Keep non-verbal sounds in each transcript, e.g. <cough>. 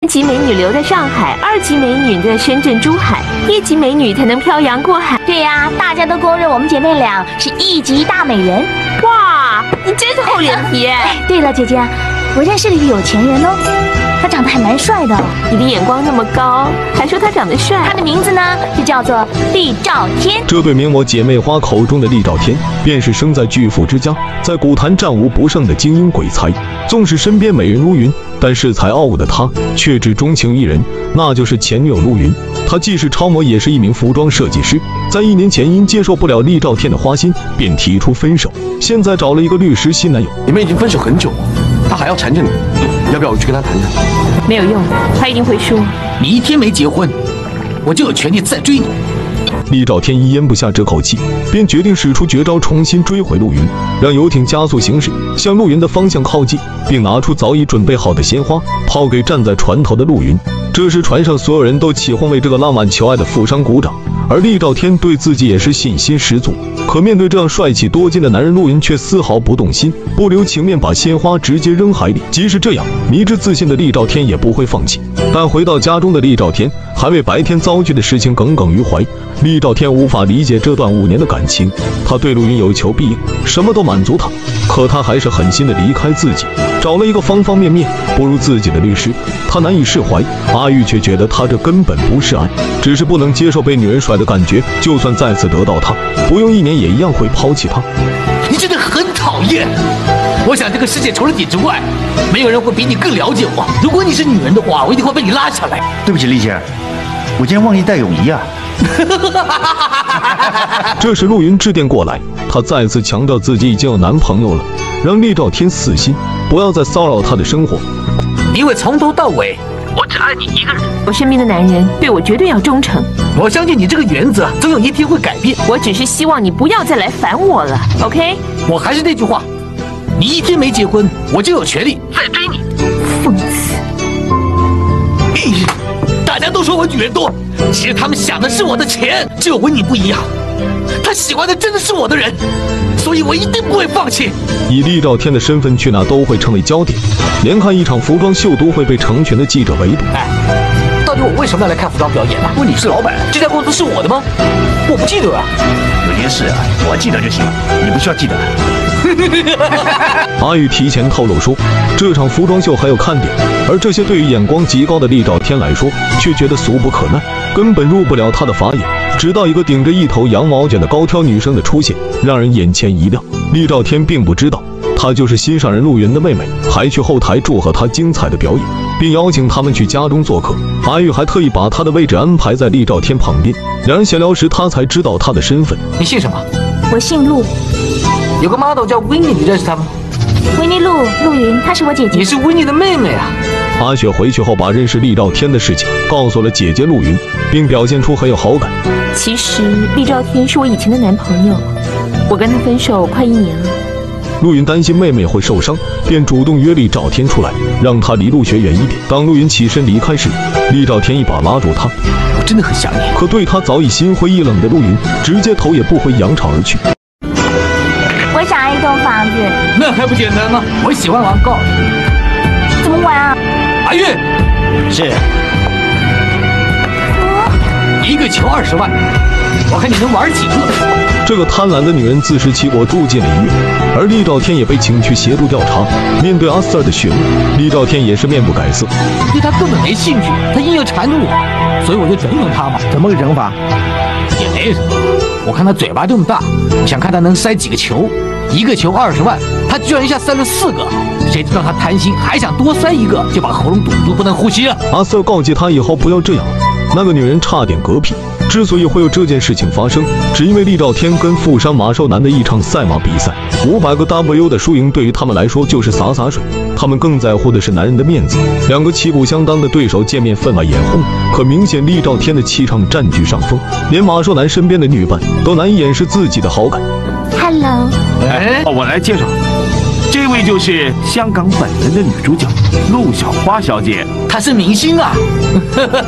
一级美女留在上海，二级美女在深圳、珠海，一级美女才能漂洋过海。对呀、大家都公认我们姐妹俩是一级大美人。哇，你真是厚脸皮！哎，对了，姐姐，我认识了一个有钱人哦，他长得还蛮帅的。你的眼光那么高，还说他长得帅他？的名字呢，就叫做厉兆天。这对名我姐妹花口中的厉兆天，便是生在巨富之家，在古坛战无不胜的精英鬼才。纵使身边美人如云，但恃才傲物的他却只钟情一人，那就是前女友陆云。他既是超模，也是一名服装设计师。在一年前因接受不了厉兆天的花心，便提出分手。现在找了一个律师新男友。你们已经分手很久了，他还要缠着你，要不要我去跟他谈谈？没有用，他一定会输。你一天没结婚，我就有权利再追你。厉兆天一咽不下这口气，便决定使出绝招，重新追回陆云，让游艇加速行驶，向陆云的方向靠近，并拿出早已准备好的鲜花，抛给站在船头的陆云。这时，船上所有人都起哄为这个浪漫求爱的富商鼓掌，而厉兆天对自己也是信心十足。可面对这样帅气多金的男人，陆云却丝毫不动心，不留情面把鲜花直接扔海里。即使这样，迷之自信的厉兆天也不会放弃。但回到家中的厉兆天还为白天遭遇的事情耿耿于怀。厉兆天无法理解这段五年的感情，他对陆云有求必应，什么都满足他，可他还是狠心的离开自己，找了一个方方面面不如自己的律师，他难以释怀。阿玉却觉得他这根本不是爱，只是不能接受被女人甩的感觉，就算再次得到他，不用一年也一样会抛弃他。你真的很讨厌。我想这个世界除了你之外，没有人会比你更了解我。如果你是女人的话，我一定会被你拉下来。对不起，丽姐，我今天忘记带泳衣啊。<laughs> 这时陆云致电过来，他再次强调自己已经有男朋友了，让厉兆天死心，不要再骚扰他的生活。因为从头到尾，我只爱你一个人。我身边的男人对我绝对要忠诚。我相信你这个原则总有一天会改变。我只是希望你不要再来烦我了，OK？我还是那句话，你一天没结婚，我就有权利再追你。讽刺。咦大家都说我女人多，其实他们想的是我的钱，只有维尼不一样，他喜欢的真的是我的人，所以我一定不会放弃。以厉兆天的身份去哪都会成为焦点，连看一场服装秀都会被成群的记者围堵。哎，到底我为什么要来看服装表演呢？问你是老板，这家公司是我的吗？我不记得啊。有件事啊，我记得就行了，你不需要记得。<laughs> 阿玉提前透露说，这场服装秀还有看点，而这些对于眼光极高的厉兆天来说，却觉得俗不可耐，根本入不了他的法眼。直到一个顶着一头羊毛卷的高挑女生的出现，让人眼前一亮。厉兆天并不知道，她就是心上人陆云的妹妹，还去后台祝贺她精彩的表演，并邀请他们去家中做客。阿玉还特意把她的位置安排在厉兆天旁边，两人闲聊时，他才知道她的身份。你姓什么？我姓陆，有个 model 叫 Winnie，你认识她吗？维尼陆，陆云，她是我姐姐你。是 Winnie 的妹妹啊。阿雪回去后，把认识厉兆天的事情告诉了姐姐陆云，并表现出很有好感。其实厉兆天是我以前的男朋友，我跟他分手快一年了。陆云担心妹妹会受伤，便主动约厉兆天出来，让他离陆雪远一点。当陆云起身离开时，厉兆天一把拉住他，我真的很想你。可对他早已心灰意冷的陆云，直接头也不回扬长而去。我想要一栋房子，那还不简单吗？我喜欢玩 golf。怎么玩啊？阿玉，是，一个球二十万，我看你能玩几个？这个贪婪的女人自食其果住进了医院，而厉兆天也被请去协助调查。面对阿 Sir 的询问，厉兆天也是面不改色。对他根本没兴趣，他硬要缠着我，所以我就整整他嘛。怎么个整法？也没什么，我看他嘴巴这么大，想看他能塞几个球。一个球二十万，他居然一下塞了四个，谁知道他贪心，还想多塞一个，就把喉咙堵住，不能呼吸了。阿 Sir 告诫他以后不要这样。那个女人差点嗝屁。之所以会有这件事情发生，只因为厉兆天跟富商马少南的一场赛马比赛，五百个 W 的输赢对于他们来说就是洒洒水，他们更在乎的是男人的面子。两个旗鼓相当的对手见面分外眼红，可明显厉兆天的气场占据上风，连马少南身边的女伴都难以掩饰自己的好感。Hello，哎，哦，我来介绍，这位就是香港本人的女主角陆小花小姐。她是明星啊！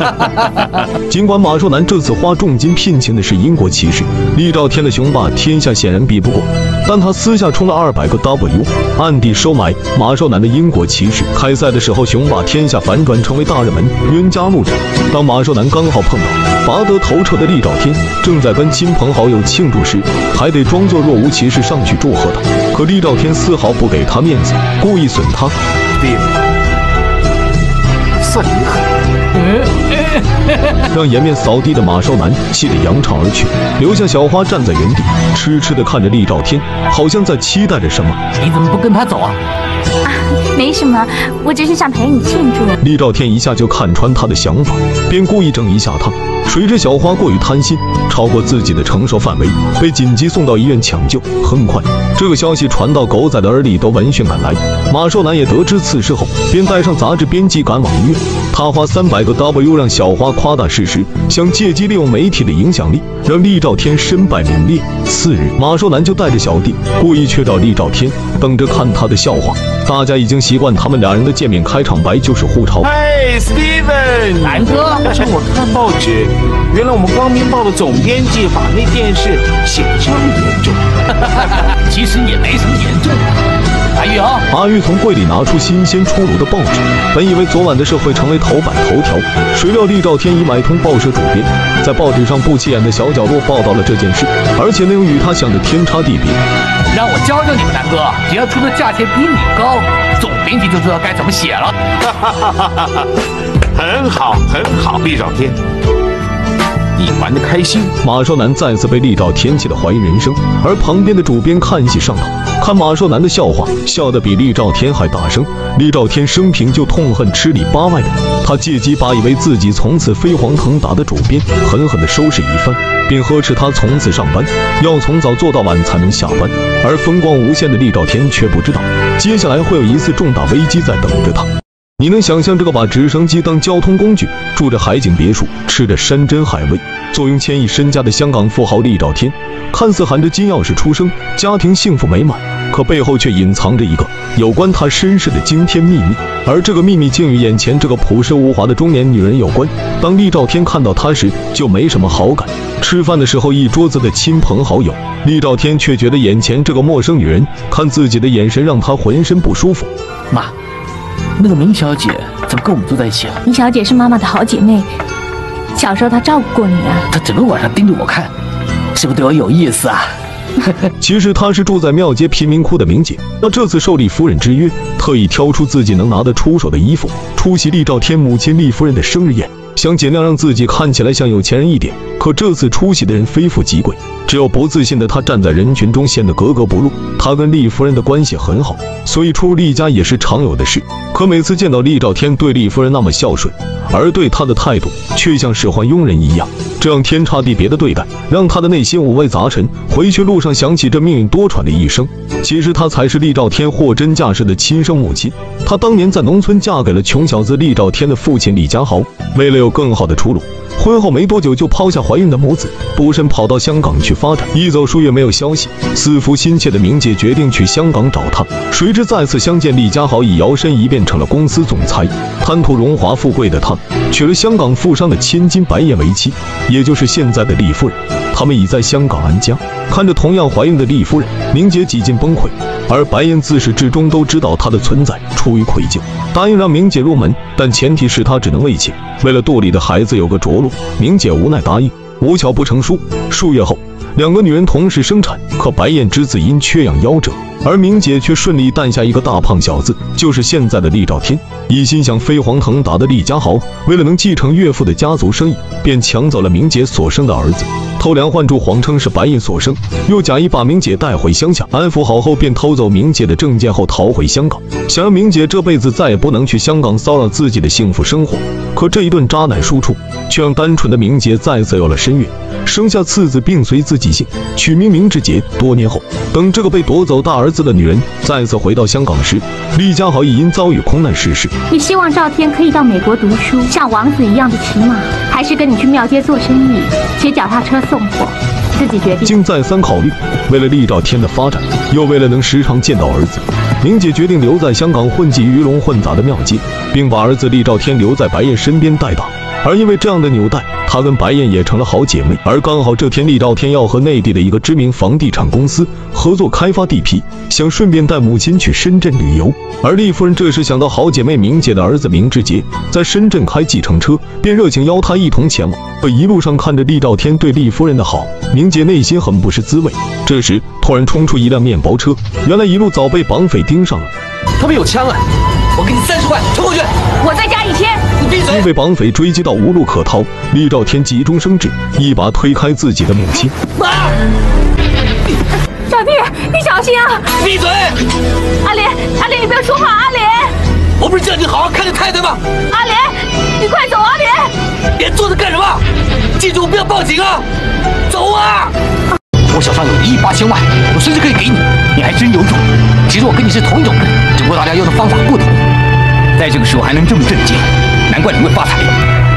<laughs> 尽管马寿南这次花重金聘请的是英国骑士厉兆天的雄霸天下，显然比不过，但他私下充了二百个 W，暗地收买马寿南的英国骑士。开赛的时候，雄霸天下反转成为大热门，冤家路窄。当马寿南刚好碰到拔得头筹的厉兆天正在跟亲朋好友庆祝时，还得装作若无其事上去祝贺他。可厉兆天丝毫不给他面子，故意损他。算你狠！让颜面扫地的马少南气得扬长而去，留下小花站在原地，痴痴的看着厉兆天，好像在期待着什么。你怎么不跟他走啊？啊，没什么，我只是想陪你庆祝。厉兆天一下就看穿他的想法，便故意整一下他。谁知小花过于贪心，超过自己的承受范围，被紧急送到医院抢救。很快，这个消息传到狗仔的耳里，都闻讯赶来。马寿南也得知此事后，便带上杂志编辑赶往医院。他花三百个 W 让小花夸大事实，想借机利用媒体的影响力，让厉兆天身败名裂。次日，马寿南就带着小弟故意去找厉兆天，等着看他的笑话。大家已经习惯他们两人的见面开场白就是互抄。嗨，Steven，南哥，加上我看报纸，原来我们光明报的总编辑把那件事写得这么严重。<laughs> 其实也没什么严重的。阿玉啊，阿玉从柜里拿出新鲜出炉的报纸，本以为昨晚的事会成为头版头条，谁料厉兆天已买通报社主编，在报纸上不起眼的小角落报道了这件事，而且内容与他想的天差地别。让我教教你们南哥，只要出的价钱比你高，总编辑就知道该怎么写了。<laughs> 很好，很好，厉兆天。你玩的开心，马少南再次被厉兆天气得怀疑人生，而旁边的主编看戏上头，看马少南的笑话，笑得比厉兆天还大声。厉兆天生平就痛恨吃里扒外的，他借机把以为自己从此飞黄腾达的主编狠狠地收拾一番，并呵斥他从此上班要从早做到晚才能下班。而风光无限的厉兆天却不知道，接下来会有一次重大危机在等着他。你能想象这个把直升机当交通工具，住着海景别墅，吃着山珍海味，坐拥千亿身家的香港富豪厉兆天，看似含着金钥匙出生，家庭幸福美满，可背后却隐藏着一个有关他身世的惊天秘密，而这个秘密竟与眼前这个朴实无华的中年女人有关。当厉兆天看到她时，就没什么好感。吃饭的时候，一桌子的亲朋好友，厉兆天却觉得眼前这个陌生女人看自己的眼神让他浑身不舒服。妈。那个明小姐怎么跟我们坐在一起啊？明小姐是妈妈的好姐妹，小时候她照顾过你啊。她整个晚上盯着我看，是不是对我有意思啊？<laughs> 其实她是住在庙街贫民窟的明姐，那这次受厉夫人之约，特意挑出自己能拿得出手的衣服，出席厉兆天母亲厉夫人的生日宴，想尽量让自己看起来像有钱人一点。可这次出席的人非富即贵，只有不自信的她站在人群中显得格格不入。她跟厉夫人的关系很好，所以出入厉家也是常有的事。可每次见到厉兆天对厉夫人那么孝顺，而对她的态度却像使唤佣人一样，这样天差地别的对待，让她的内心五味杂陈。回去路上想起这命运多舛的一生，其实她才是厉兆天货真价实的亲生母亲。她当年在农村嫁给了穷小子厉兆天的父亲李家豪，为了有更好的出路。婚后没多久就抛下怀孕的母子，孤身跑到香港去发展。一走数月没有消息，思夫心切的明姐决定去香港找他。谁知再次相见，李家豪已摇身一变成了公司总裁。贪图荣华富贵的他，娶了香港富商的千金白燕为妻，也就是现在的厉夫人。他们已在香港安家。看着同样怀孕的厉夫人，明姐几近崩溃。而白燕自始至终都知道她的存在，出于愧疚，答应让明姐入门，但前提是她只能为妾。为了肚里的孩子有个着落，明姐无奈答应。无巧不成书，数月后，两个女人同时生产，可白燕之子因缺氧夭折，而明姐却顺利诞下一个大胖小子，就是现在的厉兆天。一心想飞黄腾达的厉家豪，为了能继承岳父的家族生意，便抢走了明姐所生的儿子。偷梁换柱，谎称是白燕所生，又假意把明姐带回乡下安抚好后，便偷走明姐的证件后逃回香港，想让明姐这辈子再也不能去香港骚扰自己的幸福生活。可这一顿渣男输出，却让单纯的明姐再次有了身孕，生下次子并随自己姓，取名明志杰。多年后，等这个被夺走大儿子的女人再次回到香港时，厉家豪已因遭遇空难逝世。你希望赵天可以到美国读书，像王子一样的骑马，还是跟你去庙街做生意，骑脚踏车？送货，自己决定。经再三考虑，为了厉兆天的发展，又为了能时常见到儿子，明姐决定留在香港混迹鱼龙混杂的庙街，并把儿子厉兆天留在白燕身边带大。而因为这样的纽带，她跟白燕也成了好姐妹。而刚好这天，厉兆天要和内地的一个知名房地产公司合作开发地皮，想顺便带母亲去深圳旅游。而厉夫人这时想到好姐妹明姐的儿子明志杰在深圳开计程车，便热情邀他一同前往。可一路上看着厉兆天对厉夫人的好，明姐内心很不是滋味。这时突然冲出一辆面包车，原来一路早被绑匪盯上了。他们有枪啊！我给你三十块，冲过去！我再加一千。你闭嘴！因为绑匪追击到无路可逃，厉兆天急中生智，一把推开自己的母亲。妈！小弟，你小心啊！闭嘴！阿莲，阿莲，你不要说话，阿莲！我不是叫你好好看着太太吗？阿莲，你快走，阿莲！别坐着干什么？记住不要报警啊！走啊！我手上有一亿八千万，我随时可以给你。你还真有种！其实我跟你是同一种人，只不过大家用的方法不同。在这个时候还能这么镇静，难怪你会发财。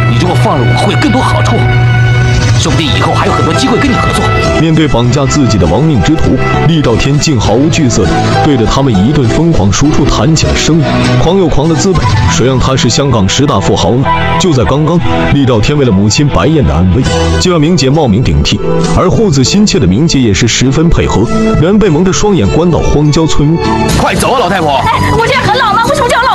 你如果放了我，会有更多好处。说不定以后还有很多机会跟你合作。面对绑架自己的亡命之徒，厉兆天竟毫无惧色地对着他们一顿疯狂输出，谈起了生意。狂有狂的资本，谁让他是香港十大富豪呢？就在刚刚，厉兆天为了母亲白燕的安危，就让明姐冒名顶替，而护子心切的明姐也是十分配合，两人被蒙着双眼关到荒郊村屋。快走啊，老太婆！<laughs> 哎，我这样很老吗，为什么叫老？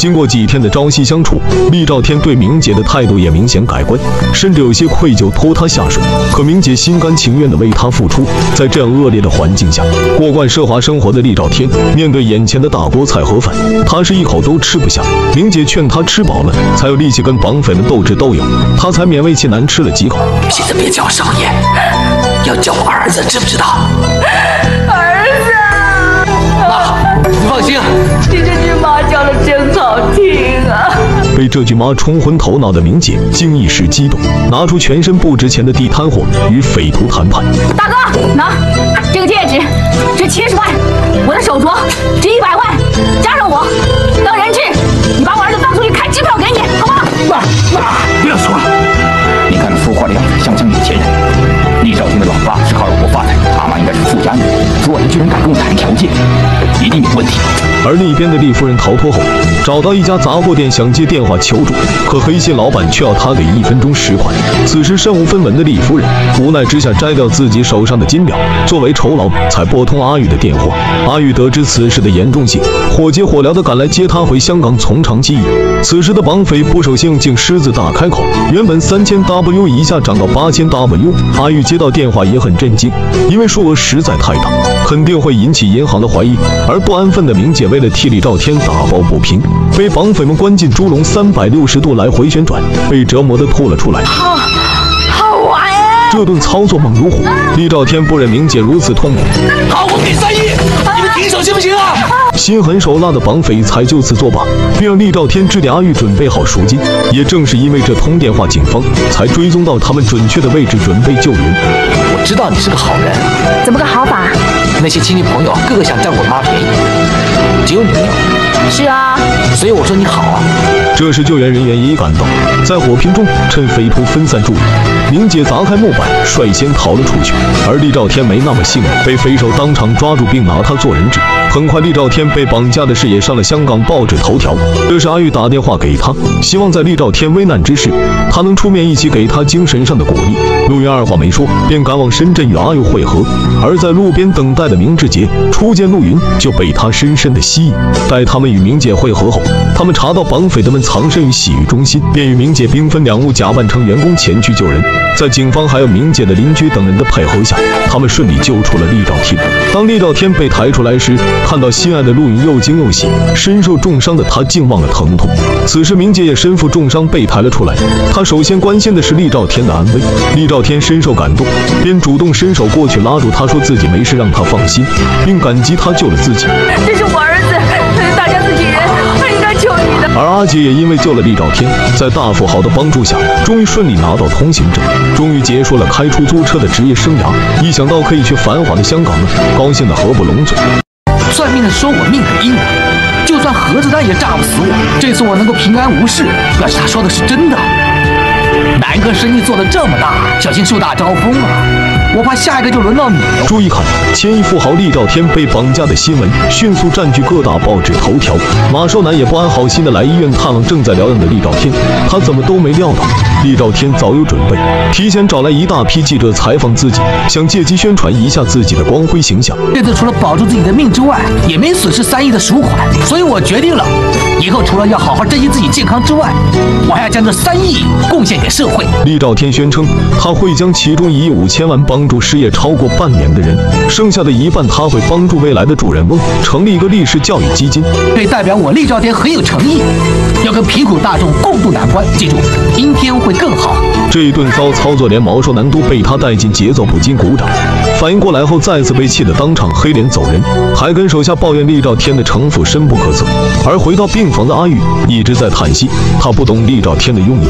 经过几天的朝夕相处，厉兆天对明姐的态度也明显改观，甚至有些愧疚，拖她下水。可明姐心甘情愿地为他付出。在这样恶劣的环境下，过惯奢华生活的厉兆天，面对眼前的大锅菜盒饭，他是一口都吃不下。明姐劝他吃饱了，才有力气跟绑匪们斗智斗勇，他才勉为其难吃了几口。现在别叫我少爷，要叫我儿子，知不知道？儿子，妈，你放心被这句妈冲昏头脑的明姐，竟一时激动，拿出全身不值钱的地摊货与匪徒谈判。大哥，拿这个戒指值七十万，我的手镯值一百万，加上家女，昨晚居然敢跟我谈条件，一定有问题。而另一边的厉夫人逃脱后，找到一家杂货店想接电话求助，可黑心老板却要她给一分钟十块。此时身无分文的厉夫人无奈之下摘掉自己手上的金表作为酬劳，才拨通阿玉的电话。阿玉得知此事的严重性，火急火燎地赶来接她回香港从长计议。此时的绑匪不守信用，竟狮子大开口，原本三千 W 一下涨到八千 W。阿玉接到电话也很震惊，因为数额实在太大，肯定会引起银行的怀疑。而不安分的明姐为了替李兆天打抱不平，被绑匪们关进猪笼，三百六十度来回旋转，被折磨的吐了出来。好，好玩呀！这顿操作猛如虎，李兆天不忍明姐如此痛苦，好，我给三亿，手行不行啊？心狠手辣的绑匪才就此作罢，并让厉兆天致电阿玉准备好赎金。也正是因为这通电话，警方才追踪到他们准确的位置，准备救人。我知道你是个好人，怎么个好法？那些亲戚朋友个个想占我妈便宜，只有你没有，是啊，所以我说你好啊。这时救援人员也已赶到，在火拼中趁匪徒分散注意，明姐砸开木板，率先逃了出去。而厉兆天没那么幸运，被匪首当场抓住，并拿他做人质。很快，厉兆天被绑架的事也上了香港报纸头条。这时，阿玉打电话给他，希望在厉兆天危难之时，他能出面一起给他精神上的鼓励。陆云二话没说，便赶往深圳与阿玉会合。而在路边等待的明志杰初见陆云，就被他深深的吸引。待他们与明姐会合后，他们查到绑匪的们藏身于洗浴中心，便与明姐兵分两路，假扮成员工前去救人。在警方还有明姐的邻居等人的配合下，他们顺利救出了厉兆天。当厉兆天被抬出来时，看到心爱的陆云，又惊又喜。身受重伤的他竟忘了疼痛。此时明姐也身负重伤被抬了出来，她首先关心的是厉兆天的安危。厉兆天深受感动，便主动伸手过去拉住他，说自己没事，让他放心，并感激他救了自己。阿杰也因为救了厉兆天，在大富豪的帮助下，终于顺利拿到通行证，终于结束了开出租车的职业生涯。一想到可以去繁华的香港了，高兴得合不拢嘴。算命的说我命很硬，就算核子弹也炸不死我。这次我能够平安无事，表示他说的是真的。南哥生意做得这么大，小心树大招风啊！我怕下一个就轮到你。注意看，千亿富豪厉兆天被绑架的新闻迅速占据各大报纸头条。马少南也不安好心的来医院探望正在疗养的厉兆天，他怎么都没料到，厉兆天早有准备，提前找来一大批记者采访自己，想借机宣传一下自己的光辉形象。这次除了保住自己的命之外，也没损失三亿的赎款，所以我决定了，以后除了要好好珍惜自己健康之外，我还要将这三亿贡献给社会。厉兆天宣称，他会将其中一亿五千万帮助失业超过半年的人，剩下的一半他会帮助未来的主人翁成立一个历史教育基金。这代表我厉兆天很有诚意，要跟贫苦大众共度难关。记住，明天会更好。这一顿骚操作，连毛少南都被他带进节奏，不禁鼓掌。反应过来后，再次被气得当场黑脸走人，还跟手下抱怨厉兆天的城府深不可测。而回到病房的阿玉一直在叹息，他不懂厉兆天的用意。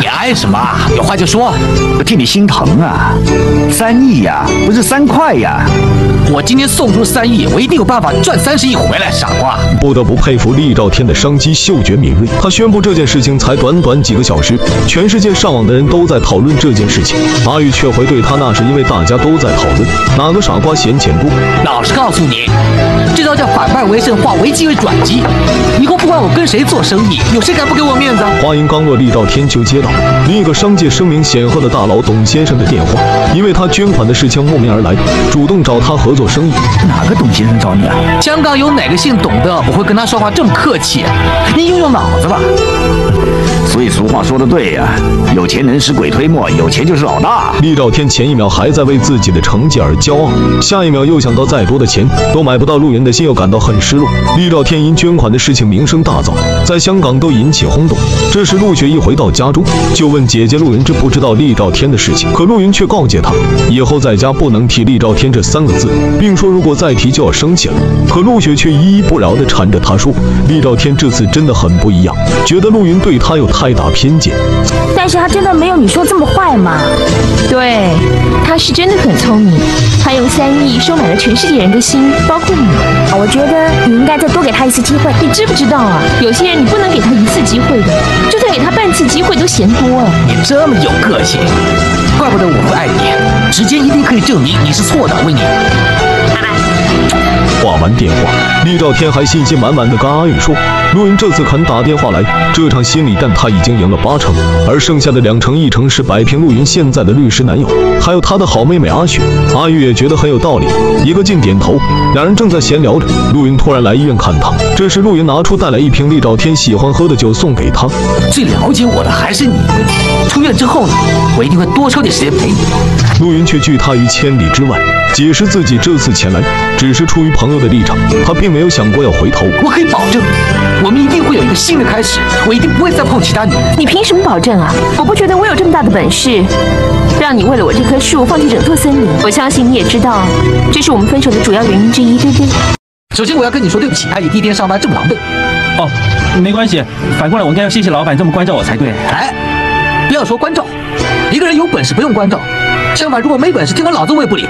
你爱什么？有话就说，我替你心疼啊！三亿呀，不是三块呀！我今天送出三亿，我一定有办法赚三十亿回来，傻瓜！不得不佩服厉兆天的商机嗅觉敏锐。他宣布这件事情才短短几个小时，全世界上网的人都在讨论这件事情。阿玉却回对他那是因为大家都在讨论，哪个傻瓜嫌钱多？老实告诉你，这招叫反败为胜，化危机为转机。以后不管我跟谁做生意，有谁敢不给我面子？话音刚落，厉兆天就接到另一个商界声名显赫的大佬董先生的电话，因为他捐款的事情慕名而来，主动找他合作生意。哪个董先生找你啊？香港有哪个姓董的我会跟他说话这么客气？你用用脑子吧。所以俗话说的对呀，有钱能使鬼推磨，有钱就是老大。厉兆天前一秒还在为自己的成绩而骄傲，下一秒又想到再多的钱都买不到陆云的心，又感到很失落。厉兆天因捐款的事情名声大噪，在香港都引起轰动。这时陆雪一回到家中，就问姐姐陆云知不知道厉兆天的事情，可陆云却告诫他，以后在家不能提厉兆天这三个字，并说如果再提就要生气了。可陆雪却依依不饶地缠着他说，厉兆天这次真的很不一样，觉得陆云对他有太大偏见。但是他真的没有你说这么坏吗？对，他是真的很聪明，他用三亿收买了全世界人的心，包括你。我觉得你应该再多给他一次机会。你知不知道啊？有些人你不能给他一次机会的，就算给他半次机会都嫌多啊。你这么有个性，怪不得我会爱你。时间一定可以证明你是错的，为你。挂完电话，厉兆天还信心满满的跟阿玉说：“陆云这次肯打电话来，这场心理战他已经赢了八成，而剩下的两成一成是摆平陆云现在的律师男友，还有他的好妹妹阿雪。”阿玉也觉得很有道理，一个劲点头。两人正在闲聊着，陆云突然来医院看他。这时，陆云拿出带来一瓶厉兆天喜欢喝的酒送给他。最了解我的还是你。出院之后呢，我一定会多抽点时间陪你。陆云却拒他于千里之外，解释自己这次前来只是出于朋友的立场，他并没有想过要回头。我可以保证，我们一定会有一个新的开始。我一定不会再碰其他女人。你凭什么保证啊？我不觉得我有这么大的本事，让你为了我这棵树放弃整座森林。我相信你也知道，这是我们分手的主要原因之一，对不对？首先，我要跟你说对不起，阿姨第一天上班这么狼狈。哦，没关系，反过来我应该要谢谢老板这么关照我才对。哎，不要说关照，一个人有本事不用关照，相反，如果没本事，听我老子我也不理。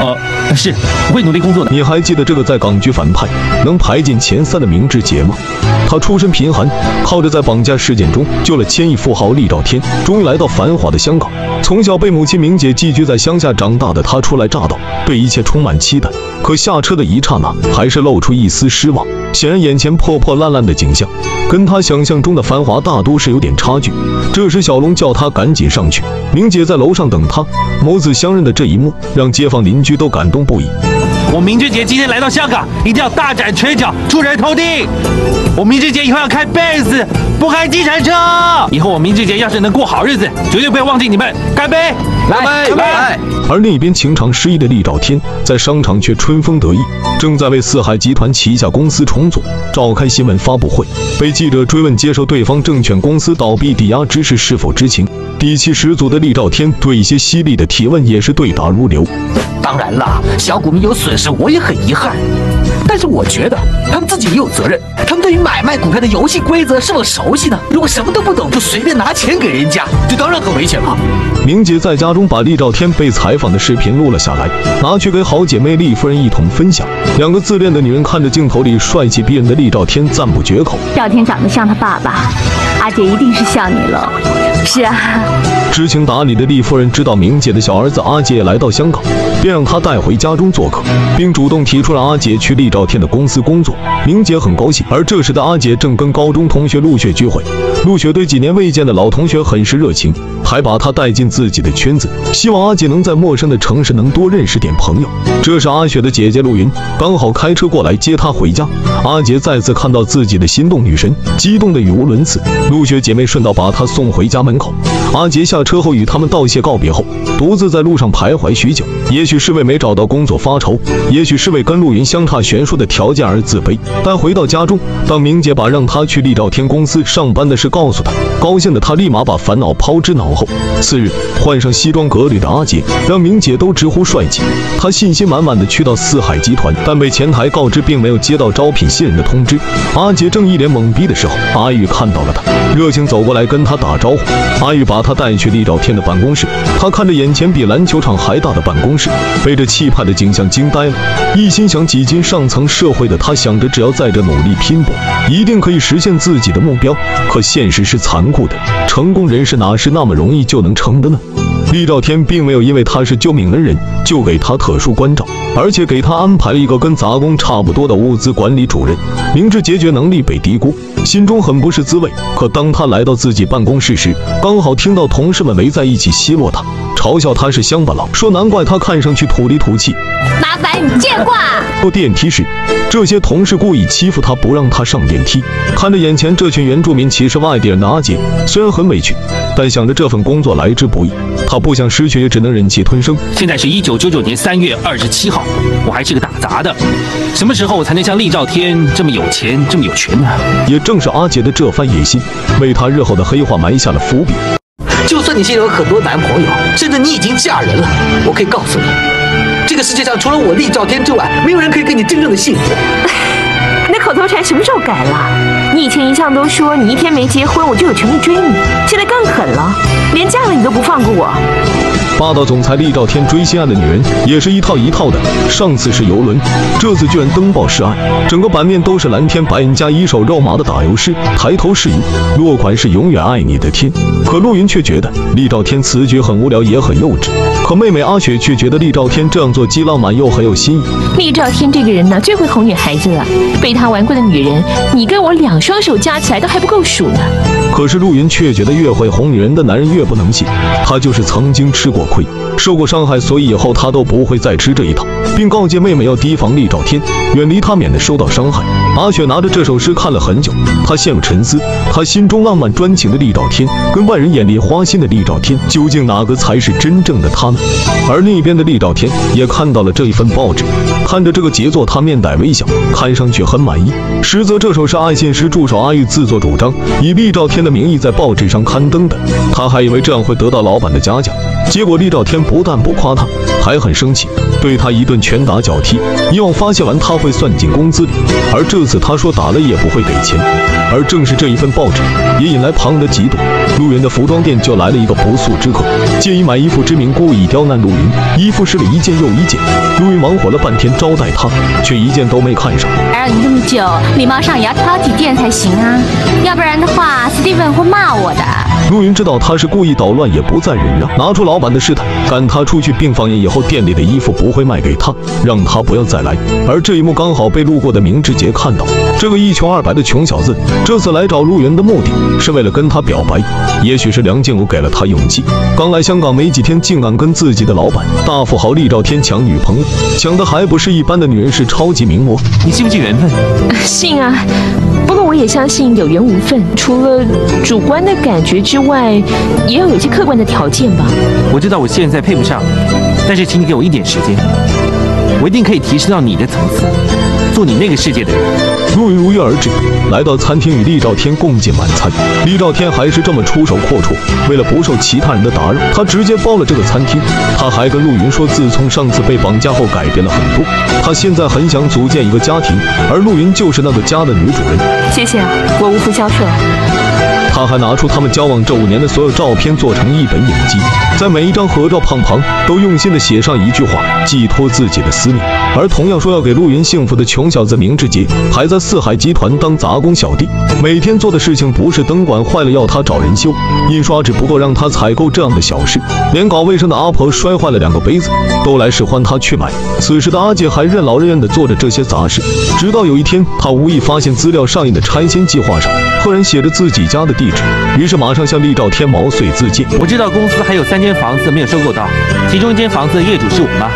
哦，是，我会努力工作的。你还记得这个在港剧反派能排进前三的明智杰吗？他出身贫寒，靠着在绑架事件中救了千亿富豪厉兆天，终于来到繁华的香港。从小被母亲明姐寄居在乡下长大的他，初来乍到，对一切充满期待。可下车的一刹那，还是露出一丝失望。显然，眼前破破烂烂的景象，跟他想象中的繁华大都市有点差距。这时，小龙叫他赶紧上去。明姐在楼上等他，母子相认的这一幕，让街坊邻居都感动不已。我明志杰今天来到香港，一定要大展拳脚，出人头地。我明志杰以后要开 Benz，不开计程车。以后我明志杰要是能过好日子，绝对不要忘记你们。干杯！来，干杯！而另一边情场失意的厉兆天，在商场却春风得意，正在为四海集团旗下公司重组召开新闻发布会。被记者追问接受对方证券公司倒闭抵押之事是否知情，底气十足的厉兆天对一些犀利的提问也是对答如流。当然了，小股民有损失，我也很遗憾。但是我觉得他们自己也有责任，他们对于买卖股票的游戏规则是否熟悉呢？如果什么都不懂就随便拿钱给人家，这当然很危险了。明姐在家中把厉兆天被采访的视频录了下来，拿去给好姐妹厉夫人一同分享。两个自恋的女人看着镜头里帅气逼人的厉兆天，赞不绝口。赵天长得像他爸爸，阿姐一定是像你了。是啊，知情达理的厉夫人知道明姐的小儿子阿杰也来到香港，便让他带回家中做客，并主动提出了阿杰去厉兆天的公司工作。明杰很高兴。而这时的阿杰正跟高中同学陆雪聚会，陆雪对几年未见的老同学很是热情，还把她带进自己的圈子，希望阿杰能在陌生的城市能多认识点朋友。这时阿雪的姐姐陆云刚好开车过来接她回家，阿杰再次看到自己的心动女神，激动的语无伦次。陆雪姐妹顺道把她送回家门口。阿杰下车后与他们道谢告别后，独自在路上徘徊许久。也许是为没找到工作发愁，也许是为跟陆云相差悬殊的条件而自卑。但回到家中，当明姐把让他去厉兆天公司上班的事告诉他，高兴的他立马把烦恼抛之脑后。后次日，换上西装革履的阿杰，让明姐都直呼帅气。他信心满满的去到四海集团，但被前台告知并没有接到招聘新人的通知。阿杰正一脸懵逼的时候，阿玉看到了他，热情走过来跟他打招呼。阿玉把他带去厉兆天的办公室，他看着眼前比篮球场还大的办公室，被这气派的景象惊呆了，一心想挤进上层社会的他，想着只要在这努力拼搏，一定可以实现自己的目标。可现实是残酷的，成功人士哪是那么容易容易就能成的呢？厉兆天并没有因为他是救命恩人就给他特殊关照，而且给他安排了一个跟杂工差不多的物资管理主任。明知解决能力被低估，心中很不是滋味。可当他来到自己办公室时，刚好听到同事们围在一起奚落他，嘲笑他是乡巴佬，说难怪他看上去土里土气。麻烦你见挂。坐电梯时，这些同事故意欺负他，不让他上电梯。看着眼前这群原住民歧视外地人的阿杰，虽然很委屈，但想着这份工作来之不易，他不想失去，也只能忍气吞声。现在是一九九九年三月二十七号，我还是个打杂的，什么时候才能像厉兆天这么有钱、这么有权呢？也正是阿杰的这番野心，为他日后的黑化埋下了伏笔。就算你现在有很多男朋友，甚至你已经嫁人了，我可以告诉你，这个世界上除了我厉兆天之外，没有人可以给你真正的幸福。<laughs> 你的口头禅什么时候改了？你以前一向都说你一天没结婚我就有权利追你，现在更狠了，连嫁了你都不放过我。霸道总裁厉兆天追心爱的女人也是一套一套的。上次是游轮，这次居然登报示爱，整个版面都是蓝天白云加一手肉麻的打油诗，抬头是云，落款是永远爱你的天。可陆云却觉得厉兆天此举很无聊也很幼稚，可妹妹阿雪却觉得厉兆天这样做既浪漫又很有新意。厉兆天这个人呢，最会哄女孩子了，被他玩过的女人，你跟我两双手加起来都还不够数呢。可是陆云却觉得越会哄女人的男人越不能信，他就是曾经吃过亏，受过伤害，所以以后他都不会再吃这一套，并告诫妹妹要提防厉兆天，远离他，免得受到伤害。阿雪拿着这首诗看了很久，她陷入沉思，她心中浪漫专情的厉兆天，跟外人眼里花心的厉兆天，究竟哪个才是真正的他呢？而另一边的厉兆天也看到了这一份报纸，看着这个杰作，他面带微笑，看上去很满意。实则这首是爱信师助手阿玉自作主张，以厉兆天的名义在报纸上刊登的。他还以为这样会得到老板的嘉奖，结果厉兆天不但不夸他，还很生气，对他一顿拳打脚踢。以往发泄完他会算进工资里，而这次他说打了也不会给钱。而正是这一份报纸，也引来旁人的嫉妒。陆云的服装店就来了一个不速之客，借以买衣服之名故意刁难陆云，衣服试了一件又一件。陆云忙活了半天招待他，却一件都没看上。打扰你这么久，礼貌上也要挑几件才行啊，要不然的话，Steven 会骂我的。陆云知道他是故意捣乱，也不再忍让，拿出老板的试探，赶他出去，并放言以后店里的衣服不会卖给他，让他不要再来。而这一幕刚好被路过的明志杰看到，这个一穷二白的穷小子，这次来找陆云的目的是为了跟他表白。也许是梁静茹给了他勇气，刚来香港没几天，竟敢跟自己的老板大富豪厉兆天抢女朋友，抢的还不是一般的女人，是超级名模。你信不信缘分？<laughs> 信啊，不也相信有缘无分，除了主观的感觉之外，也要有些客观的条件吧。我知道我现在配不上你，但是请你给我一点时间，我一定可以提升到你的层次，做你那个世界的人。陆云如约而至，来到餐厅与厉兆天共进晚餐。厉兆天还是这么出手阔绰，为了不受其他人的打扰，他直接包了这个餐厅。他还跟陆云说，自从上次被绑架后改变了很多，他现在很想组建一个家庭，而陆云就是那个家的女主人。谢谢啊，我无福消受。他还拿出他们交往这五年的所有照片做成一本影集，在每一张合照旁旁都用心的写上一句话，寄托自己的思念。而同样说要给陆云幸福的穷小子明志杰，还在四海集团当杂工小弟。每天做的事情不是灯管坏了要他找人修，印刷纸不够让他采购这样的小事，连搞卫生的阿婆摔坏了两个杯子都来使唤他去买。此时的阿杰还任劳任怨地做着这些杂事，直到有一天，他无意发现资料上印的拆迁计划上赫然写着自己家的地址，于是马上向厉兆天毛遂自荐。我知道公司还有三间房子没有收购到，其中一间房子的业主是我妈，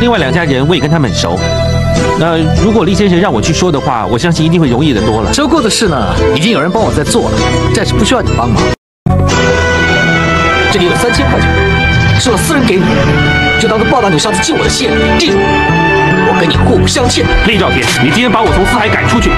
另外两家人我也跟他们熟。那如果厉先生让我去说的话，我相信一定会容易的多了。收购的事呢，已经有人帮我在做了，暂时不需要你帮忙。这里有三千块钱，是我私人给你的，就当做报答你上次救我的谢礼。记住，跟你互不相欠。厉兆天，你今天把我从四海赶出去，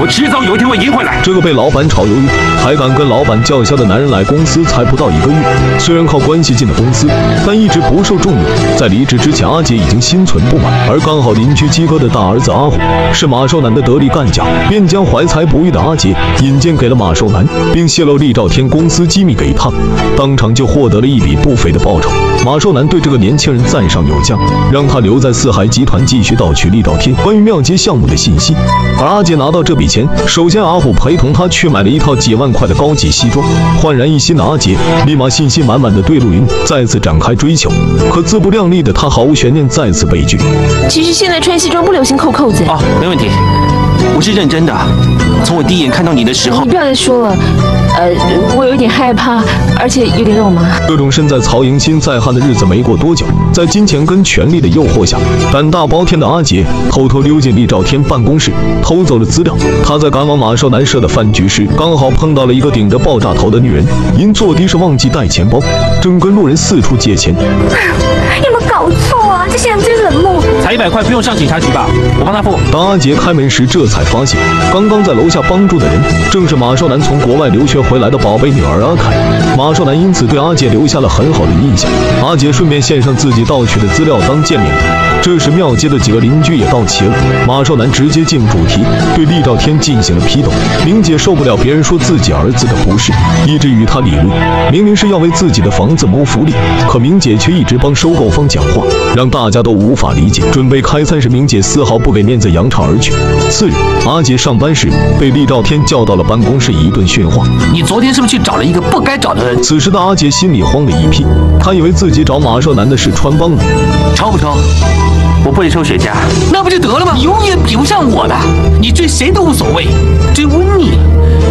我迟早有一天会赢回来。这个被老板炒鱿鱼还敢跟老板叫嚣的男人来公司才不到一个月，虽然靠关系进了公司，但一直不受重用。在离职之前，阿杰已经心存不满，而刚好邻居鸡哥的大儿子阿虎是马寿南的得力干将，便将怀才不遇的阿杰引荐给了马寿南，并泄露厉兆天公司机密给他，当场就获得了一笔不菲的报酬。马寿南对这个年轻人赞赏有加，让他留在四海集团继续盗取厉道天关于庙街项目的信息。而阿杰拿到这笔钱，首先阿虎陪同他去买了一套几万块的高级西装，焕然一新的阿杰立马信心满满的对陆云再次展开追求，可自不量力的他毫无悬念再次被拒。其实现在穿西装不流行扣扣子。哦，没问题，我是认真的。从我第一眼看到你的时候你，不要再说了，呃，我有点害怕，而且有点肉麻。这种身在曹营心在汉的日子没过多久，在金钱跟权力的诱惑下，胆大包天的阿杰偷偷溜进厉兆天办公室，偷走了资料。他在赶往马少南社的饭局时，刚好碰到了一个顶着爆炸头的女人，因坐的士忘记带钱包，正跟路人四处借钱。有没有搞错啊？这些人真冷漠。才一百块，不用上警察局吧？我帮他付。当阿杰开门时，这才发现刚刚在楼下帮助的人正是马少南从国外留学回来的宝贝女儿阿凯。马少南因此对阿杰留下了很好的印象。阿杰顺便献上自己盗取的资料当见面礼。这时庙街的几个邻居也到齐了，马少南直接进入主题，对厉兆天进行了批斗。明姐受不了别人说自己儿子的不是，一直与他理论。明明是要为自己的房子谋福利，可明姐却一直帮收购方讲话，让大家都无法理解。准备开餐时，明姐丝毫不给面子，扬长而去。次日，阿杰上班时被厉兆天叫到了办公室，一顿训话。你昨天是不是去找了一个不该找的人？此时的阿杰心里慌了一批，他以为自己找马少南的是穿帮了。抄不抽？我不会抽雪茄。那不就得了吗？你永远比不上我的，你追谁都无所谓，追温妮，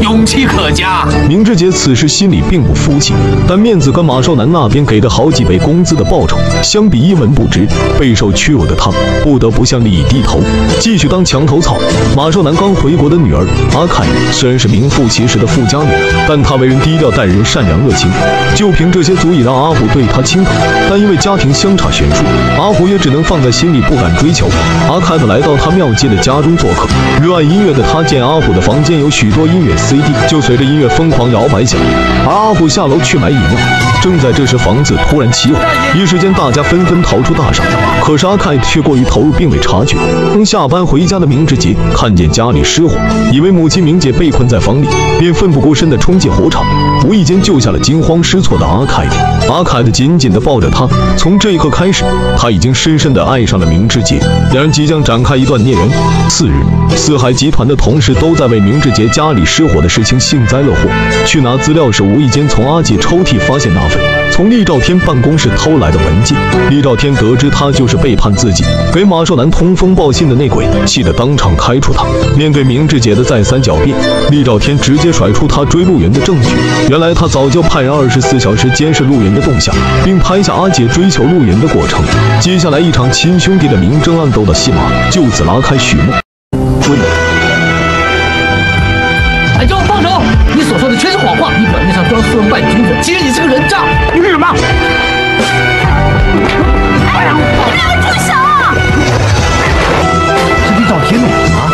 勇气可嘉。明志杰此时心里并不服气，但面子跟马少南那边给的好几倍工资的报酬相比一文不值，备受屈辱的他不得不向利益低头，继续当墙头草。马少南刚回国的女儿阿凯虽然是名副其实的富家女，但她为人低调，待人善良热情，就凭这些足以让阿虎对她倾倒。但因为家庭相差悬殊，阿虎也只能放在心里，不敢追求。阿凯的来到他庙街的家中做客，热爱音乐的他见阿虎的房间有许多音乐 CD，就随着音乐疯狂摇摆起来。而阿虎下楼去买饮料，正在这时，房子突然起火，一时间大家纷纷逃出大厦。可是阿凯却过于投入，并未察觉。刚下班回家的明志杰看见家里失火，以为母亲明姐被困在房里，便奋不顾身地冲进火场，无意间救下了惊慌失措的阿凯。阿凯的紧紧地抱着他，从这一刻开始，他已经深深地爱上了明明志杰，两人即将展开一段孽缘。次日，四海集团的同事都在为明志杰家里失火的事情幸灾乐祸。去拿资料时，无意间从阿杰抽屉发现那份从厉兆天办公室偷来的文件。厉兆天得知他就是背叛自己，给马少南通风报信的内鬼，气得当场开除他。面对明志杰的再三狡辩，厉兆天直接甩出他追陆云的证据。原来他早就派人二十四小时监视陆云的动向，并拍下阿杰追求陆云的过程。接下来一场亲兄弟的明争暗斗的戏码就此拉开序幕。追！哎，给我放手！你所说的全是谎话，你表面上装斯文扮君子，其实你是个人渣。你是什么？哎呀，你们两个住手！是厉兆天的啊！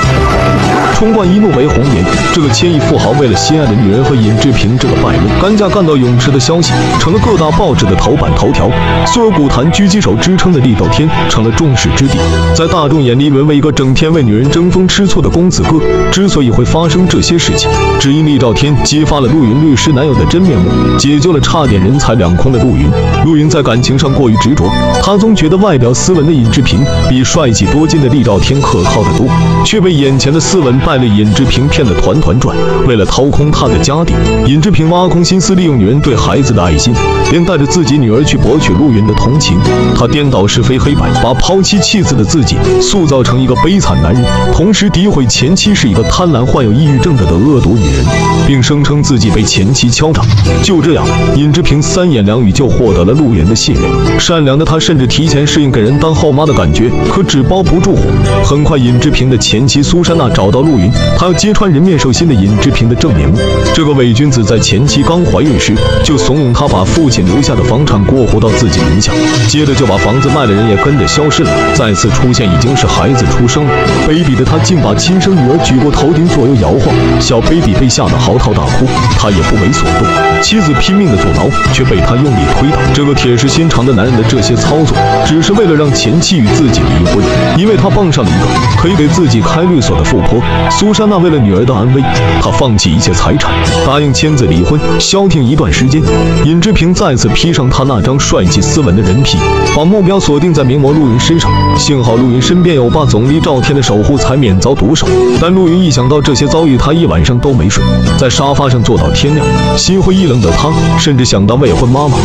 冲冠一怒为红颜，这个千亿富豪为了心爱的女人和尹志平这个败类，干架干到泳池的消息成了各大报纸的头版头条。素有古坛狙击手之称的厉兆天成了众矢之的，在大众眼里沦为一个整天为女人争风吃醋的公子哥。之所以会发生这些事情，只因厉兆天揭发了陆云律师男友的真面目，解救了差点人财两空的陆云。陆云在感情上过于执着，他总觉得外表斯文的尹志平比帅气多金的厉兆天可靠得多，却被眼前的斯文败类尹志平骗得团团转。为了掏空他的家底，尹志平挖空心思利用女人对孩子的爱心，便带着自己女儿去博取陆云的同情。他颠倒是非黑白，把抛妻弃子的自己塑造成一个悲惨男人，同时诋毁前妻是一个贪婪、患有抑郁症的的恶毒女人，并声称自己被前妻敲诈。就这样，尹志平三言两语就获得了陆云的信任。善良的他甚至提前适应给人当后妈的感觉，可纸包不住火。很快，尹志平的前妻苏珊娜找到陆云，她要揭穿人面兽新的尹志平的正面目。这个伪君子在前妻刚怀孕时就怂恿他把父亲留下的房产过户到自己名下，接着就把房子卖了，人也跟着消失了。再次出现已经是孩子出生了，卑鄙的他竟把亲生女儿举过头顶左右摇晃，小 baby 被吓得嚎啕大哭，他也不为所动。妻子拼命的阻挠，却被他用力推倒。这个铁石心肠的男人的这些操作，只是为了让前妻与自己离婚，因为他傍上了一个可以给自己开律所的富婆苏珊娜。为了女儿的安危，他放弃一切财产，答应签字离婚，消停一段时间。尹志平再次披上他那张帅气斯文的人皮，把目标锁定在名模陆云身上。幸好陆云身边有霸总厉兆天的守护，才免遭毒手。但陆云一想到这些遭遇，他一晚上都没睡，在沙发上坐到天亮。心灰意冷的他，甚至想到未婚妈妈。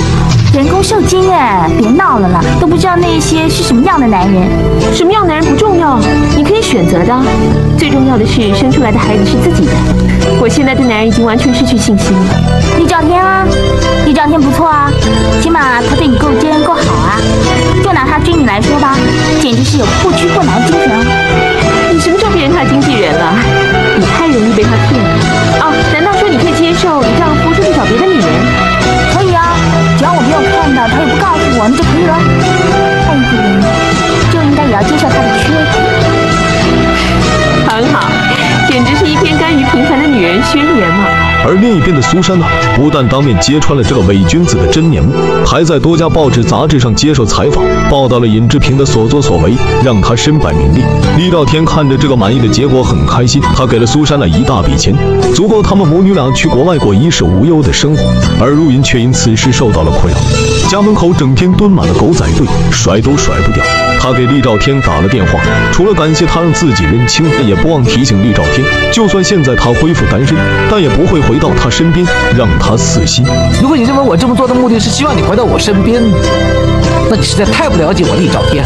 人工受精哎，别闹了啦，都不知道那些是什么样的男人。什么样的男人不重要，你可以选择的。最重要的是生出来的孩子是自己的。我现在对男人已经完全失去信心了。李兆天啊，李兆天不错啊，起码他对你够真够好啊。就拿他追你来说吧，简直是有不屈不挠的精神。你什么时候变成他的经纪人了？你太容易被他骗了。哦，难道说你可以接受你丈夫出去找别的女人？可以啊，只要我没有看到，他又不告诉我，那就可以了。爱一个人，就应该也要接受他的缺点。很好，简直是一篇甘于平凡的女人宣言嘛。而另一边的苏珊娜不但当面揭穿了这个伪君子的真面目，还在多家报纸杂志上接受采访，报道了尹志平的所作所为，让他身败名裂。厉兆天看着这个满意的结果很开心，他给了苏珊娜一大笔钱，足够他们母女俩去国外过衣食无忧的生活。而陆云却因此事受到了困扰，家门口整天蹲满了狗仔队，甩都甩不掉。他给厉兆天打了电话，除了感谢他让自己认清，也不忘提醒厉兆天，就算现在他恢复单身，但也不会回到他身边，让他死心。如果你认为我这么做的目的是希望你回到我身边，那你实在太不了解我厉兆天。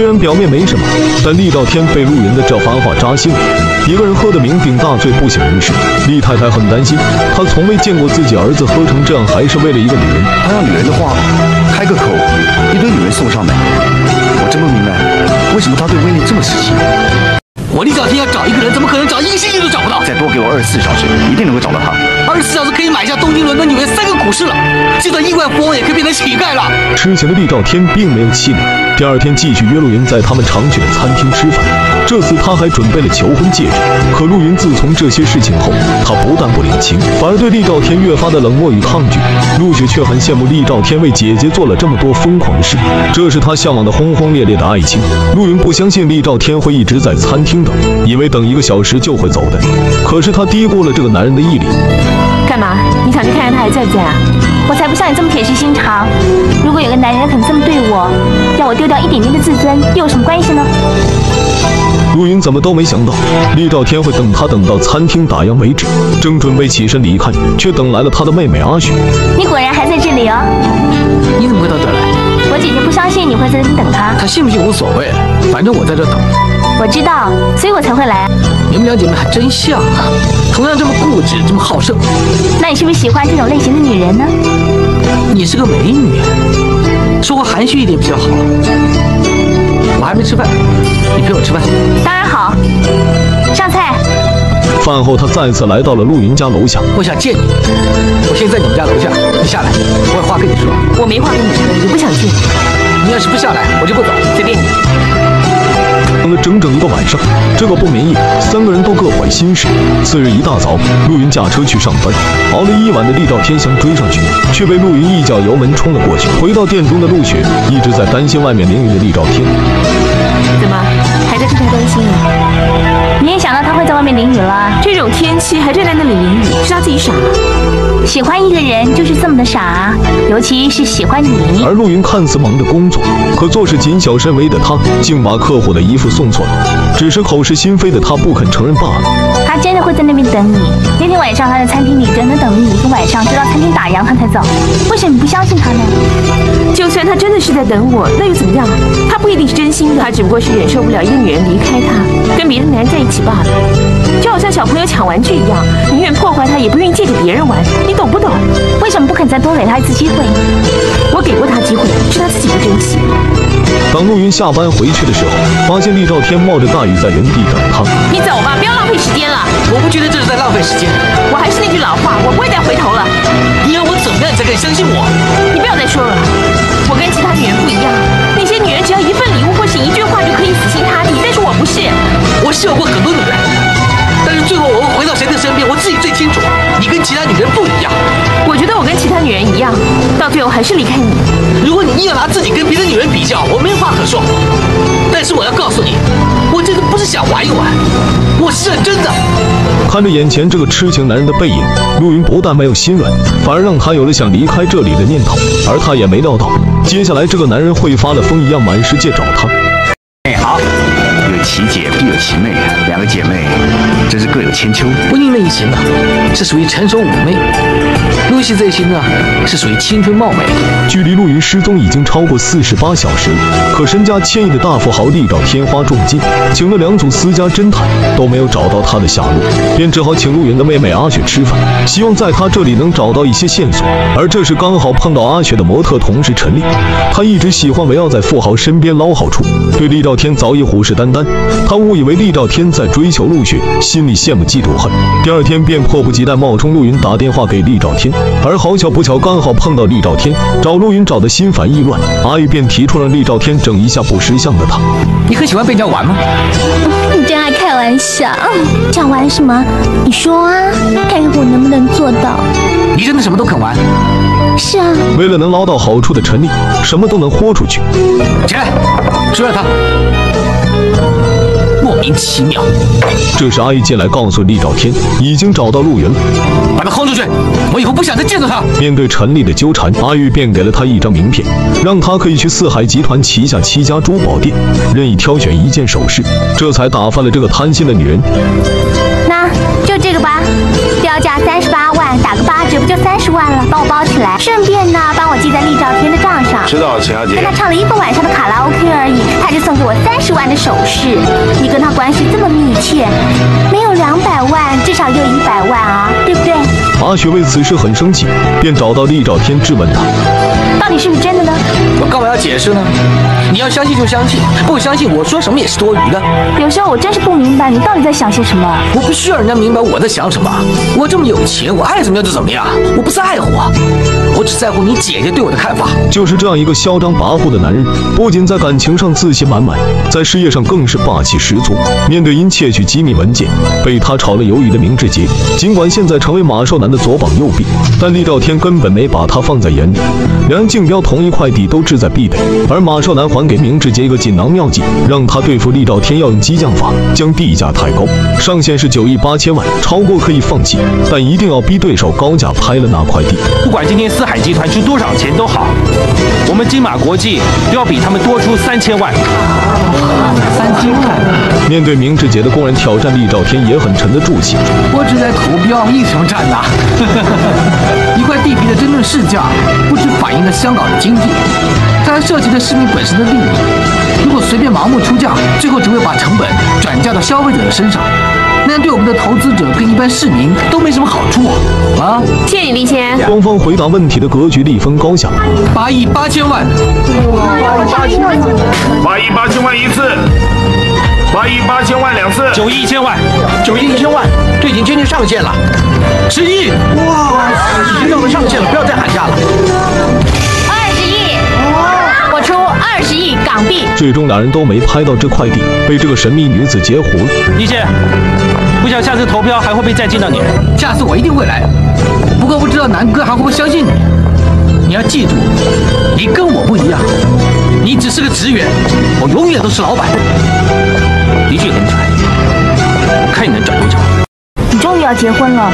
虽然表面没什么，但厉兆天被陆云的这番话扎心了。一个人喝得酩酊大醉不省人事，厉太太很担心。她从未见过自己儿子喝成这样，还是为了一个女人。他让女人的话开个口，一堆女人送上门。我真不明白，为什么他对威力这么死心？我厉兆天要找一个人，怎么可能找一个星期都找不到？再多给我二十四小时，一定能够找到他。二十四小时可以买下东京、伦敦、纽约三个股市了，就算亿万富翁也可以变成乞丐了。痴情的厉兆天并没有气馁，第二天继续约陆云在他们常去的餐厅吃饭。这次他还准备了求婚戒指。可陆云自从这些事情后，他不但不领情，反而对厉兆天越发的冷漠与抗拒。陆雪却很羡慕厉兆天为姐姐做了这么多疯狂的事，这是他向往的轰轰烈烈的爱情。陆云不相信厉兆天会一直在餐厅等，以为等一个小时就会走的。可是他低估了这个男人的毅力。干嘛？你想去看看他还在不在啊？我才不像你这么铁石心肠。如果有个男人肯这么对我，让我丢掉一点点的自尊，又有什么关系呢？陆云怎么都没想到，厉兆天会等他等到餐厅打烊为止。正准备起身离开，却等来了他的妹妹阿雪。你果然还在这里哦。你怎么会到这儿来？我姐姐不相信你会在这里等她。他信不信无所谓，反正我在这等。我知道，所以我才会来。你们两姐妹还真像啊，同样这么固执，这么好胜。那你是不是喜欢这种类型的女人呢？你是个美女，说话含蓄一点比较好。我还没吃饭，你陪我吃饭。当然好，上菜。饭后，他再次来到了陆云家楼下。我想见你，我现在在你们家楼下，你下来，我有话跟你说。我没话跟你说，我不想见你。你要是不下来，我就不走，随便你。等了整整一个晚上，这个不眠夜，三个人都各怀心事。次日一大早，陆云驾车去上班，熬了一晚的厉兆天想追上去，却被陆云一脚油门冲了过去。回到店中的陆雪一直在担心外面淋雨的厉兆天。怎么还在替他担心啊？你也想到他会在外面淋雨了？这种天气还站在那里淋雨，是他自己傻。喜欢一个人就是这么的傻，尤其是喜欢你。而陆云看似忙着工作，可做事谨小慎微的他，竟把客户的衣服送错了。只是口是心非的他不肯承认罢了。真的会在那边等你。那天晚上他在餐厅里整整等了你一个晚上，直到餐厅打烊他才走。为什么你不相信他呢？就算他真的是在等我，那又怎么样？他不一定是真心的，他只不过是忍受不了一个女人离开他，跟别的男人在一起罢了。就好像小朋友抢玩具一样，宁愿破坏他，也不愿意借给别人玩。你懂不懂？为什么不肯再多给他一次机会？我给过他机会，是他自己不珍惜。当陆云下班回去的时候，发现厉兆天冒着大雨在原地等他。你走吧，不要浪费时间了。我不觉得这是在浪费时间。我还是那句老话，我不会再回头了。你要我怎么样才肯相信我？你不要再说了，我跟其他女人不一样。那些女人只要一份礼物或是一句话就可以死心塌地，但是我不是。我是有过很多女人，但是最后我会回到谁的身边，我自己最清楚。你跟其他女人不一样。我觉得我跟其他女人一样，到最后还是离开你。如果你硬要拿自己跟别的女人比较，我没话可说。但是我要告诉你，我真的不是想玩一玩，我是认真的。看着眼前这个痴情男人的背影，陆云不但没有心软，反而让他有了想离开这里的念头。而他也没料到，接下来这个男人会发了疯一样满世界找他。有其姐必有其妹，两个姐妹真是各有千秋。温妮那一型呢，是属于成熟妩媚；露西这一型呢，是属于青春貌美。距离陆云失踪已经超过四十八小时了，可身家千亿的大富豪厉兆天花重金，请了两组私家侦探都没有找到他的下落，便只好请陆云的妹妹阿雪吃饭，希望在他这里能找到一些线索。而这时刚好碰到阿雪的模特同事陈丽，她一直喜欢围绕在富豪身边捞好处，对厉兆天早已虎视眈眈。她误以为厉兆天在追求陆雪，心里羡慕嫉妒恨，第二天便迫不及待冒充陆云打电话给厉兆天，而好巧不巧刚好碰到厉兆天找陆云找的心烦意乱，阿玉便提出让厉兆天整一下不识相的他。你很喜欢被人家玩吗？你真爱开玩笑。想玩什么？你说啊，看看我能不能做到。你真的什么都肯玩？是啊，为了能捞到好处的陈丽，什么都能豁出去。起来，追了他。莫名其妙。这时阿玉进来告诉厉兆天，已经找到陆云了。把他轰出去！我以后不想再见到他。面对陈丽的纠缠，阿玉便给了他一张名片，让他可以去四海集团旗下七家珠宝店任意挑选一件首饰，这才打发了这个贪心的女人。那就这个吧，标价三十八万，打个八折不就三十万了？帮我包起来，顺便呢帮我记在厉兆天的账上。知道，陈小姐跟。他唱了一个晚上的卡拉 OK 而已，他就送给我三十万的首饰。你跟他关系这么密切，没有两百万，至少也有一百万啊，对不对？阿雪为此事很生气，便找到厉兆天质问他。到底是不是真的呢？我干嘛要解释呢？你要相信就相信，不相信我说什么也是多余的。有时候我真是不明白你到底在想些什么。我不需要人家明白我在想什么。我这么有钱，我爱怎么样就怎么样。我不在乎，我只在乎你姐姐对我的看法。就是这样一个嚣张跋扈的男人，不仅在感情上自信满满，在事业上更是霸气十足。面对因窃取机密文件被他炒了鱿鱼的明志杰，尽管现在成为马少男的左膀右臂，但厉兆天根本没把他放在眼里。两人竞标同一块地都志在必得，而马少南还给明志杰一个锦囊妙计，让他对付厉兆天要用激将法，将地价抬高，上限是九亿八千万，超过可以放弃，但一定要逼对手高价拍了那块地。不管今天四海集团出多少钱都好，我们金马国际都要比他们多出三千万。三千万，面对明志杰的公然挑战，厉兆天也很沉得住气。我只在投标，一什么战呐？<laughs> 地皮的真正市价，不只反映了香港的经济，它还涉及了市民本身的利益。如果随便盲目出价，最后只会把成本转嫁到消费者的身上，那样对我们的投资者跟一般市民都没什么好处啊！啊谢谢你，丽仙。双方回答问题的格局立分高下。八亿八千万，八亿八千万一次，八亿八千万两次，九亿一千万，九亿一千万，这已经接近上限了。十亿，哇，已经到了上限了，不要再喊价了。二十亿，我出二十亿港币。最终两人都没拍到这块地，被这个神秘女子截胡了。一姐，不想下次投标还会不会再见到你？下次我一定会来，不过不知道南哥还会不会相信你。你要记住，你跟我不一样，你只是个职员，我永远都是老板。离这很远，我看你能找多久。你终于要结婚了，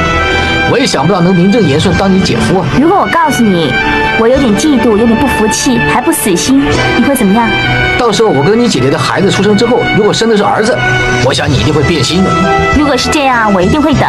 我也想不到能名正言顺当你姐夫啊。如果我告诉你，我有点嫉妒，有点不服气，还不死心，你会怎么样？到时候我跟你姐姐的孩子出生之后，如果生的是儿子，我想你一定会变心的。如果是这样，我一定会等。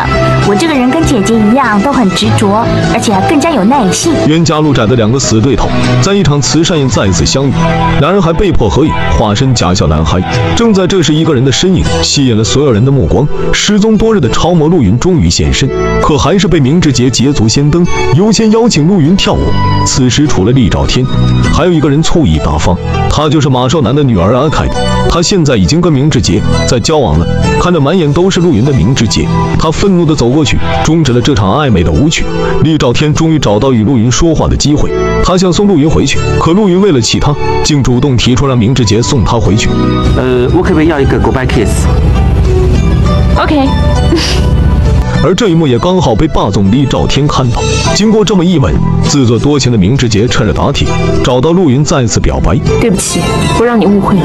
我这个人跟姐姐一样，都很执着，而且还更加有耐性。冤家路窄的两个死对头，在一场慈善宴再次相遇，两人还被迫合影，化身假笑男孩。正在这时，一个人的身影吸引了所有人的目光。失踪多日的超模陆云终于现身，可还是被明志杰捷足先登，优先邀请陆云跳舞。此时除了厉兆天，还有一个人醋意大发，他就是马少南的女儿阿凯。他现在已经跟明志杰在交往了。看着满眼都是陆云的明志杰，他愤怒地走过去，终止了这场暧昧的舞曲。厉兆天终于找到与陆云说话的机会，他想送陆云回去，可陆云为了气他，竟主动提出让明志杰送他回去。呃，我可不可以要一个 goodbye kiss？OK，而这一幕也刚好被霸总厉兆天看到。经过这么一吻，自作多情的明志杰趁热打铁，找到陆云再次表白。对不起，我让你误会了。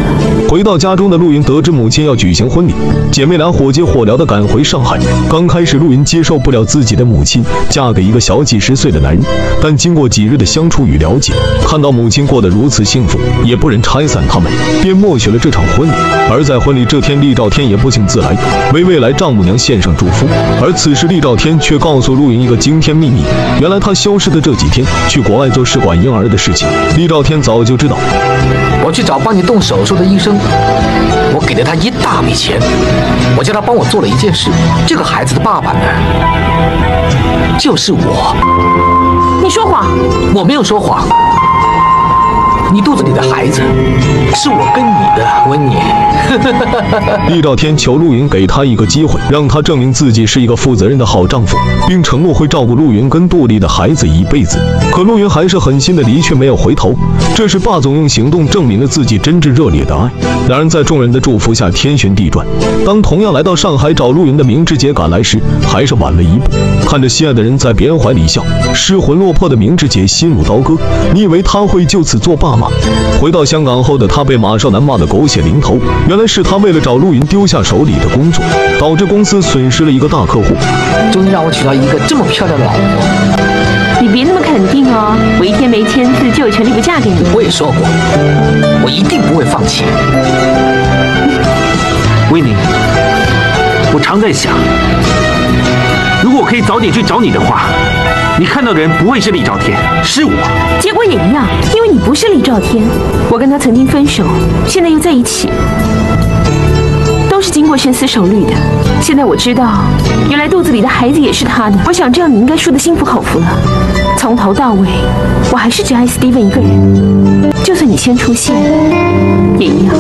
回到家中的陆云得知母亲要举行婚礼，姐妹俩火急火燎地赶回上海。刚开始，陆云接受不了自己的母亲嫁给一个小几十岁的男人，但经过几日的相处与了解，看到母亲过得如此幸福，也不忍拆散他们，便默许了这场婚礼。而在婚礼这天，厉兆天也不请自来，为未来丈母娘献上祝福。而此时，厉兆天却告诉陆云一个惊天秘密：原来他消失的这几天去国外做试管婴儿的事情，厉兆天早就知道。我去找帮你动手术的医生，我给了他一大笔钱，我叫他帮我做了一件事。这个孩子的爸爸呢，就是我。你说谎，我没有说谎。你肚子里的孩子是我跟你的，温妮。<laughs> 厉兆天求陆云给他一个机会，让他证明自己是一个负责任的好丈夫，并承诺会照顾陆云跟杜丽的孩子一辈子。可陆云还是狠心的离去，没有回头。这时霸总用行动证明了自己真挚热烈的爱。两人在众人的祝福下天旋地转。当同样来到上海找陆云的明志杰赶来时，还是晚了一步。看着心爱的人在别人怀里笑，失魂落魄的明志杰心如刀割。你以为他会就此作罢吗？回到香港后的他被马少南骂得狗血淋头，原来是他为了找陆云丢下手里的工作，导致公司损失了一个大客户。终于让我娶到一个这么漂亮的老婆。你别那么肯定哦，我一天没签字就有权利不嫁给你。我也说过，我一定不会放弃。<laughs> 维尼，我常在想，如果我可以早点去找你的话，你看到的人不会是李兆天，是我。结果也一样，因为你不是李兆天，我跟他曾经分手，现在又在一起，都是经过深思熟虑的。现在我知道，原来肚子里的孩子也是他的。我想这样你应该输得心服口服了。从头到尾，我还是只爱 Steven 一个人，就算你先出现，也一样。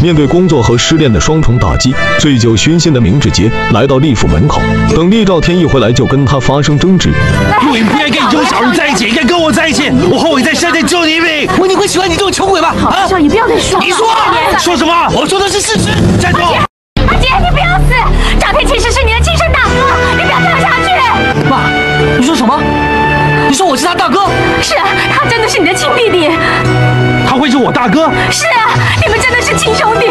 面对工作和失恋的双重打击，醉酒熏心的明志杰来到厉府门口，等厉兆天一回来就跟他发生争执。陆云不应该跟你这种小人在一起，应该跟我在一起。我后悔在山内救你一命。我你会喜欢你这种穷鬼吗？啊！少爷，不要再说了。你说啊说什么？我说的是事实。站住！阿杰，你不要死！赵天其实是你的亲生大哥，你不要跳下去！爸，你说什么？你说我是他大哥？是啊，他真的是你的亲弟弟。他会是我大哥？是啊，你们真的是亲兄弟，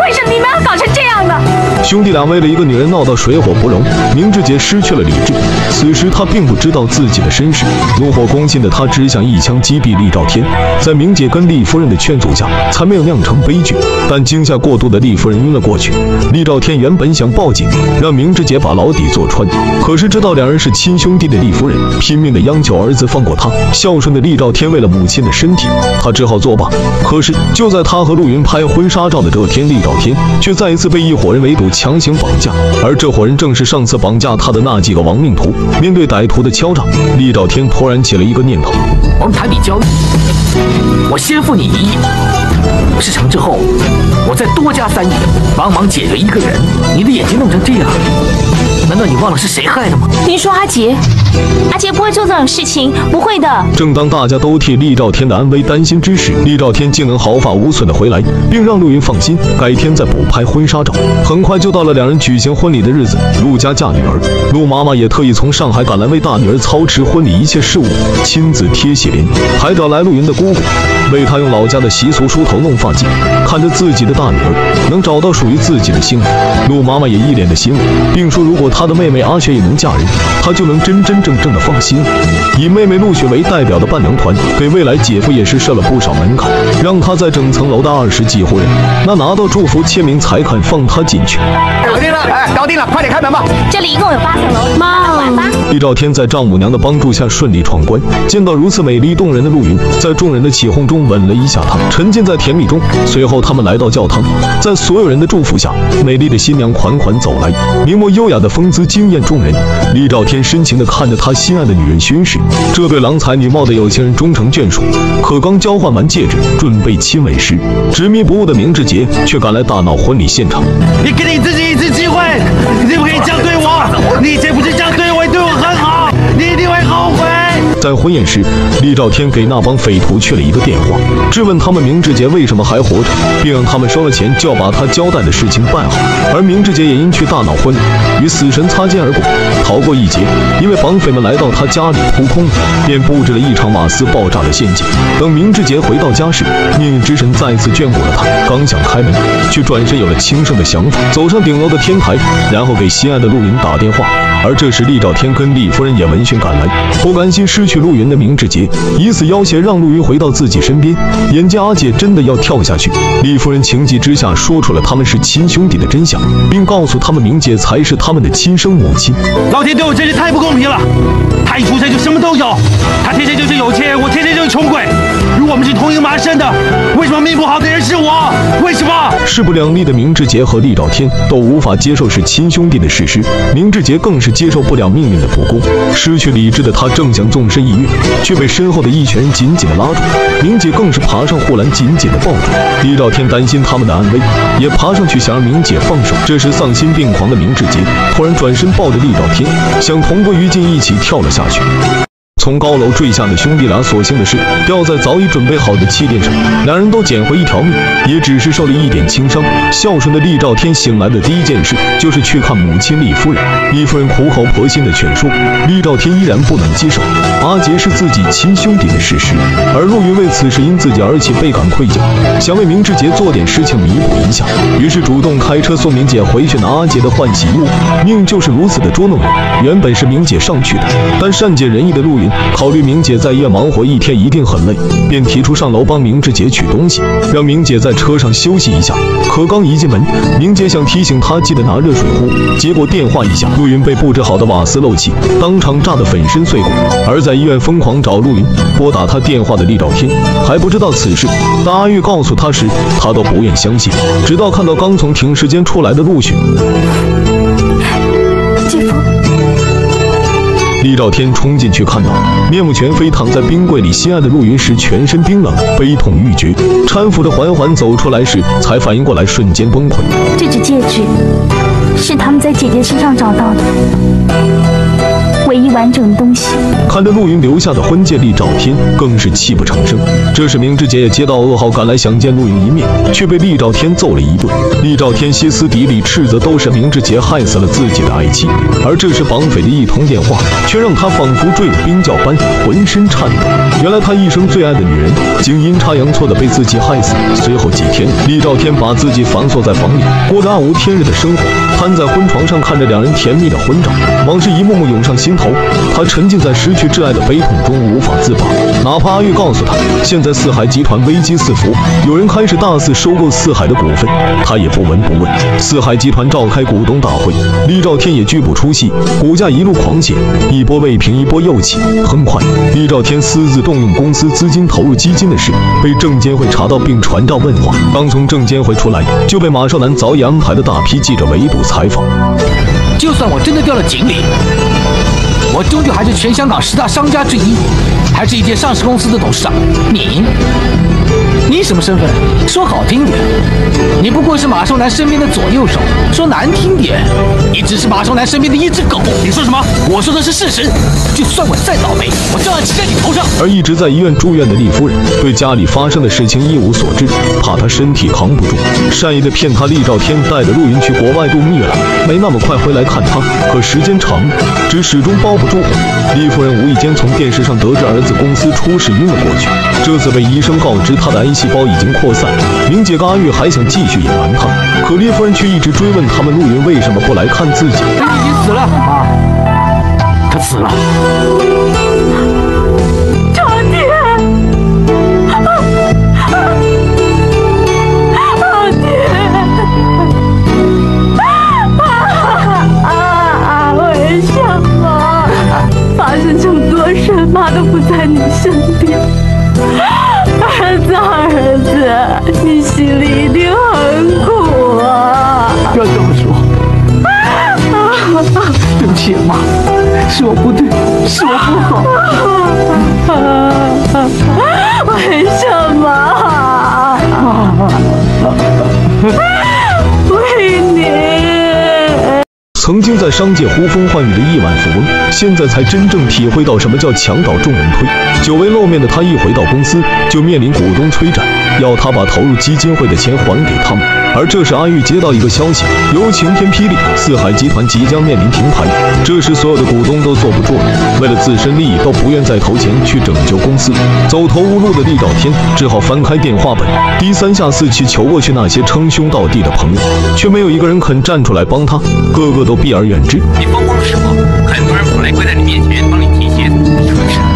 为什么你们要搞成这样呢？兄弟俩为了一个女人闹到水火不容，明志杰失去了理智。此时他并不知道自己的身世，怒火攻心的他只想一枪击毙厉兆天。在明姐跟厉夫人的劝阻下，才没有酿成悲剧。但惊吓过度的厉夫人晕了过去。厉兆天原本想报警，让明志杰把牢底坐穿，可是知道两人是亲兄弟的厉夫人拼命的央求儿子放过他。孝顺的厉兆天为了母亲的身体，他只好作罢。可是就在他和陆云拍婚纱照的这天，厉兆天却再一次被一伙人围堵。强行绑架，而这伙人正是上次绑架他的那几个亡命徒。面对歹徒的敲诈，厉兆天突然起了一个念头：我们谈笔交易，我先付你一亿，事成之后，我再多加三亿，帮忙解决一个人。你的眼睛弄成这样，难道你忘了是谁害的吗？您说阿杰，阿杰不会做这种事情，不会的。正当大家都替厉兆天的安危担心之时，厉兆天竟能毫发无损的回来，并让陆云放心，改天再补拍婚纱照。很快就到了两人举行婚礼的日子，陆家嫁女儿，陆妈妈也特意从上海赶来为大女儿操持婚礼一切事务，亲自贴喜联，还找来陆云的姑姑，为他用老家的习俗梳头弄发髻。看着自己的大女儿能找到属于自己的幸福。陆妈妈也一脸的欣慰，并说如果她的妹妹阿雪也能嫁人，她就能真真正正的放心了。以妹妹陆雪为代表的伴娘团，给未来姐夫也是设了不少门槛，让他在整层楼的二十几户人，那拿到祝福签名才肯放他进去。哎，搞定了，快点开门吧。这里一共有八层楼，妈晚吧。厉兆天在丈母娘的帮助下顺利闯关，见到如此美丽动人的陆云，在众人的起哄中吻了一下她，沉浸在甜蜜中。随后他们来到教堂，在所有人的祝福下，美丽的新娘款款走来，明眸优雅的风姿惊艳众人。厉兆天深情地看着他心爱的女人宣誓，这对郎才女貌的有情人终成眷属。可刚交换完戒指，准备亲吻时，执迷不悟的明志杰却赶来大闹婚礼现场。你给你自己一次机会，你不可以这样对我，你以前不是这样对在婚宴时，厉兆天给那帮匪徒去了一个电话，质问他们明志杰为什么还活着，并让他们收了钱就要把他交代的事情办好。而明志杰也因去大闹婚礼，与死神擦肩而过，逃过一劫。因为绑匪们来到他家里扑空，便布置了一场瓦斯爆炸的陷阱。等明志杰回到家时，命运之神再次眷顾了他，刚想开门，却转身有了轻生的想法，走上顶楼的天台，然后给心爱的陆云打电话。而这时，厉兆天跟厉夫人也闻讯赶来，不甘心失去陆云的明志杰，以此要挟让陆云回到自己身边。眼见阿姐真的要跳下去，李夫人情急之下说出了他们是亲兄弟的真相，并告诉他们明姐才是他们的亲生母亲。老天对我真是太不公平了，他一出生就什么都有，他天生就是有钱，我天生就是穷鬼。如我们是同一个妈生的，为什么命不好的人是我？为什么？势不两立的明志杰和厉兆天都无法接受是亲兄弟的事实，明志杰更是接受不了命运的不公。失去理智的他正想纵身一跃，却被身后的一群人紧紧的拉住。明姐更是爬上护栏，紧紧的抱住。厉兆天担心他们的安危，也爬上去想让明姐放手。这时丧心病狂的明志杰突然转身抱着厉兆天，想同归于尽，一起跳了下去。从高楼坠下的兄弟俩，所幸的是掉在早已准备好的气垫上，两人都捡回一条命，也只是受了一点轻伤。孝顺的厉兆天醒来的第一件事就是去看母亲厉夫人。厉夫人苦口婆心的劝说，厉兆天依然不能接受阿杰是自己亲兄弟的事实。而陆云为此事因自己而起倍感愧疚，想为明志杰做点事情弥补一下，于是主动开车送明姐回去拿阿杰的换洗衣物。命就是如此的捉弄人，原本是明姐上去的，但善解人意的陆云。考虑明姐在医院忙活一天一定很累，便提出上楼帮明志杰取东西，让明姐在车上休息一下。可刚一进门，明姐想提醒他记得拿热水壶，结果电话一响，陆云被布置好的瓦斯漏气，当场炸得粉身碎骨。而在医院疯狂找陆云，拨打他电话的厉兆天还不知道此事，当阿玉告诉他时，他都不愿相信，直到看到刚从停尸间出来的陆雪。姐夫。厉兆天冲进去，看到面目全非躺在冰柜里心爱的陆云时，全身冰冷，悲痛欲绝，搀扶着缓缓走出来时，才反应过来，瞬间崩溃。这只戒指是他们在姐姐身上找到的。完整的东西。看着陆云留下的婚戒，厉兆天更是泣不成声。这时明志杰也接到噩耗，赶来想见陆云一面，却被厉兆天揍了一顿。厉兆天歇斯底里斥责都是明志杰害死了自己的爱妻，而这时绑匪的一通电话，却让他仿佛坠入冰窖般浑身颤抖。原来他一生最爱的女人，竟阴差阳错的被自己害死。随后几天，厉兆天把自己反锁在房里，过着暗无天日的生活，瘫在婚床上看着两人甜蜜的婚照，往事一幕幕涌上心。头，他沉浸在失去挚爱的悲痛中无法自拔。哪怕阿玉告诉他，现在四海集团危机四伏，有人开始大肆收购四海的股份，他也不闻不问。四海集团召开股东大会，厉兆天也拒不出席，股价一路狂泻，一波未平一波又起。很快，厉兆天私自动用公司资金投入基金的事被证监会查到，并传召问话。刚从证监会出来，就被马少南早已安排的大批记者围堵采访。就算我真的掉了井里。我终究还是全香港十大商家之一，还是一间上市公司的董事长。你，你什么身份？说好听点，你不过是马少南身边的左右手；说难听点，你只是马少南身边的一只狗。你说什么？我说的是事实。就算我再倒霉，我照样骑在你头上。而一直在医院住院的厉夫人，对家里发生的事情一无所知，怕他身体扛不住，善意的骗他厉兆天带着陆云去国外度蜜月了，没那么快回来看他。可时间长了，只始终包不住火。厉夫人无意间从电视上得知儿子公司出事晕了过去，这次被医生告知他的癌细胞已经扩散，明姐跟阿玉还想继续隐瞒他，可厉夫人却一直追问他们陆云为什么不来看自己。他已经死了，妈，他死了。对不起，妈，是我不对，是我不好。<laughs> 为什么？<laughs> 为你。曾经在商界呼风唤雨的亿万富翁，现在才真正体会到什么叫墙倒众人推。久未露面的他一回到公司，就面临股东催债，要他把投入基金会的钱还给他们。而这时，阿玉接到一个消息，由晴天霹雳，四海集团即将面临停牌。这时，所有的股东都坐不住了，为了自身利益，都不愿再投钱去拯救公司。走投无路的厉兆天只好翻开电话本，低三下四去求过去那些称兄道弟的朋友，却没有一个人肯站出来帮他，个个都避而远之。你疯狂的时候，很多人跑来跪在你面前帮你提鞋，是不是？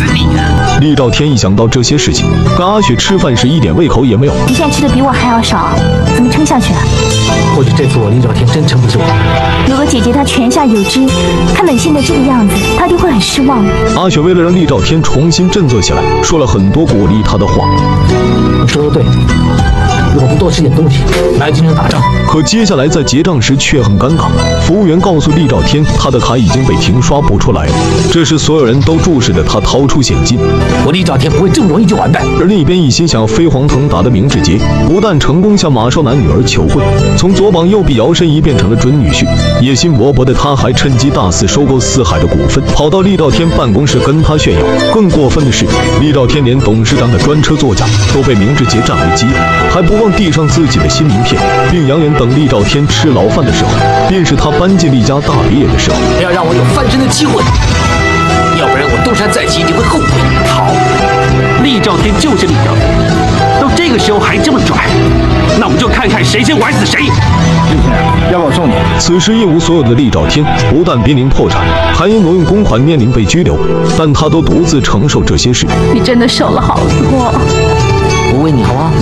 死你呢。厉兆天一想到这些事情，跟阿雪吃饭时一点胃口也没有。你现在吃的比我还要少，怎么撑下去啊？或许这次我厉兆天真撑不住了。如果姐姐她泉下有知，看到你现在这个样子，她一定会很失望的。阿雪为了让厉兆天重新振作起来，说了很多鼓励他的话。你说的对。如果不多吃点东西，来京城打仗。可接下来在结账时却很尴尬，服务员告诉厉兆天，他的卡已经被停刷不出来了。这时所有人都注视着他掏出现金，我厉兆天不会这么容易就完蛋。而另一边一心想要飞黄腾达的明志杰，不但成功向马少男女儿求婚，从左膀右臂摇身一变成了准女婿，野心勃勃的他还趁机大肆收购四海的股份，跑到厉兆天办公室跟他炫耀。更过分的是，厉兆天连董事长的专车座驾都被明志杰占为己有，还不。忘递上自己的新名片，并扬言等厉兆天吃牢饭的时候，便是他搬进厉家大别野的时候。不要让我有翻身的机会，要不然我东山再起你会后悔。好，厉兆天就是厉兆天，到这个时候还这么拽，那我们就看看谁先玩死谁。厉先生，要不我送你？此时一无所有的厉兆天不但濒临破产，还因挪用公款面临被拘留，但他都独自承受这些事。你真的瘦了好多。我为你好啊！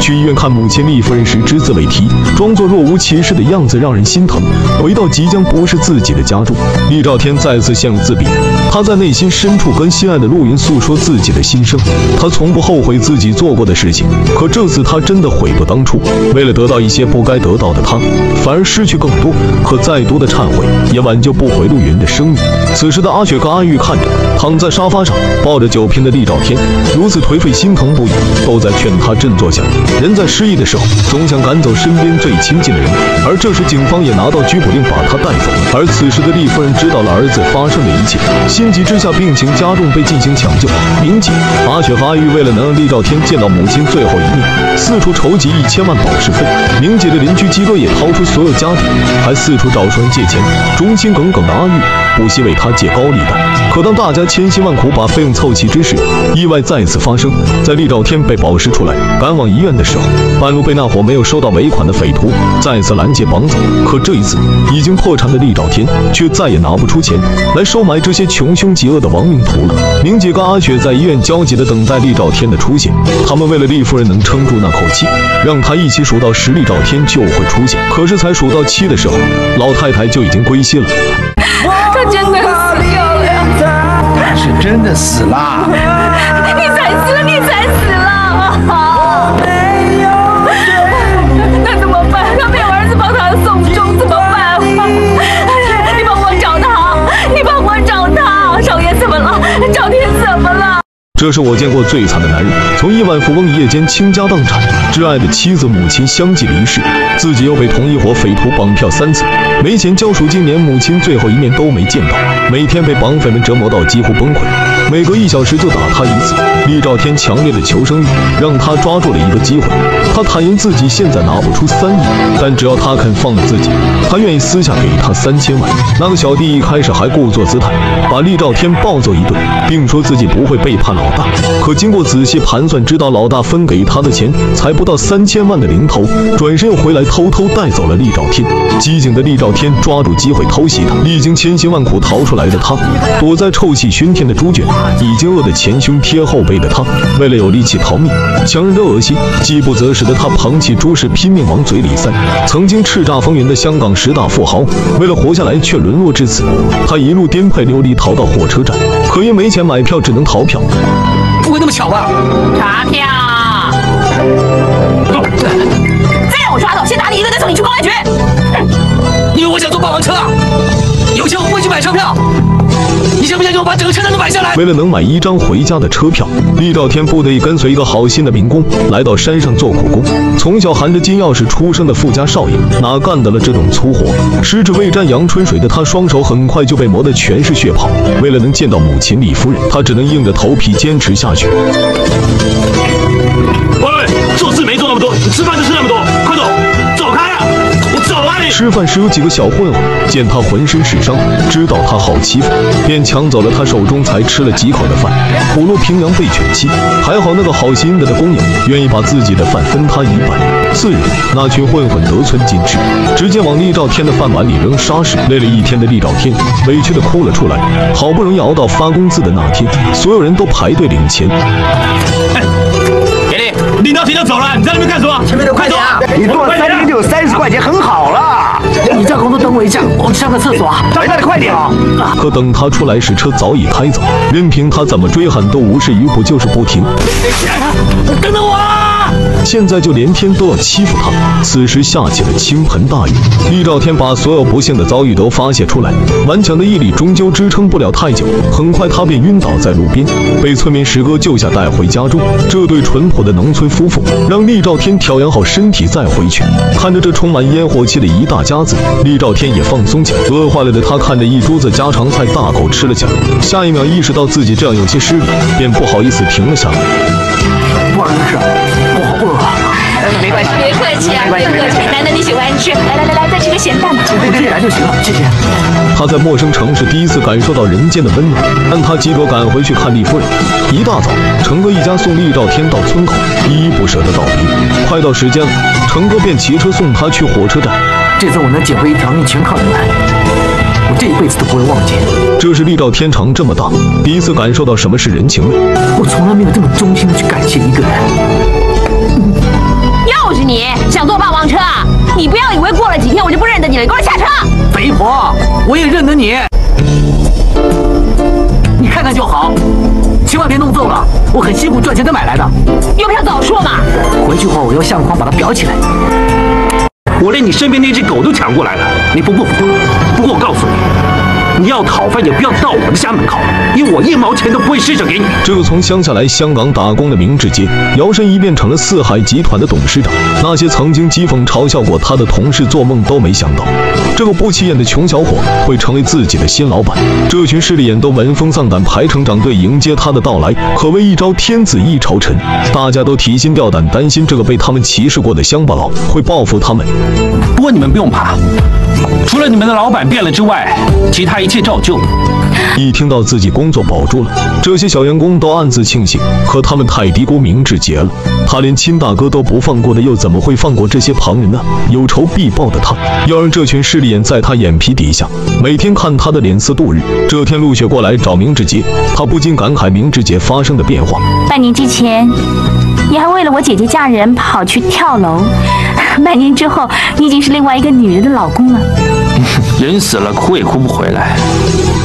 去医院看母亲厉夫人时，只字未提，装作若无其事的样子让人心疼。回到即将不是自己的家中，厉兆天再次陷入自闭。他在内心深处跟心爱的陆云诉说自己的心声。他从不后悔自己做过的事情，可这次他真的悔不当初。为了得到一些不该得到的他，反而失去更多。可再多的忏悔也挽救不回陆云的生命。此时的阿雪跟阿玉看着躺在沙发上抱着酒瓶的厉兆天，如此颓废，心疼不已，都在。劝他振作下。人在失意的时候，总想赶走身边最亲近的人，而这时警方也拿到拘捕令，把他带走。而此时的厉夫人知道了儿子发生的一切，心急之下病情加重，被进行抢救。明姐、阿雪和阿玉为了能让厉兆天见到母亲最后一面，四处筹集一千万保释费。明姐的邻居鸡哥也掏出所有家底，还四处找熟人借钱。忠心耿耿的阿玉不惜为他借高利贷。可当大家千辛万苦把费用凑齐之时，意外再次发生，在厉兆天被保释。出来赶往医院的时候，半路被那伙没有收到尾款的匪徒再次拦截绑走。可这一次，已经破产的厉兆天却再也拿不出钱来收买这些穷凶极恶的亡命徒了。明姐跟阿雪在医院焦急地等待厉兆天的出现，他们为了厉夫人能撑住那口气，让他一起数到十，厉兆天就会出现。可是才数到七的时候，老太太就已经归西了。<laughs> 她真的，是真的死了。<laughs> 你才死了，你才死了。好，那怎么办？他没有儿子帮他送终，怎么办？你帮我找他，你帮我找他。少爷怎么了？赵天怎么了？这是我见过最惨的男人，从亿万富翁一夜间倾家荡产，挚爱的妻子、母亲相继离世，自己又被同一伙匪徒绑票三次，没钱交赎金，连母亲最后一面都没见到，每天被绑匪们折磨到几乎崩溃，每隔一小时就打他一次。厉兆天强烈的求生欲让他抓住了一个机会，他坦言自己现在拿不出三亿，但只要他肯放了自己，他愿意私下给他三千万。那个小弟一开始还故作姿态，把厉兆天暴揍一顿，并说自己不会背叛老大。可经过仔细盘算，知道老大分给他的钱才不到三千万的零头，转身又回来偷偷带走了厉兆天。机警的厉兆天抓住机会偷袭他，历经千辛万苦逃出来的他，躲在臭气熏天的猪圈，已经饿得前胸贴后背的他，为了有力气逃命，强忍着恶心，饥不择食的他捧起猪食拼命往嘴里塞。曾经叱咤风云的香港十大富豪，为了活下来却沦落至此。他一路颠沛流离逃到火车站，可因没钱买票，只能逃票。不会那么巧吧？查票！再让我抓到，先打你一顿，再送你去公安局！你以为我想坐霸王车啊？有钱我不会去买车票。你信不信给我把整个车站都买下来？为了能买一张回家的车票，厉兆天不得已跟随一个好心的民工来到山上做苦工。从小含着金钥匙出生的富家少爷，哪干得了这种粗活？十指未沾阳春水的他，双手很快就被磨得全是血泡。为了能见到母亲李夫人，他只能硬着头皮坚持下去。喂喂，做事没做那么多，你吃饭就吃那么多，吃饭时有几个小混混见他浑身是伤，知道他好欺负，便抢走了他手中才吃了几口的饭。虎落平阳被犬欺，还好那个好心的的工友愿意把自己的饭分他一半。次日，那群混混得寸进尺，直接往厉兆天的饭碗里扔沙石。累了一天的厉兆天委屈的哭了出来。好不容易熬到发工资的那天，所有人都排队领钱。领到钱就走了，你在那边干什么？前面的快点啊！你做三天就有三十块钱，很好了。你在工作等我一下，我去上个厕所啊！哎，那你快点啊！可等他出来时，车早已开走，任凭他怎么追喊都无事于补，就是不停。等等我啊！现在就连天都要欺负他。此时下起了倾盆大雨，厉兆天把所有不幸的遭遇都发泄出来，顽强的毅力终究支撑不了太久，很快他便晕倒在路边，被村民石哥救下带回家中。这对淳朴的农村夫妇让厉兆天调养好身体再回去。看着这充满烟火气的一大家子，厉兆天也放松起来。饿坏了的他看着一桌子家常菜，大口吃了起来。下一秒意识到自己这样有些失礼，便不好意思停了下来。不好意思，关系，别客气啊，不用客气。难得你喜欢吃，来来来来，再吃个咸蛋吧。对对，来就行了，谢谢。他在陌生城市第一次感受到人间的温暖，但他急着赶回去看丽夫人。一大早，成哥一家送厉兆天到村口，依依不舍的道别。快到时间了，成哥便骑车送他去火车站。这次我能捡回一条命，全靠你们，我这一辈子都不会忘记。这是厉兆天长这么大第一次感受到什么是人情味。我从来没有这么衷心的去感谢一个人。又是你想坐霸王车啊？你不要以为过了几天我就不认得你了，你给我下车！肥婆，我也认得你，你看看就好，千万别弄皱了。我很辛苦赚钱才买来的，有票早说嘛！回去后我要相框把它裱起来。我连你身边那只狗都抢过来了，你不不不，不过我告诉你，你要讨饭也不要到我的家门口，因为我一毛钱都不会施舍给你。这个从乡下来香港打工的明志杰，摇身一变成了四海集团的董事长。那些曾经讥讽嘲笑过他的同事，做梦都没想到，这个不起眼的穷小伙会成为自己的新老板。这群势利眼都闻风丧胆，排成长队迎接他的到来，可谓一朝天子一朝臣。大家都提心吊胆，担心这个被他们歧视过的乡巴佬会报复他们。不过你们不用怕，除了你们的老板变了之外，其他一切照旧。一听到自己工作保住了，这些小员工都暗自庆幸。可他们太低估明志杰了，他连亲大哥都不放过的，又怎么会放过这些旁人呢？有仇必报的他，要让这群势利眼在他眼皮底下，每天看他的脸色度日。这天陆雪过来找明志杰，他不禁感慨明志杰发生的变化。半年之前，你还为了我姐姐嫁人跑去跳楼；半年之后，你已经是另外一个女人的老公了。<laughs> 人死了，哭也哭不回来。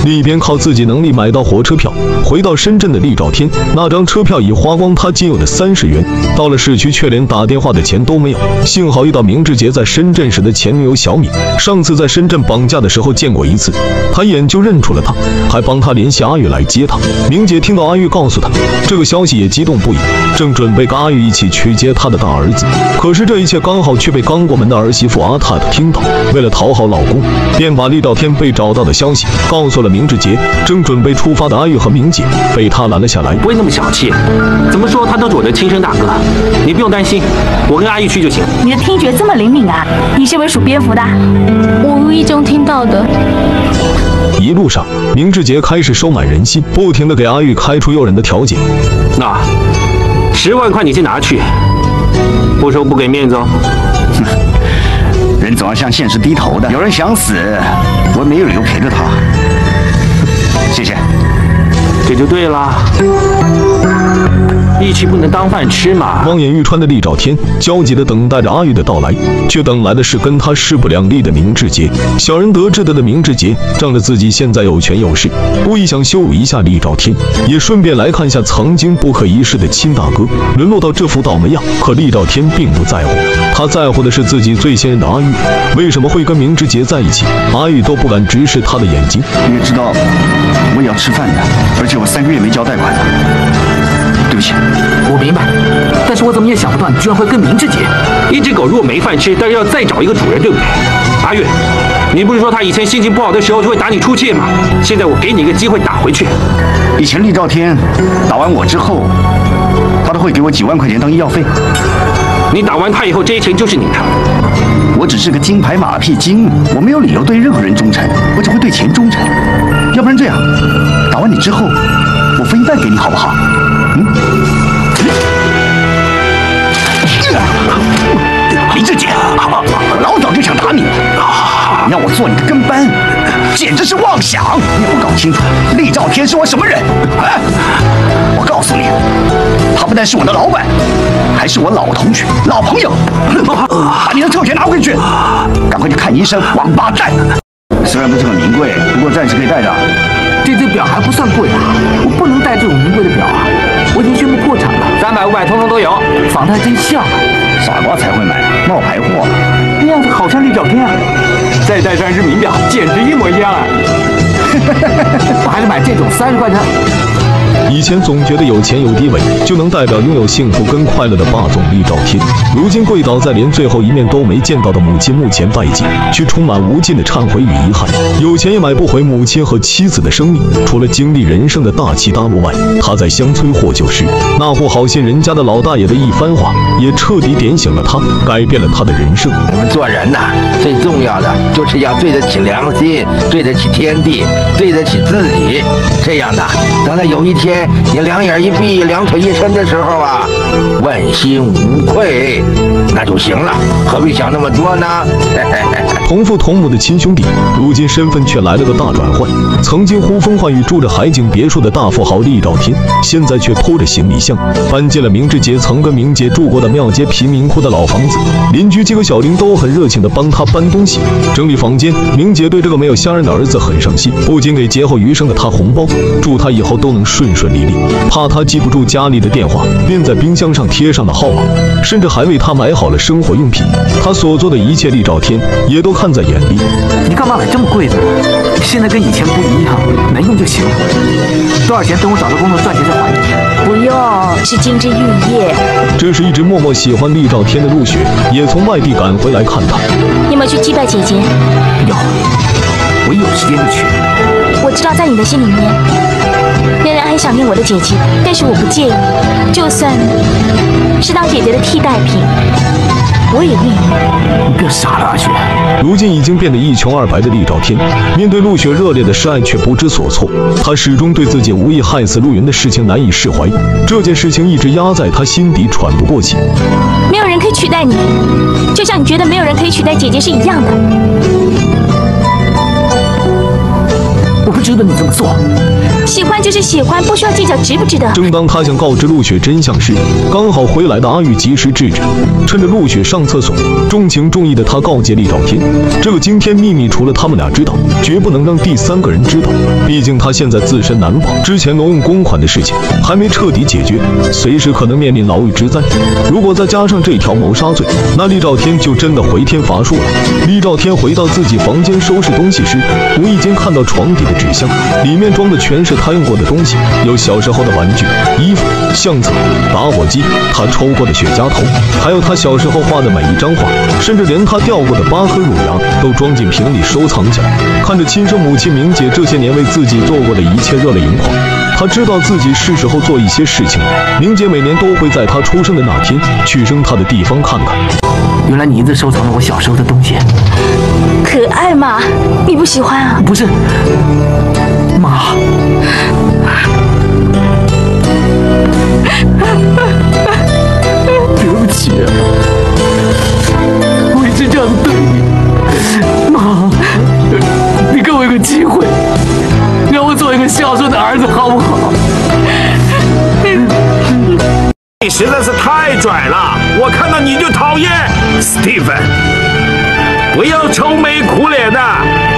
另一边靠自己能力买到火车票，回到深圳的厉兆天，那张车票已花光他仅有的三十元。到了市区，却连打电话的钱都没有。幸好遇到明志杰在深圳时的前女友小敏，上次在深圳绑架的时候见过一次，他一眼就认出了她，还帮他联系阿玉来接他。明姐听到阿玉告诉他这个消息，也激动不已，正准备跟阿玉一起去接他的大儿子。可是这一切刚好却被刚过门的儿媳妇阿塔特听到，为了讨好老公，便把厉兆天被找到的消息告诉了。明志杰。正准备出发的阿玉和明姐被他拦了下来。不会那么小气，怎么说他都是我的亲生大哥，你不用担心，我跟阿玉去就行。你的听觉这么灵敏啊？你是不是属蝙蝠的？我无意中听到的。一路上，明志杰开始收买人心，不停的给阿玉开出诱人的条件。那十万块你先拿去，不收不给面子哦。<laughs> 人总要向现实低头的。有人想死，我没有理由陪着他。谢谢，这就对了。义气不能当饭吃嘛！望眼欲穿的厉兆天焦急地等待着阿玉的到来，却等来的是跟他势不两立的明志杰。小人得志的的明志杰仗着自己现在有权有势，故意想羞辱一下厉兆天，也顺便来看下曾经不可一世的亲大哥沦落到这副倒霉样。可厉兆天并不在乎，他在乎的是自己最信任的阿玉为什么会跟明志杰在一起。阿玉都不敢直视他的眼睛。你也知道，我也要吃饭的，而且我三个月没交贷款了。对不起，我明白，但是我怎么也想不到你居然会跟明志杰。一只狗如果没饭吃，但是要再找一个主人，对不对？阿月，你不是说他以前心情不好的时候就会打你出气吗？现在我给你一个机会打回去。以前厉兆天打完我之后，他都会给我几万块钱当医药费。你打完他以后，这些钱就是你的。我只是个金牌马屁精，我没有理由对任何人忠诚，我只会对钱忠诚。要不然这样，打完你之后，我分一半给你，好不好？嗯，李志杰，老早就想打你，让我做你的跟班，简直是妄想！你不搞清楚，厉兆天是我什么人？啊！我告诉你，他不但是我的老板，还是我老同学、老朋友。把你的特权拿回去，赶快去看医生，王八蛋！虽然不是很名贵，不过暂时可以带着。这只表还不算贵啊，我不能戴这种名贵的表啊！我已经宣布破产了，三百五百通通都有，仿的还真像啊！傻瓜才会买冒牌货，那样子好像绿脚天啊！再戴上一只名表，简直一模一样啊！<laughs> 我还是买这种三十块的。以前总觉得有钱有地位就能代表拥有幸福跟快乐的霸总厉兆天，如今跪倒在连最后一面都没见到的母亲墓前拜祭，却充满无尽的忏悔与遗憾。有钱也买不回母亲和妻子的生命，除了经历人生的大起大落外，他在乡村获救时，那户好心人家的老大爷的一番话，也彻底点醒了他，改变了他的人生。我们做人呐，最重要的就是要对得起良心，对得起天地，对得起自己。这样的，等到有一天。你两眼一闭，两腿一伸的时候啊，问心无愧，那就行了，何必想那么多呢？<laughs> 同父同母的亲兄弟，如今身份却来了个大转换。曾经呼风唤雨住着海景别墅的大富豪厉兆天，现在却拖着行李箱搬进了明志杰曾跟明杰住过的庙街贫民窟的老房子。邻居几个小玲都很热情地帮他搬东西、整理房间。明姐对这个没有相认的儿子很上心，不仅给劫后余生的他红包，祝他以后都能顺顺。利利怕他记不住家里的电话，便在冰箱上贴上了号码，甚至还为他买好了生活用品。他所做的一切，厉兆天也都看在眼里。你干嘛买这么贵的？现在跟以前不一样，能用就行了。多少钱？等我找到工作赚钱再还你。不用，是金枝玉叶。这时，一直默默喜欢厉兆天的陆雪也从外地赶回来看他。你们去祭拜姐姐？要，我一有时间就去。我知道，在你的心里面。仍然很想念我的姐姐，但是我不介意，就算是当姐姐的替代品，我也愿意。你别傻了，阿雪。如今已经变得一穷二白的厉兆天，面对陆雪热烈的示爱却不知所措。他始终对自己无意害死陆云的事情难以释怀，这件事情一直压在他心底，喘不过气。没有人可以取代你，就像你觉得没有人可以取代姐姐是一样的。我不值得你这么做。喜欢就是喜欢，不需要计较值不值得。正当他想告知陆雪真相时，刚好回来的阿玉及时制止。趁着陆雪上厕所，重情重义的他告诫厉兆天，这个惊天秘密除了他们俩知道，绝不能让第三个人知道。毕竟他现在自身难保，之前挪用公款的事情还没彻底解决，随时可能面临牢狱之灾。如果再加上这条谋杀罪，那厉兆天就真的回天乏术了。厉兆天回到自己房间收拾东西时，无意间看到床底的纸箱，里面装的全是。他用过的东西，有小时候的玩具、衣服、相册、打火机，他抽过的雪茄头，还有他小时候画的每一张画，甚至连他掉过的八颗乳牙都装进瓶里收藏起来。看着亲生母亲明姐这些年为自己做过的一切，热泪盈眶。他知道自己是时候做一些事情了。明姐每年都会在他出生的那天去生他的地方看看。原来你一直收藏了我小时候的东西。可爱嘛，你不喜欢啊？不是，妈。对不起，我一直这样对你，妈。你给我一个机会，让我做一个孝顺的儿子，好不好？你实在是太拽了，我看到你就讨厌，Steven。不要愁眉苦脸的。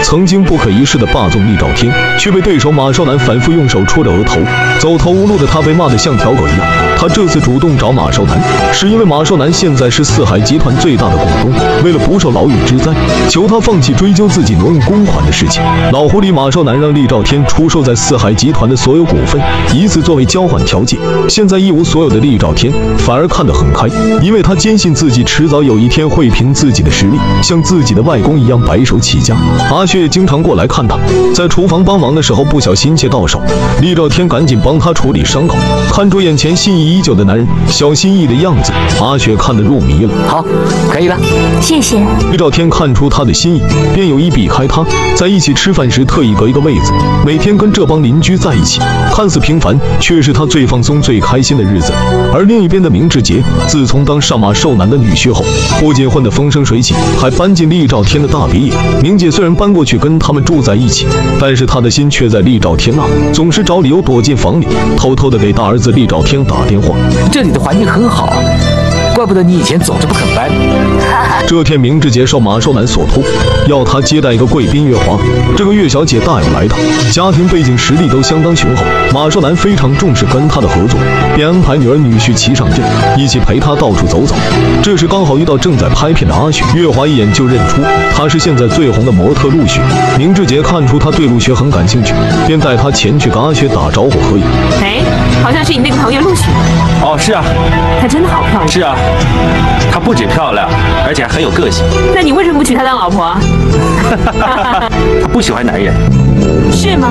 曾经不可一世的霸总厉兆天，却被对手马少南反复用手戳着额头，走投无路的他被骂得像条狗一样。他这次主动找马少南，是因为马少南现在是四海集团最大的股东，为了不受牢狱之灾，求他放弃追究自己挪用公款的事情。老狐狸马少南让厉兆天出售在四海集团的所有股份，以此作为交换条件。现在一无所有的厉兆天反而看得很开，因为他坚信自己迟早有一天会凭自己的实力，像自己的外公一样白手起家。阿雪也经常过来看他，在厨房帮忙的时候不小心切到手，厉兆天赶紧帮他处理伤口。看着眼前心仪已久的男人小心翼翼的样子，阿雪看得入迷了。好，可以了，谢谢。厉兆天看出他的心意，便有意避开他，在一起吃饭时特意隔一个位子。每天跟这帮邻居在一起，看似平凡，却是他最放松、最开心的日子。而另一边的明志杰，自从当上马寿男的女婿后，不仅混得风生水起，还搬进厉兆天的大别野。明姐虽然搬过去跟他们住在一起，但是她的心却在厉兆天那，总是找理由躲进房里，偷偷的给大儿子厉兆天打电话。这里的环境很好。怪不得你以前总是不肯搬。<laughs> 这天，明志杰受马少南所托，要他接待一个贵宾月华。这个月小姐大有来头，家庭背景实力都相当雄厚。马少南非常重视跟她的合作，便安排女儿女婿齐上阵，一起陪她到处走走。这时刚好遇到正在拍片的阿雪，月华一眼就认出她是现在最红的模特陆雪。明志杰看出她对陆雪很感兴趣，便带她前去跟阿雪打招呼合影。哎，好像是你那个朋友陆雪。哦，是啊，她真的好漂亮。是啊。她不仅漂亮，而且还很有个性。那你为什么不娶她当老婆？<laughs> 她不喜欢男人，是吗？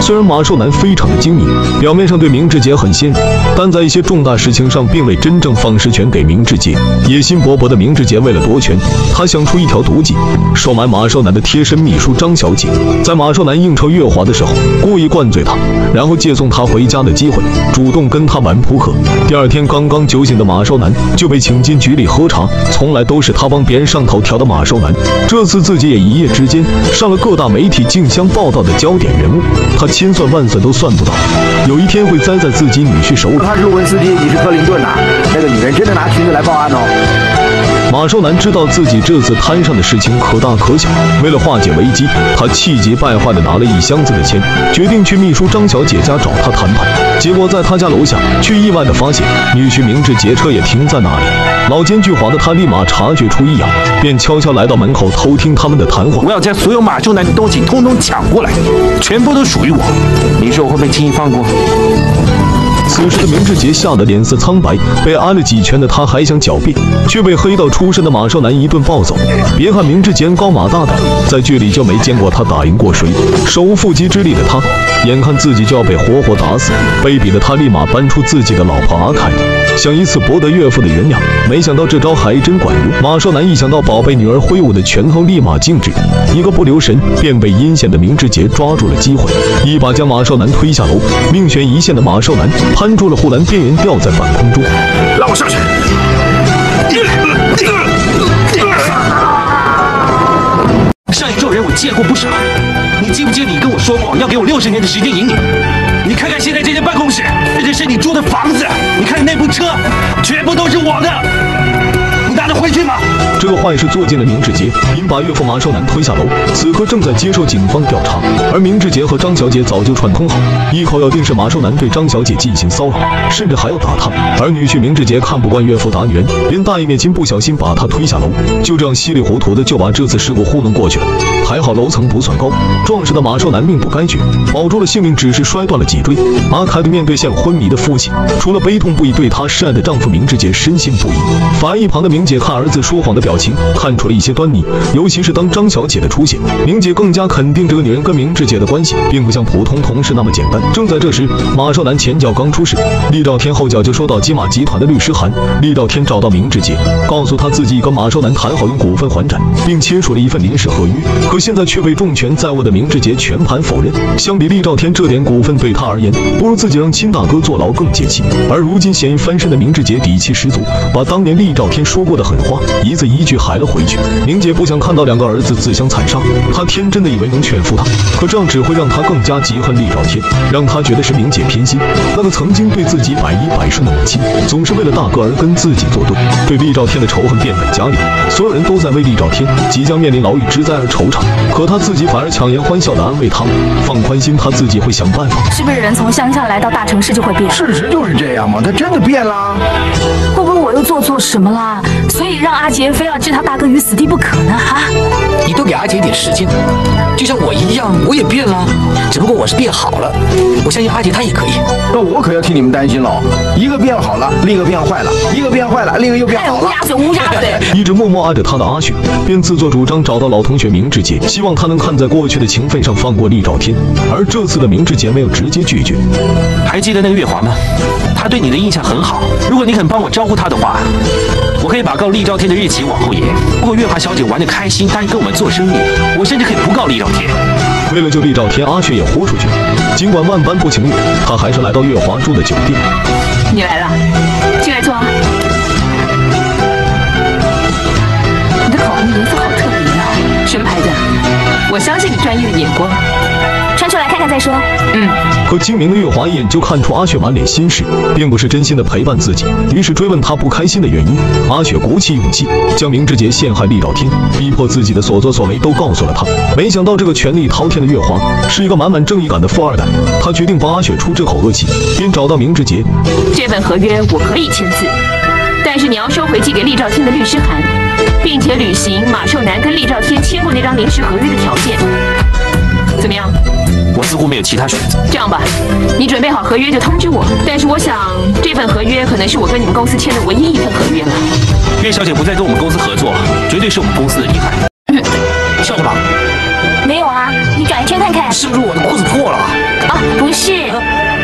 虽然马寿南非常的精明，表面上对明志杰很信任，但在一些重大事情上并未真正放实权给明志杰。野心勃勃的明志杰为了夺权，他想出一条毒计，收买马少南的贴身秘书张小姐，在马少南应酬月华的时候，故意灌醉他，然后借送他回家的机会，主动跟他玩扑克。第二天刚刚酒醒的马少南就被请进局里喝茶，从来都是他帮别人上头条的马少南，这次自己也一夜之间上了各大媒体竞相报道的焦点人物。他。千算万算都算不到，有一天会栽在自己女婿手里。他是路文斯基，你是克林顿呐？那个女人真的拿裙子来报案哦。马少南知道自己这次摊上的事情可大可小，为了化解危机，他气急败坏地拿了一箱子的钱，决定去秘书张小姐家找她谈判。结果在他家楼下，却意外地发现女婿明志杰车也停在那里。老奸巨猾的他立马察觉出异样，便悄悄来到门口偷听他们的谈话。我要将所有马秀男的东西通通抢过来，全部都属于我。你说我会被轻易放过？此时的明志杰吓得脸色苍白，被挨了几拳的他还想狡辩，却被黑道出身的马少南一顿暴揍。别看明志杰高马大的，在剧里就没见过他打赢过谁。手无缚鸡之力的他，眼看自己就要被活活打死，卑鄙的他立马搬出自己的老婆阿凯，想以此博得岳父的原谅。没想到这招还真管用。马少南一想到宝贝女儿挥舞的拳头，立马静止，一个不留神便被阴险的明志杰抓住了机会，一把将马少南推下楼。命悬一线的马少南。攀住了护栏边缘，吊在半空中。让我上去！上一咒人我见过不少，你记不记得你跟我说过要给我六十年的时间赢你？你看看现在这间办公室，这是你住的房子，你看那部车，全部都是我的。你拿得回去吗？这个坏事做尽了，明志杰因把岳父马少南推下楼，此刻正在接受警方调查。而明志杰和张小姐早就串通好，一口咬定是马少南对张小姐进行骚扰，甚至还要打她。而女婿明志杰看不惯岳父打女人，连大义灭亲，不小心把她推下楼，就这样稀里糊涂的就把这次事故糊弄过去了。还好楼层不算高，壮实的马少南命不该绝，保住了性命，只是摔断了脊椎。阿凯的面对陷入昏迷的父亲，除了悲痛不已，对他深爱的丈夫明志杰深信不疑。反而一旁的明姐看儿子说谎的表情，看出了一些端倪，尤其是当张小姐的出现，明姐更加肯定这个女人跟明志杰的关系，并不像普通同事那么简单。正在这时，马少南前脚刚出事，厉兆天后脚就收到金马集团的律师函。厉兆天找到明志杰，告诉他自己跟马少南谈好用股份还债，并签署了一份临时合约。可现在却被重权在握的明志杰全盘否认。相比厉兆天这点股份对他而言，不如自己让亲大哥坐牢更解气。而如今嫌疑翻身的明志杰底气十足，把当年厉兆天说过的狠话一字一句喊了回去。明姐不想看到两个儿子自相残杀，她天真的以为能劝服他，可这样只会让他更加嫉恨厉兆天，让他觉得是明姐偏心。那个曾经对自己百依百顺的母亲，总是为了大哥而跟自己作对，对厉兆天的仇恨变本加厉。所有人都在为厉兆天即将面临牢狱之灾而惆怅，可他自己反而强颜欢笑地安慰他们，放宽心，他自己会想办法。是不是人从乡下来到大城市就会变？事实就是这样嘛，他真的变了。会不会我又做错什么啦？所以让阿杰非要置他大哥于死地不可呢？啊！你多给阿杰一点时间，就像我一样，我也变了，只不过我是变好了。我相信阿杰他也可以。那我可要替你们担心了，一个变好了，另一个变坏了；一个变坏了，另一个又变好了。乌鸦嘴，乌鸦嘴！<laughs> 一直默默爱着他的阿雪，便自作主张找到老同学明志杰，希望他能看在过去的情分上放过厉兆天。而这次的明志杰没有直接拒绝。还记得那个月华吗？他对你的印象很好。如果你肯帮我招呼他的话，我可以把告厉兆天的日期往后延。不过月华小姐玩的开心，答应跟我们做生意，我甚至可以不告厉兆天。为了救厉兆天，阿雪也豁出去了。尽管万般不情愿，她还是来到月华住的酒店。你来了，进来坐啊。你的口红颜色好特别啊，什么牌子？我相信你专业的眼光。再说。嗯。可精明的月华一眼就看出阿雪满脸心事，并不是真心的陪伴自己，于是追问她不开心的原因。阿雪鼓起勇气，将明志杰陷害厉兆天，逼迫自己的所作所为都告诉了他。没想到这个权力滔天的月华是一个满满正义感的富二代，他决定帮阿雪出这口恶气，便找到明志杰。这份合约我可以签字，但是你要收回寄给厉兆天的律师函，并且履行马寿南跟厉兆天签过那张临时合约的条件。有其他选择。这样吧，你准备好合约就通知我。但是我想，这份合约可能是我跟你们公司签的唯一一份合约了。岳小姐不再跟我们公司合作，绝对是我们公司的遗憾。<laughs> 笑什么？没有啊，你转一圈看看。是不是我的裤子破了？啊，不是，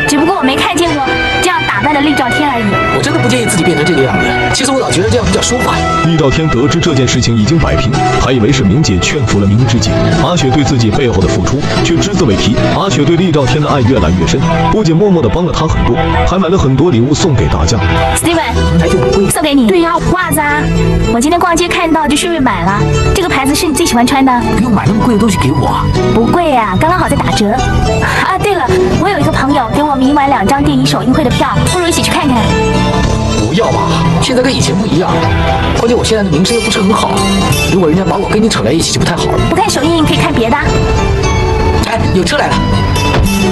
只不过我没看见过这样打扮的厉兆天而已。我真的不介意自己变成这个样子。其实我老觉得这样比较舒服。厉兆天得知这件事情已经摆平，还以为是明姐劝服了明志姐。阿雪对自己背后的付出却只字未提。阿雪对厉兆天的爱越来越深，不仅默默的帮了他很多，还买了很多礼物送给大家。Steven，送给你。对呀，袜子啊，我今天逛街看到就顺便买了。这个牌子是你最喜欢穿的。不用买那么贵的东西给我。不贵呀、啊，刚刚好在打折。啊，对了，我有一个朋友给我明晚两张电影首映会的票，不如一起去看看。不要吧，现在跟以前不一样了，况且我现在的名声又不是很好，如果人家把我跟你扯在一起就不太好了。不看首映可以看别的。哎，有车来了，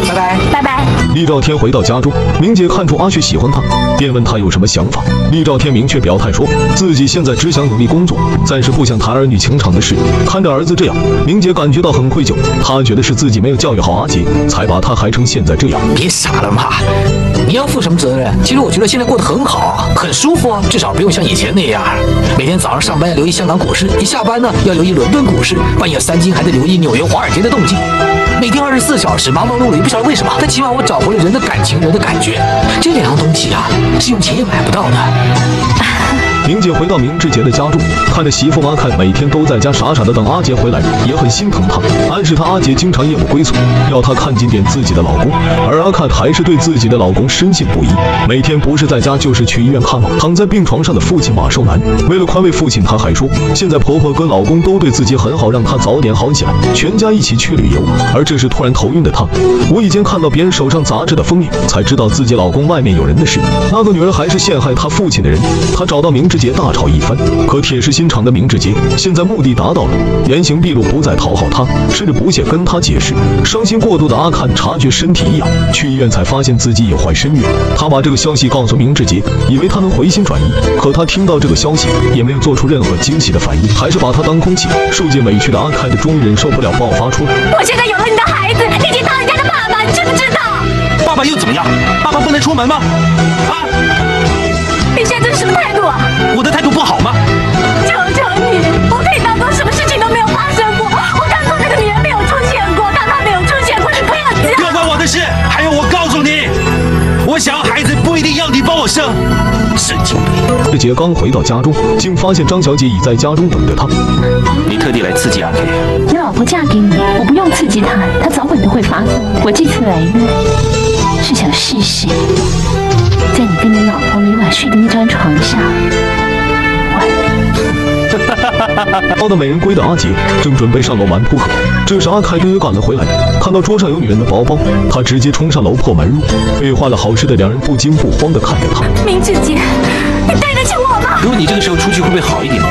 拜拜，拜拜。厉兆天回到家中，明姐看出阿雪喜欢他，便问他有什么想法。厉兆天明确表态说自己现在只想努力工作，暂时不想谈儿女情长的事。看着儿子这样，明姐感觉到很愧疚，她觉得是自己没有教育好阿杰，才把他害成现在这样。别傻了嘛，你要负什么责任？其实我觉得现在过得很好，很舒服啊，至少不用像以前那样，每天早上上班要留意香港股市，一下班呢要留意伦敦股市，半夜三更还得留意纽约华尔街的动静。每天二十四小时忙忙碌碌，也不晓得为什么，但起码我找回了人的感情，人的感觉。这两样东西啊，是用钱也买不到的。明姐回到明志杰的家中，看着媳妇阿凯每天都在家傻傻的等阿杰回来，也很心疼他，暗示他阿杰经常夜不归宿，要他看紧点自己的老公。而阿凯还是对自己的老公深信不疑，每天不是在家就是去医院看望躺在病床上的父亲马寿南。为了宽慰父亲，他还说现在婆婆跟老公都对自己很好，让他早点好起来，全家一起去旅游。而这时突然头晕的她，无意间看到别人手上杂志的封面，才知道自己老公外面有人的事。那个女人还是陷害她父亲的人。她找到明志。杰大吵一番。可铁石心肠的明志杰现在目的达到了，原形毕露，不再讨好他，甚至不屑跟他解释。伤心过度的阿看察觉身体异样，去医院才发现自己有怀身孕。他把这个消息告诉明志杰，以为他能回心转意。可他听到这个消息，也没有做出任何惊喜的反应，还是把他当空气。受尽委屈的阿凯的终于忍受不了，爆发出来。我现在有了你的孩子，已经当人家的爸爸，你知不知道？爸爸又怎么样？爸爸不能出门吗？啊？你现在这是什么态度啊？我的态度不好吗？求求你，我可以当做什么事情都没有发生过。我当做那个女人没有出现过，当她没有出现过。你不要急。不关我的事。还有，我告诉你，我想要孩子不一定要你帮我生。神经病！志杰刚回到家中，竟发现张小姐已在家中等着他。你特地来刺激阿 K？你老婆嫁给你，我不用刺激她，她早晚都会发疯。我这次来呢，是想试试，在你跟你老婆每晚睡的那张床上。抱着美人归的阿杰正准备上楼玩扑克，这时阿凯终于赶了回来。看到桌上有女人的包包，他直接冲上楼破门入。被坏了好事的两人不惊不慌地看着他。明志姐，你对得起我吗？如果你这个时候出去，会不会好一点？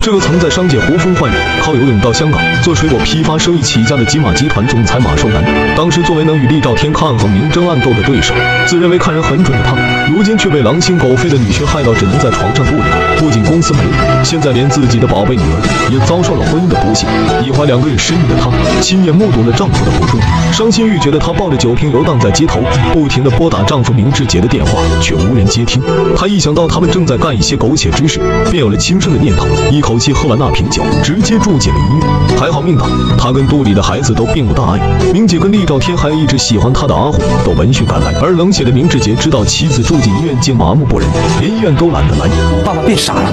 这个曾在商界呼风唤雨，靠游泳到香港做水果批发生意起家的金马集团总裁马寿南，当时作为能与厉兆天抗衡、明争暗斗的对手，自认为看人很准的他，如今却被狼心狗肺的女婿害到只能在床上度日。不仅公司没了，现在连自己的宝贝女儿也遭受了婚姻的不幸。已怀两个月身孕的她，亲眼目睹了丈夫的不忠，伤心欲绝的她抱着酒瓶游荡在街头，不停地拨打丈夫明志杰的电话，却无人接听。她一想到他们正在干一些苟且之事，便有了轻生的念头，一口气喝完那瓶酒，直接住进了医院。还好命大，他跟肚里的孩子都并无大碍。明姐跟厉兆天还有一直喜欢他的阿虎都闻讯赶来，而冷血的明志杰知道妻子住进医院竟麻木不仁，连医院都懒得来。爸爸变傻了，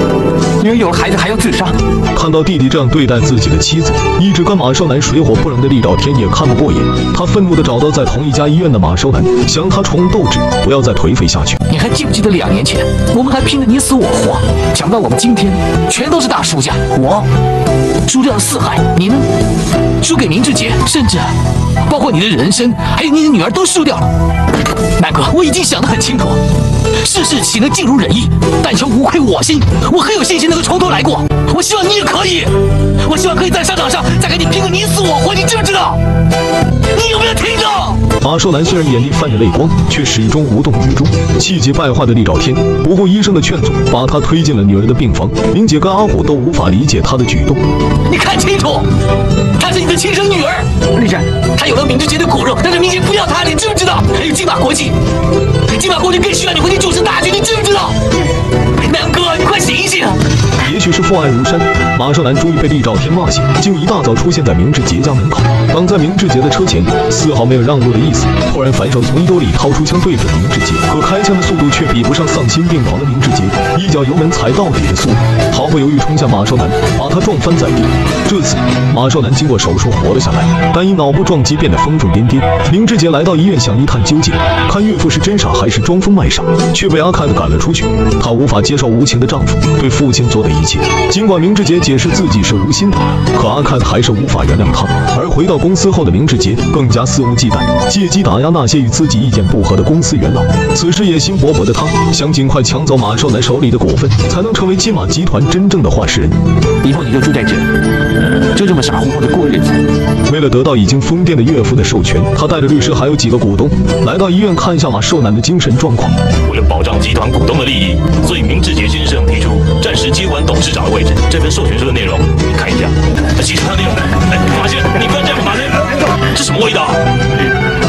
女儿有了孩子还要自杀。看到弟弟这样对待自己的妻子，一直跟马少南水火不容的厉兆天也看不过眼，他愤怒地找到在同一家医院的马少南，想他重斗志，不要再颓废下去。你还记不记得两年前，我们还拼得你死我活，想不到我们今天全都是大输家。我输掉了四海，你呢？输给明志杰，甚至包括你的人生，还有你的女儿都输掉了。南哥，我已经想得很清楚，世事岂能尽如人意？但求无愧我心，我很有信心能够从头来过。我希望你也可以，我希望可以在商场上再跟你拼个你死我活，你知不知道？你有没有听到？马少南虽然眼里泛着泪光，却始终无动于衷。气急败坏的厉兆天不顾医生的劝阻，把他推进了女儿的病房。明姐跟阿虎都无法理解他的举动。你看清楚，她是你的亲生女儿。丽珍，她有了明志杰的骨肉，但是明杰不要她，你知不知道？还有金马国际，金马国际更需要你回去主持大局，你知不知道？南哥，快醒醒！也许是父爱如山，马胜兰终于被厉兆天骂醒，竟一大早出现在明志杰家门口，挡在明志杰的车前，丝毫没有让路的意思。突然反手从衣兜里掏出枪对准明志杰，可开枪的速度却比不上丧心病狂的明志杰，一脚油门踩到底的速度，毫不犹豫冲向马少南，把他撞翻在地。这次马少南经过手术活了下来，但因脑部撞击变得疯疯癫癫。明志杰来到医院想一探究竟，看岳父是真傻还是装疯卖傻，却被阿凯的赶了出去。她无法接受无情的丈夫对父亲做的一切，尽管明志杰解释自己是无心的，可阿凯还是无法原谅他。而回到公司后的明志杰更加肆无忌惮，借机打压那些与自己意见不合的公司元老。此时野心勃勃的他想尽快抢走马少南手里的股份，才能成为金马集团真正的话事人。以后你就住在这，就这么傻乎乎的过日子。为了得到已经疯癫的岳父的授权，他带着律师还有几个股东来到医院看一下马寿南的精神状况。为了保障集团股东的利益，所以明志杰先生提出暂时接管董事长的位置。这份授权书的内容，你看一下。其实他内容，哎，马先生，你不要这样，马先生，这什么味道？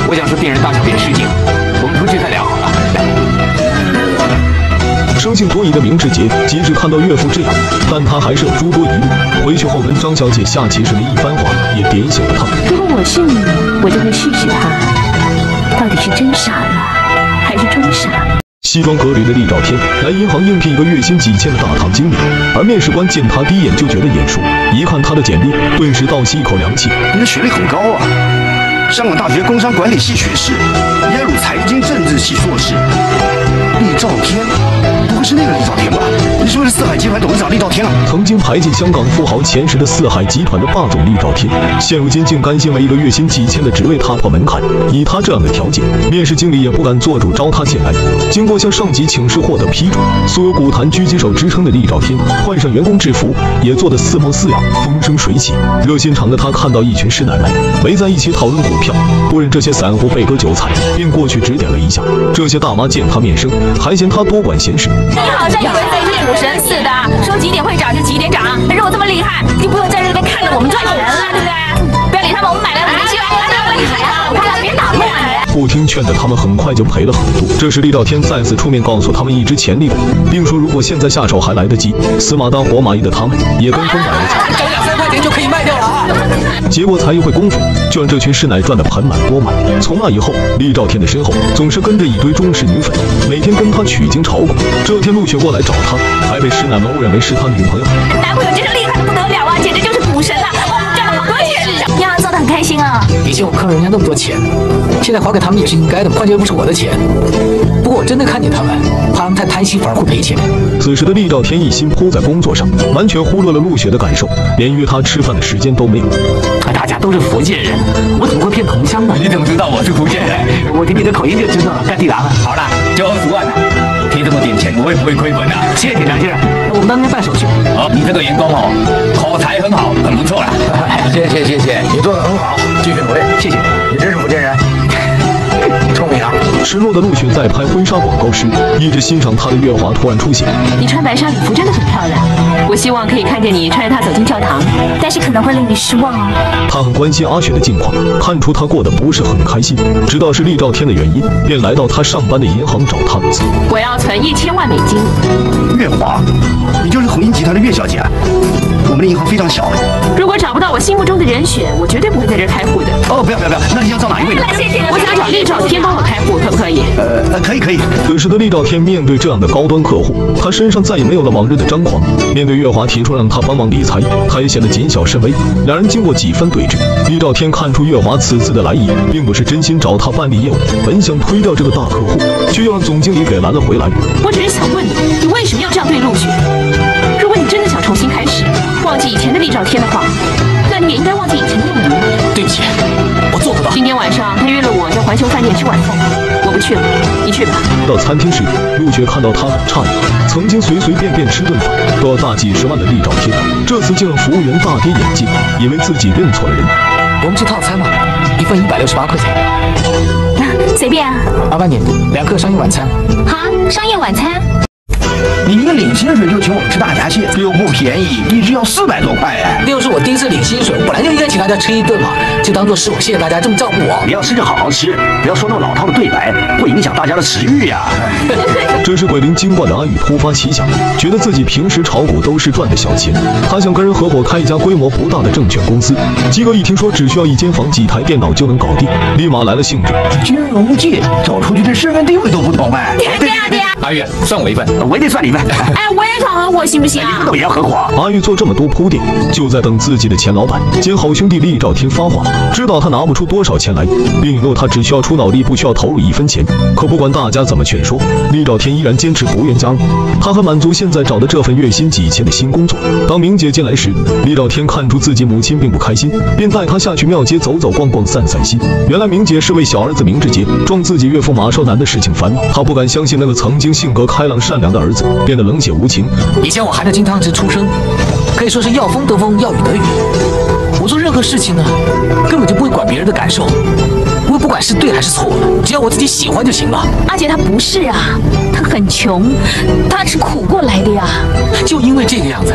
我想说病人大小便失禁，生性多疑的明志杰，即使看到岳父这样，但他还是有诸多疑虑。回去后跟张小姐下棋时的一番话，也点醒了他。如果我是你，我就会试试他到底是真傻了还是装傻。西装革履的厉兆天来银行应聘一个月薪几千的大堂经理，而面试官见他第一眼就觉得眼熟，一看他的简历，顿时倒吸一口凉气。你的学历很高啊，香港大学工商管理系学士，耶鲁财经政治系硕士。厉兆天，不会是那个厉兆天吧？你说的是四海集团董事长厉兆天啊？曾经排进香港富豪前十的四海集团的霸总厉兆天，现如今竟甘心为一个月薪几千的职位踏破门槛。以他这样的条件，面试经理也不敢做主招他进来。经过向上级请示获得批准，素有股坛狙击手之称的厉兆天换上员工制服，也做得似模似样，风生水起。热心肠的他看到一群师奶奶围在一起讨论股票，不忍这些散户被割韭菜，便过去指点了一下。这些大妈见他面生，还嫌他多管闲事。你好像以为自己是股神似的，说几点会涨就几点涨。但是我这么厉害，就不用在这边看着我们赚钱了，对不对？不要理他们，我们买了五千万，这么厉害啊！快点别打断了。不听劝的他们很快就赔了很多。这时厉兆天再次出面告诉他们一支潜力股，并说如果现在下手还来得及。死马当活马医的他们也跟风买了起来。涨两三块钱就可以卖掉了啊！结果才一会功夫，就让这群师奶赚得盆满钵满。从那以后，厉兆天的身后总是跟着一堆忠实女粉，每天跟他取经炒股。这天陆雪过来找他，还被师奶们误认为是他女。朋友开心啊。以前我坑了人家那么多钱，现在还给他们也是应该的，况且又不是我的钱。不过我真的看见他们，怕他们太贪心，反而会赔钱。此时的厉兆天一心扑在工作上，完全忽略了陆雪的感受，连约她吃饭的时间都没有。大家都是福建人，我怎么会骗同乡呢？你怎么知道我是福建人？我听你的口音就知道了，干地狼啊！好了，就二十万了，贴这么点钱，我也不会亏本的。谢谢梁先生，我们当天办手续。好，你这个员工哦，口才很好，很不错 <laughs> 啦。谢谢谢谢，你做的很好，继续努力。谢谢。失落的陆雪在拍婚纱广告时，一直欣赏她的月华突然出现。你穿白纱礼服真的很漂亮，我希望可以看见你穿着它走进教堂，但是可能会令你失望哦。他很关心阿雪的近况，看出她过得不是很开心，知道是厉兆天的原因，便来到他上班的银行找他。我要存一千万美金。月华，你就是红鹰集团的岳小姐啊？我们的银行非常小。如果找不到我心目中的人选，我绝对不会在这儿开户的。哦，不要不要不要，那你要找哪一位呢？谢谢。我想找厉兆天帮我开户，可不可以？呃呃，可以可以。此时的厉兆天面对这样的高端客户，他身上再也没有了往日的张狂。面对月华提出让他帮忙理财，他也显得谨小慎微。两人经过几番对峙，厉兆天看出月华此次的来意，并不是真心找他办理业务，本想推掉这个大客户，却又让总经理给拦了回来。我只是想问你，你为什么要这样对陆雪？如果你真的想重新开始，忘记以前的厉兆天的话，那你也应该忘记以前的陆云。对不起，我做不到。今天晚上他约了我在环球饭店吃晚饭，去了，你去吧。到餐厅时，陆雪看到他很诧异，曾经随随便便吃顿饭都要大几十万的厉兆天，这次竟让服务员大跌眼镜，以为自己认错了人。我们吃套餐嘛，一份一百六十八块钱。随便啊。麻烦你两客商业晚餐。好，商业晚餐。你一个领薪水就请我们吃大闸蟹，又不便宜，一只要四百多块哎。那又是我第一次领薪水，我本来就应该请大家吃一顿嘛，就当做是我谢谢大家这么照顾我。你要吃就好好吃，不要说那么老套的对白，会影响大家的食欲呀。这时鬼灵精怪的阿宇突发奇想，觉得自己平时炒股都是赚的小钱，他想跟人合伙开一家规模不大的证券公司。鸡哥一听说只需要一间房、几台电脑就能搞定，立马来了兴致。金融界走出去这身份地位都不同 <laughs> 哎。对呀对呀。阿宇，算我一份，<laughs> 我也得算你一份。哎，我也想合伙，行不行啊？那也要合伙。阿玉做这么多铺垫，就在等自己的前老板兼好兄弟厉兆天发话，知道他拿不出多少钱来，并允诺他只需要出脑力，不需要投入一分钱。可不管大家怎么劝说，厉兆天依然坚持不愿加入。他很满足现在找的这份月薪几千的新工作。当明姐进来时，厉兆天看出自己母亲并不开心，便带她下去庙街走走逛逛，散散心。原来明姐是为小儿子明志杰撞自己岳父马少南的事情烦恼，她不敢相信那个曾经性格开朗善良的儿子变得冷血无情。以前我含着金汤匙出生，可以说是要风得风，要雨得雨。我做任何事情呢，根本就不会管别人的感受，不管是对还是错，只要我自己喜欢就行了。阿杰他不是啊，他很穷，他是苦过来的呀。就因为这个样子，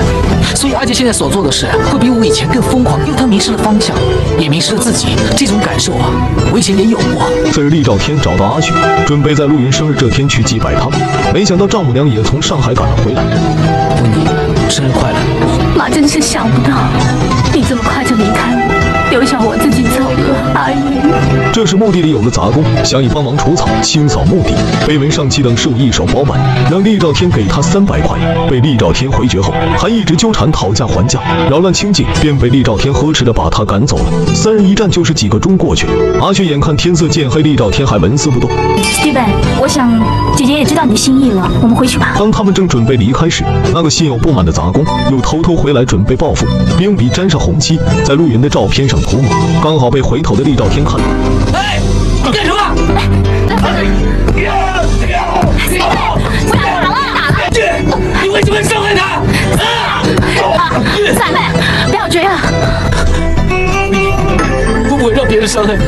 所以阿杰现在所做的事会比我以前更疯狂，因为他迷失了方向，也迷失了自己。这种感受啊，我以前也有过。次日，厉兆天找到阿雪，准备在陆云生日这天去祭拜他，没想到丈母娘也从上海赶了回来。温妮，生日快乐！妈真是想不到，你这么快就离开我，丢下我自己走了，阿姨。这时墓地里有个杂工想以帮忙除草、清扫墓地，碑文上期等事务一手包办，让厉兆天给他三百块，被厉兆天回绝后，还一直纠缠讨价还价，扰乱清静，便被厉兆天呵斥的把他赶走了。三人一战就是几个钟过去了，阿雪眼看天色渐黑，厉兆天还纹丝不动。Steven，我想姐姐也知道你的心意了，我们回去吧。当他们正准备离开时，那个心有不满的杂工又偷偷回来准备报复，用笔沾上红漆，在陆云的照片上涂抹，刚好被回头的厉兆天看到。哎，你干什么？你为什么伤害他？啊，三妹，不要追啊！我不会让别人伤害。对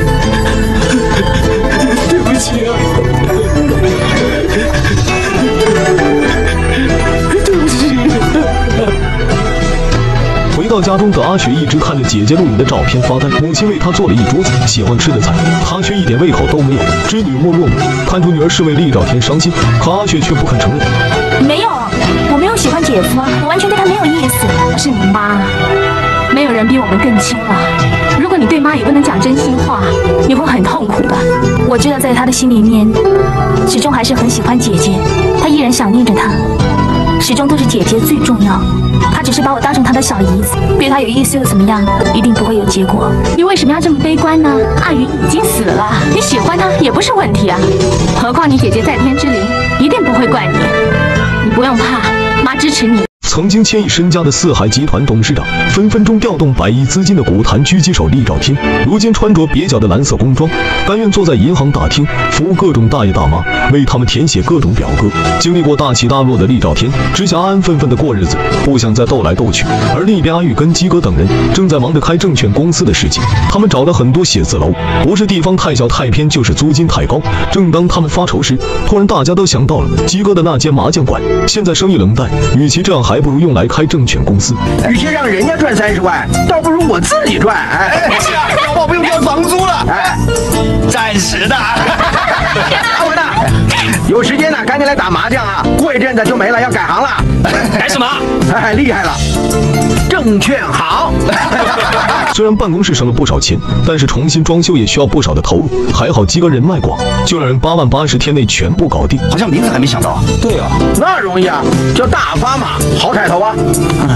回到家中的阿雪一直看着姐姐录影的照片发呆，母亲为她做了一桌子喜欢吃的菜，她却一点胃口都没有。织女莫若母看出女儿是为厉兆天伤心，可阿雪却不肯承认。没有，我没有喜欢姐夫，我完全对他没有意思。是你妈，没有人比我们更亲了。如果你对妈也不能讲真心话，你会很痛苦的。我知道在他的心里面，始终还是很喜欢姐姐，他依然想念着她，始终都是姐姐最重要。他只是把我当成他的小姨子，对他有意思又怎么样？一定不会有结果。你为什么要这么悲观呢？阿云已经死了，你喜欢他也不是问题啊。何况你姐姐在天之灵，一定不会怪你。你不用怕，妈支持你。曾经千亿身家的四海集团董事长，分分钟调动百亿资金的股坛狙击手厉兆天，如今穿着蹩脚的蓝色工装，甘愿坐在银行大厅服务各种大爷大妈，为他们填写各种表格。经历过大起大落的厉兆天，只想安安分分的过日子，不想再斗来斗去。而另一边，阿玉跟鸡哥等人正在忙着开证券公司的事情，他们找了很多写字楼，不是地方太小太偏，就是租金太高。正当他们发愁时，突然大家都想到了鸡哥的那间麻将馆，现在生意冷淡，与其这样，还不如用来开证券公司。与其让人家赚三十万，倒不如我自己赚。哎，是啊，小宝不用交房租了。哎，暂时的。<laughs> 有时间呢，赶紧来打麻将啊！过一阵子就没了，要改行了。改什么？哎，厉害了，证券行。<laughs> 虽然办公室省了不少钱，但是重新装修也需要不少的投入。还好鸡哥人脉广，就让人八万八十天内全部搞定。好像名字还没想到啊。对啊，那容易啊，叫大发嘛，好彩头啊。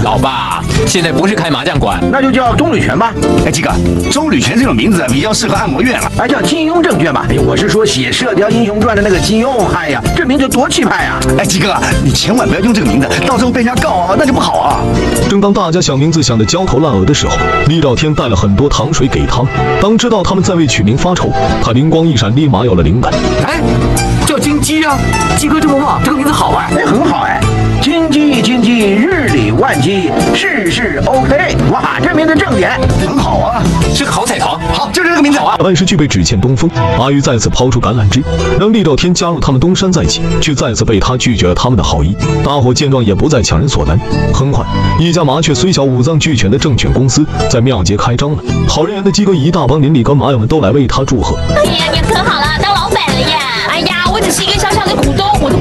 老爸，现在不是开麻将馆，那就叫中旅泉吧。哎，鸡哥，周吕泉这种名字比较适合按摩院了。哎，叫金庸证券吧。哎呦，我是说写《射雕英雄传》的那个金庸。哎呀，这名字多气派呀！哎，鸡哥，你千万不要用这个名字，到时候被人家告啊，那就不好啊。正当大家想名字想得焦头烂额的时候，厉兆天带了很多糖水给他们。当知道他们在为取名发愁，他灵光一闪，立马有了灵感。哎，叫金鸡啊！鸡哥这么旺，这个名字好啊，哎，很好哎。金鸡金鸡，日理万机，事事 OK。哇，这名字正点，很好啊，是个好彩头。好，就是这个名字啊。万事俱备，只欠东风。阿玉再次抛出橄榄枝，让厉兆天加入他们东山再起，却再次被他拒绝了他们的好意。大伙见状也不再强人所难。很快，一家麻雀虽小五脏俱全的证券公司在庙街开张了。好人缘的鸡哥一大帮邻里跟麻友们都来为他祝贺。哎呀，你可好了，当老板了呀！哎呀，我只是一个小小的股东，我的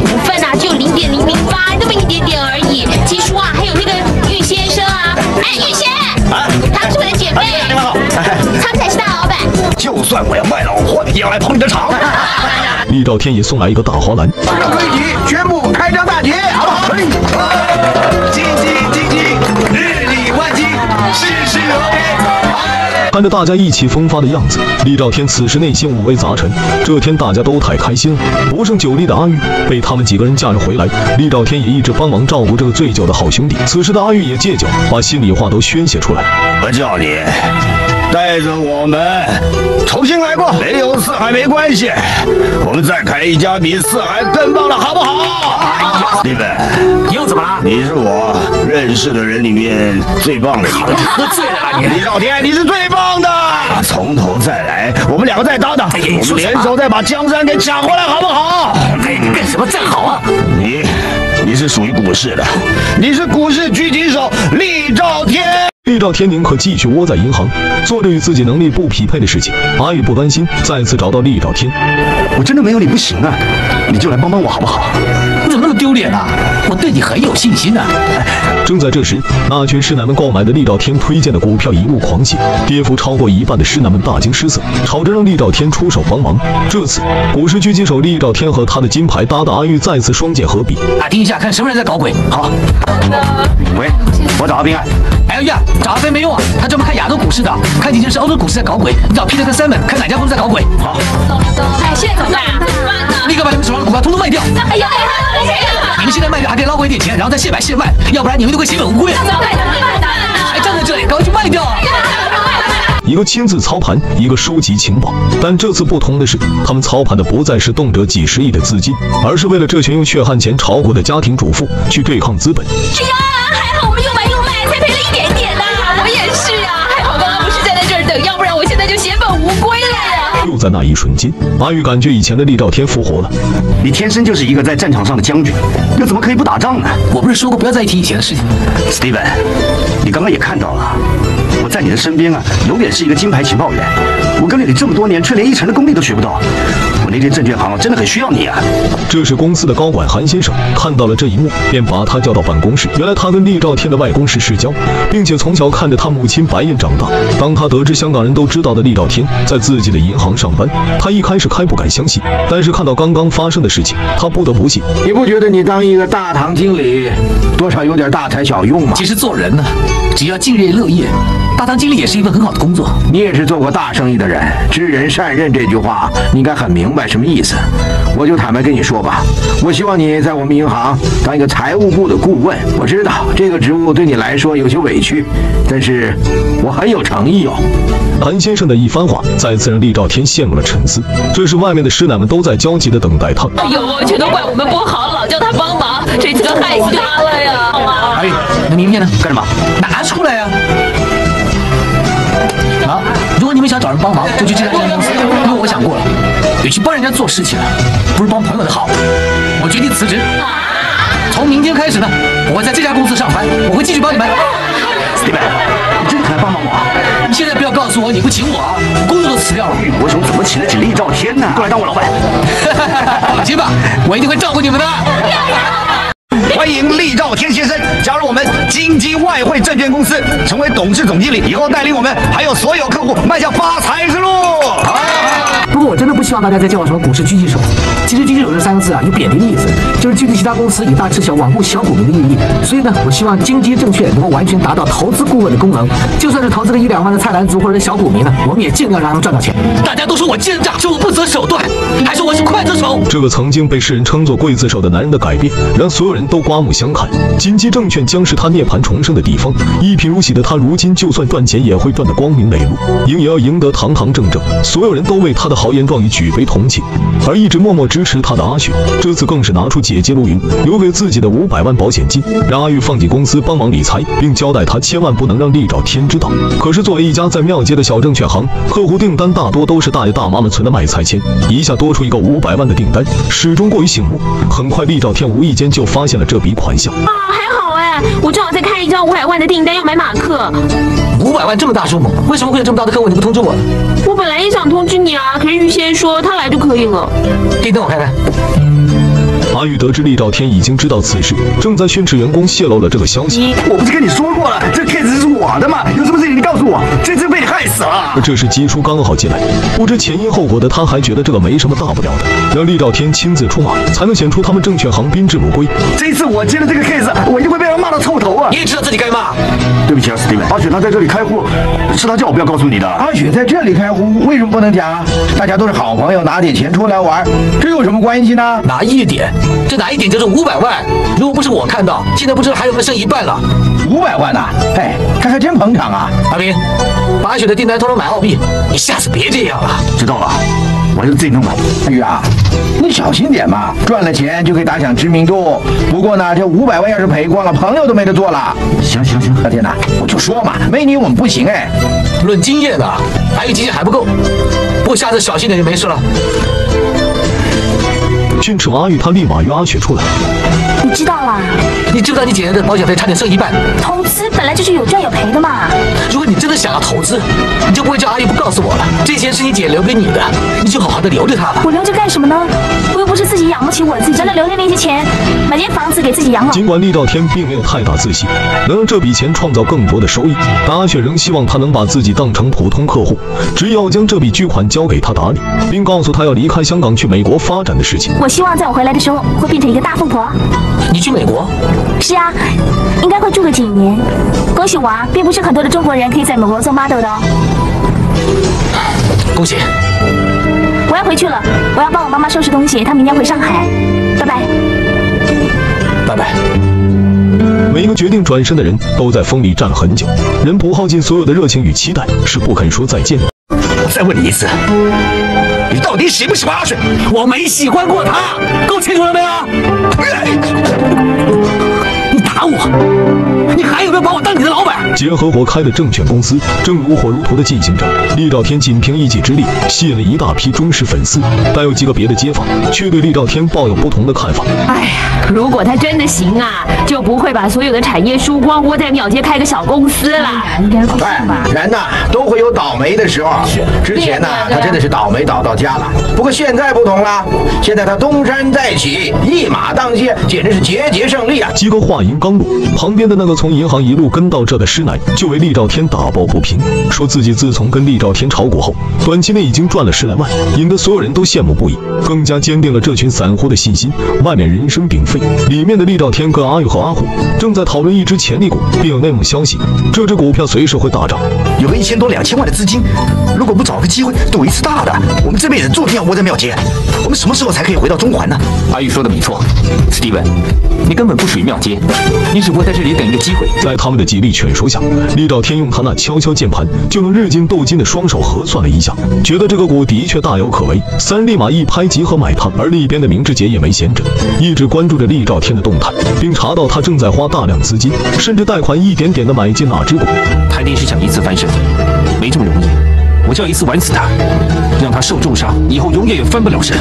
就算我要卖老婆，也要来捧你的场。厉兆天也送来一个大花篮，正规级宣布开张大吉，好不好？金鸡金鸡，日理万机，事事 OK。看着大家意气风发的样子，厉兆天此时内心五味杂陈。这天大家都太开心了，不胜酒力的阿玉被他们几个人架着回来，厉兆天也一直帮忙照顾这个醉酒的好兄弟。此时的阿玉也戒酒，把心里话都宣泄出来。我叫你带着我们重新来过，没有四海没关系，我们再开一家比四海更棒的，好不好？弟们，又怎么了？你是我认识的人里面最棒的一个。喝醉了吧你？李兆天，你是最棒的！从头再来，我们两个再搭档，哎我们联手再把江山给抢回来，好不好？哎，你干什么再好啊？你，你是属于股市的，你是股市狙击手李兆天。厉兆天宁可继续窝在银行，做着与自己能力不匹配的事情。阿玉不甘心，再次找到厉兆天。我真的没有你不行啊，你就来帮帮我好不好？你怎么那么丢脸啊！我对你很有信心的。正在这时，那群师奶们购买的厉兆天推荐的股票一路狂泻，跌幅超过一半的师奶们大惊失色，吵着让厉兆天出手帮忙。这次，股市狙击手厉兆天和他的金牌搭档阿玉再次双剑合璧。打听一下，看什么人在搞鬼。好。喂，我找阿斌啊。哎呀，找阿飞没用啊，他专门看亚洲股市的，看几天是欧洲股市在搞鬼。你找 Peter 跟 Simon 看哪家公司在搞鬼。好。哎，现在怎么办？立刻把你们手上的股票通通卖掉。哎呀，你们现在卖掉还可以捞回一点钱，然后再现买现卖，要不然你们就会血本无归。还站在这里，赶快去卖掉。一个亲自操盘，一个收集情报。但这次不同的是，他们操盘的不再是动辄几十亿的资金，而是为了这群用血汗钱炒股的家庭主妇去对抗资本。在那一瞬间，阿玉感觉以前的厉兆天复活了。你天生就是一个在战场上的将军，又怎么可以不打仗呢？我不是说过不要再提以前的事情吗？Steven，你刚刚也看到了，我在你的身边啊，永远是一个金牌情报员。我跟了你这么多年，却连一成的功力都学不到。我那间证券行真的很需要你啊。这是公司的高管韩先生看到了这一幕，便把他叫到办公室。原来他跟厉兆天的外公是世交，并且从小看着他母亲白燕长大。当他得知香港人都知道的厉兆天在自己的银行上班，他一开始开不敢相信，但是看到刚刚发生的事情，他不得不信。你不觉得你当一个大堂经理，多少有点大材小用吗？其实做人呢，只要敬业乐业，大堂经理也是一份很好的工作。你也是做过大生意的人，知人善任这句话，你应该很明白什么意思。我就坦白跟你说吧，我希望你在我们银行当一个财务部的顾问。我知道这个职务对你来说有些委屈，但是我很有诚意哦。韩先生的一番话再次让厉兆天陷入了沉思。这时，外面的师奶们都在焦急地等待他。哎呦，全都怪我们不好，老叫他帮忙，这次可害死他了呀！哎，那名片呢？干什么？拿出来呀！啊，如果你们想找人帮忙，就去这家公司，因为我想过了，与其帮人家做事情，不是帮朋友的好。我决定辞职。从明天开始呢，我会在这家公司上班，我会继续帮你们。Steven，你真的来帮帮我？你现在不要告诉我你不请我啊，工作都辞掉了。玉国雄怎么请得起厉兆天呢？过来当我老板。放心吧，我一定会照顾你们的。<laughs> 欢迎厉兆天先生加入我们金基外汇证券公司，成为董事总经理，以后带领我们还有所有客户迈向发财之路。不过我真的不希望大家再叫我什么股市狙击手。其实“狙击手”这三个字啊，有贬低的意思，就是狙击其他公司以大吃小、罔顾小股民的意义。所以呢，我希望金基证券能够完全达到投资顾问的功能。就算是投资了一两万的菜篮族或者小股民呢，我们也尽量让他们赚到钱。大家都说我奸诈，说我不择手段，还说我是刽子手。这个曾经被世人称作刽子手的男人的改变，让所有人都刮目相看。金基证券将是他涅槃重生的地方。一贫如洗的他，如今就算赚钱也会赚得光明磊落，赢也要赢得堂堂正正。所有人都为他的好豪言壮语举杯同庆，而一直默默支持他的阿雪，这次更是拿出姐姐陆云留给自己的五百万保险金，让阿玉放进公司帮忙理财，并交代他千万不能让厉兆天知道。可是作为一家在庙街的小证券行，客户订单大多都是大爷大妈们存的卖菜钱，一下多出一个五百万的订单，始终过于醒目。很快，厉兆天无意间就发现了这笔款项。啊，还好我正好在看一张五百万的订单，要买马克。五百万这么大数目，为什么会有这么大的客户？你不通知我？我本来也想通知你啊，可是玉先说他来就可以了。订单我看看。阿玉得知厉兆天已经知道此事，正在训斥员工泄露了这个消息。我不是跟你说过了，这 case 是我的嘛？有什么事情你告诉我，这次被你害死了。这时基叔刚好进来，不知前因后果的他还觉得这个没什么大不了的，让厉兆天亲自出马，才能显出他们证券行宾至如归。这次我接了这个 case，我一定会被骂到臭头啊！你也知道自己该骂。对不起啊，Steven，阿雪她在这里开户，是她叫我不要告诉你的。阿雪在这里开户，为什么不能讲啊？大家都是好朋友，拿点钱出来玩，这有什么关系呢？拿一点，这拿一点就是五百万。如果不是我看到，现在不知道还有没有剩一半了。五百万呐、哎，他还真捧场啊！阿斌，把阿雪的订单偷偷买澳币，你下次别这样了。知道了，我还是自己弄吧。玉啊，你小心点嘛，赚了钱就可以打响知名度。不过呢，这五百万要是赔光了，朋友都没得做了。行行行，大天呐，我就说嘛，没你我们不行哎。论经验呢，还有经验还不够，不过下次小心点就没事了。训斥阿玉，他立马约阿雪出来。你知道了？你知不知道你姐姐的保险费差点剩一半？投资本来就是有赚有赔的嘛。如果你真的想要投资，你就不会叫阿姨不告诉我了。这钱是你姐留给你的，你就好好的留着它吧。我留着干什么呢？不是自己养不起我自己，真的留下那些钱买间房子给自己养老。尽管厉兆天并没有太大自信，能让这笔钱创造更多的收益，但阿雪仍希望他能把自己当成普通客户，只要将这笔巨款交给他打理，并告诉他要离开香港去美国发展的事情。我希望在我回来的时候会变成一个大富婆。你去美国？是啊，应该会住个几年。恭喜我啊，并不是很多的中国人可以在美国做 model 的哦。恭喜！回去了，我要帮我妈妈收拾东西，她明天回上海。拜拜。拜拜。每一个决定转身的人都在风里站了很久，人不耗尽所有的热情与期待，是不肯说再见的。我再问你一次，你到底喜不喜欢阿水？我没喜欢过他，够清楚了没有？你打我，你还有没有把我当你的老板？结合伙开的证券公司正如火如荼的进行着。厉兆天仅凭一己之力吸引了一大批忠实粉丝，但有几个别的街坊却对厉兆天抱有不同的看法。哎呀，如果他真的行啊，就不会把所有的产业输光，窝在庙街开个小公司了。应该不是吧？人呐都会有倒霉的时候。之前呢，他真的是倒霉倒到家了。不过现在不同了，现在他东山再起，一马当先，简直是节节胜利啊！几个话音刚落，旁边的那个从银行一路跟到这的师奶就为厉兆天打抱不平，说自己自从跟厉兆天炒股后，短期内已经赚了十来万，引得所有人都羡慕不已，更加坚定了这群散户的信心。外面人声鼎沸，里面的厉兆天跟阿玉和阿虎正在讨论一只潜力股，并有内幕消息，这只股票随时会大涨，有个一千多两千万的资金，如果不找个机会赌一次大的，我们这辈子注定要窝在庙街。我们什么时候才可以回到中环呢？阿玉说的没错，史蒂文，你根本不属于庙街，你只不过在这里等一个机会。在他们的极力劝说下，厉兆天用他那敲敲键盘就能日进斗金的双手核算了一下，觉得这个股的确大有可为，三立马一拍即合买它。而另一边的明志杰也没闲着，一直关注着厉兆天的动态，并查到他正在花大量资金，甚至贷款一点点的买进哪只股。他一定是想一次翻身，没这么容易。我就要一次玩死他，让他受重伤，以后永远也翻不了身。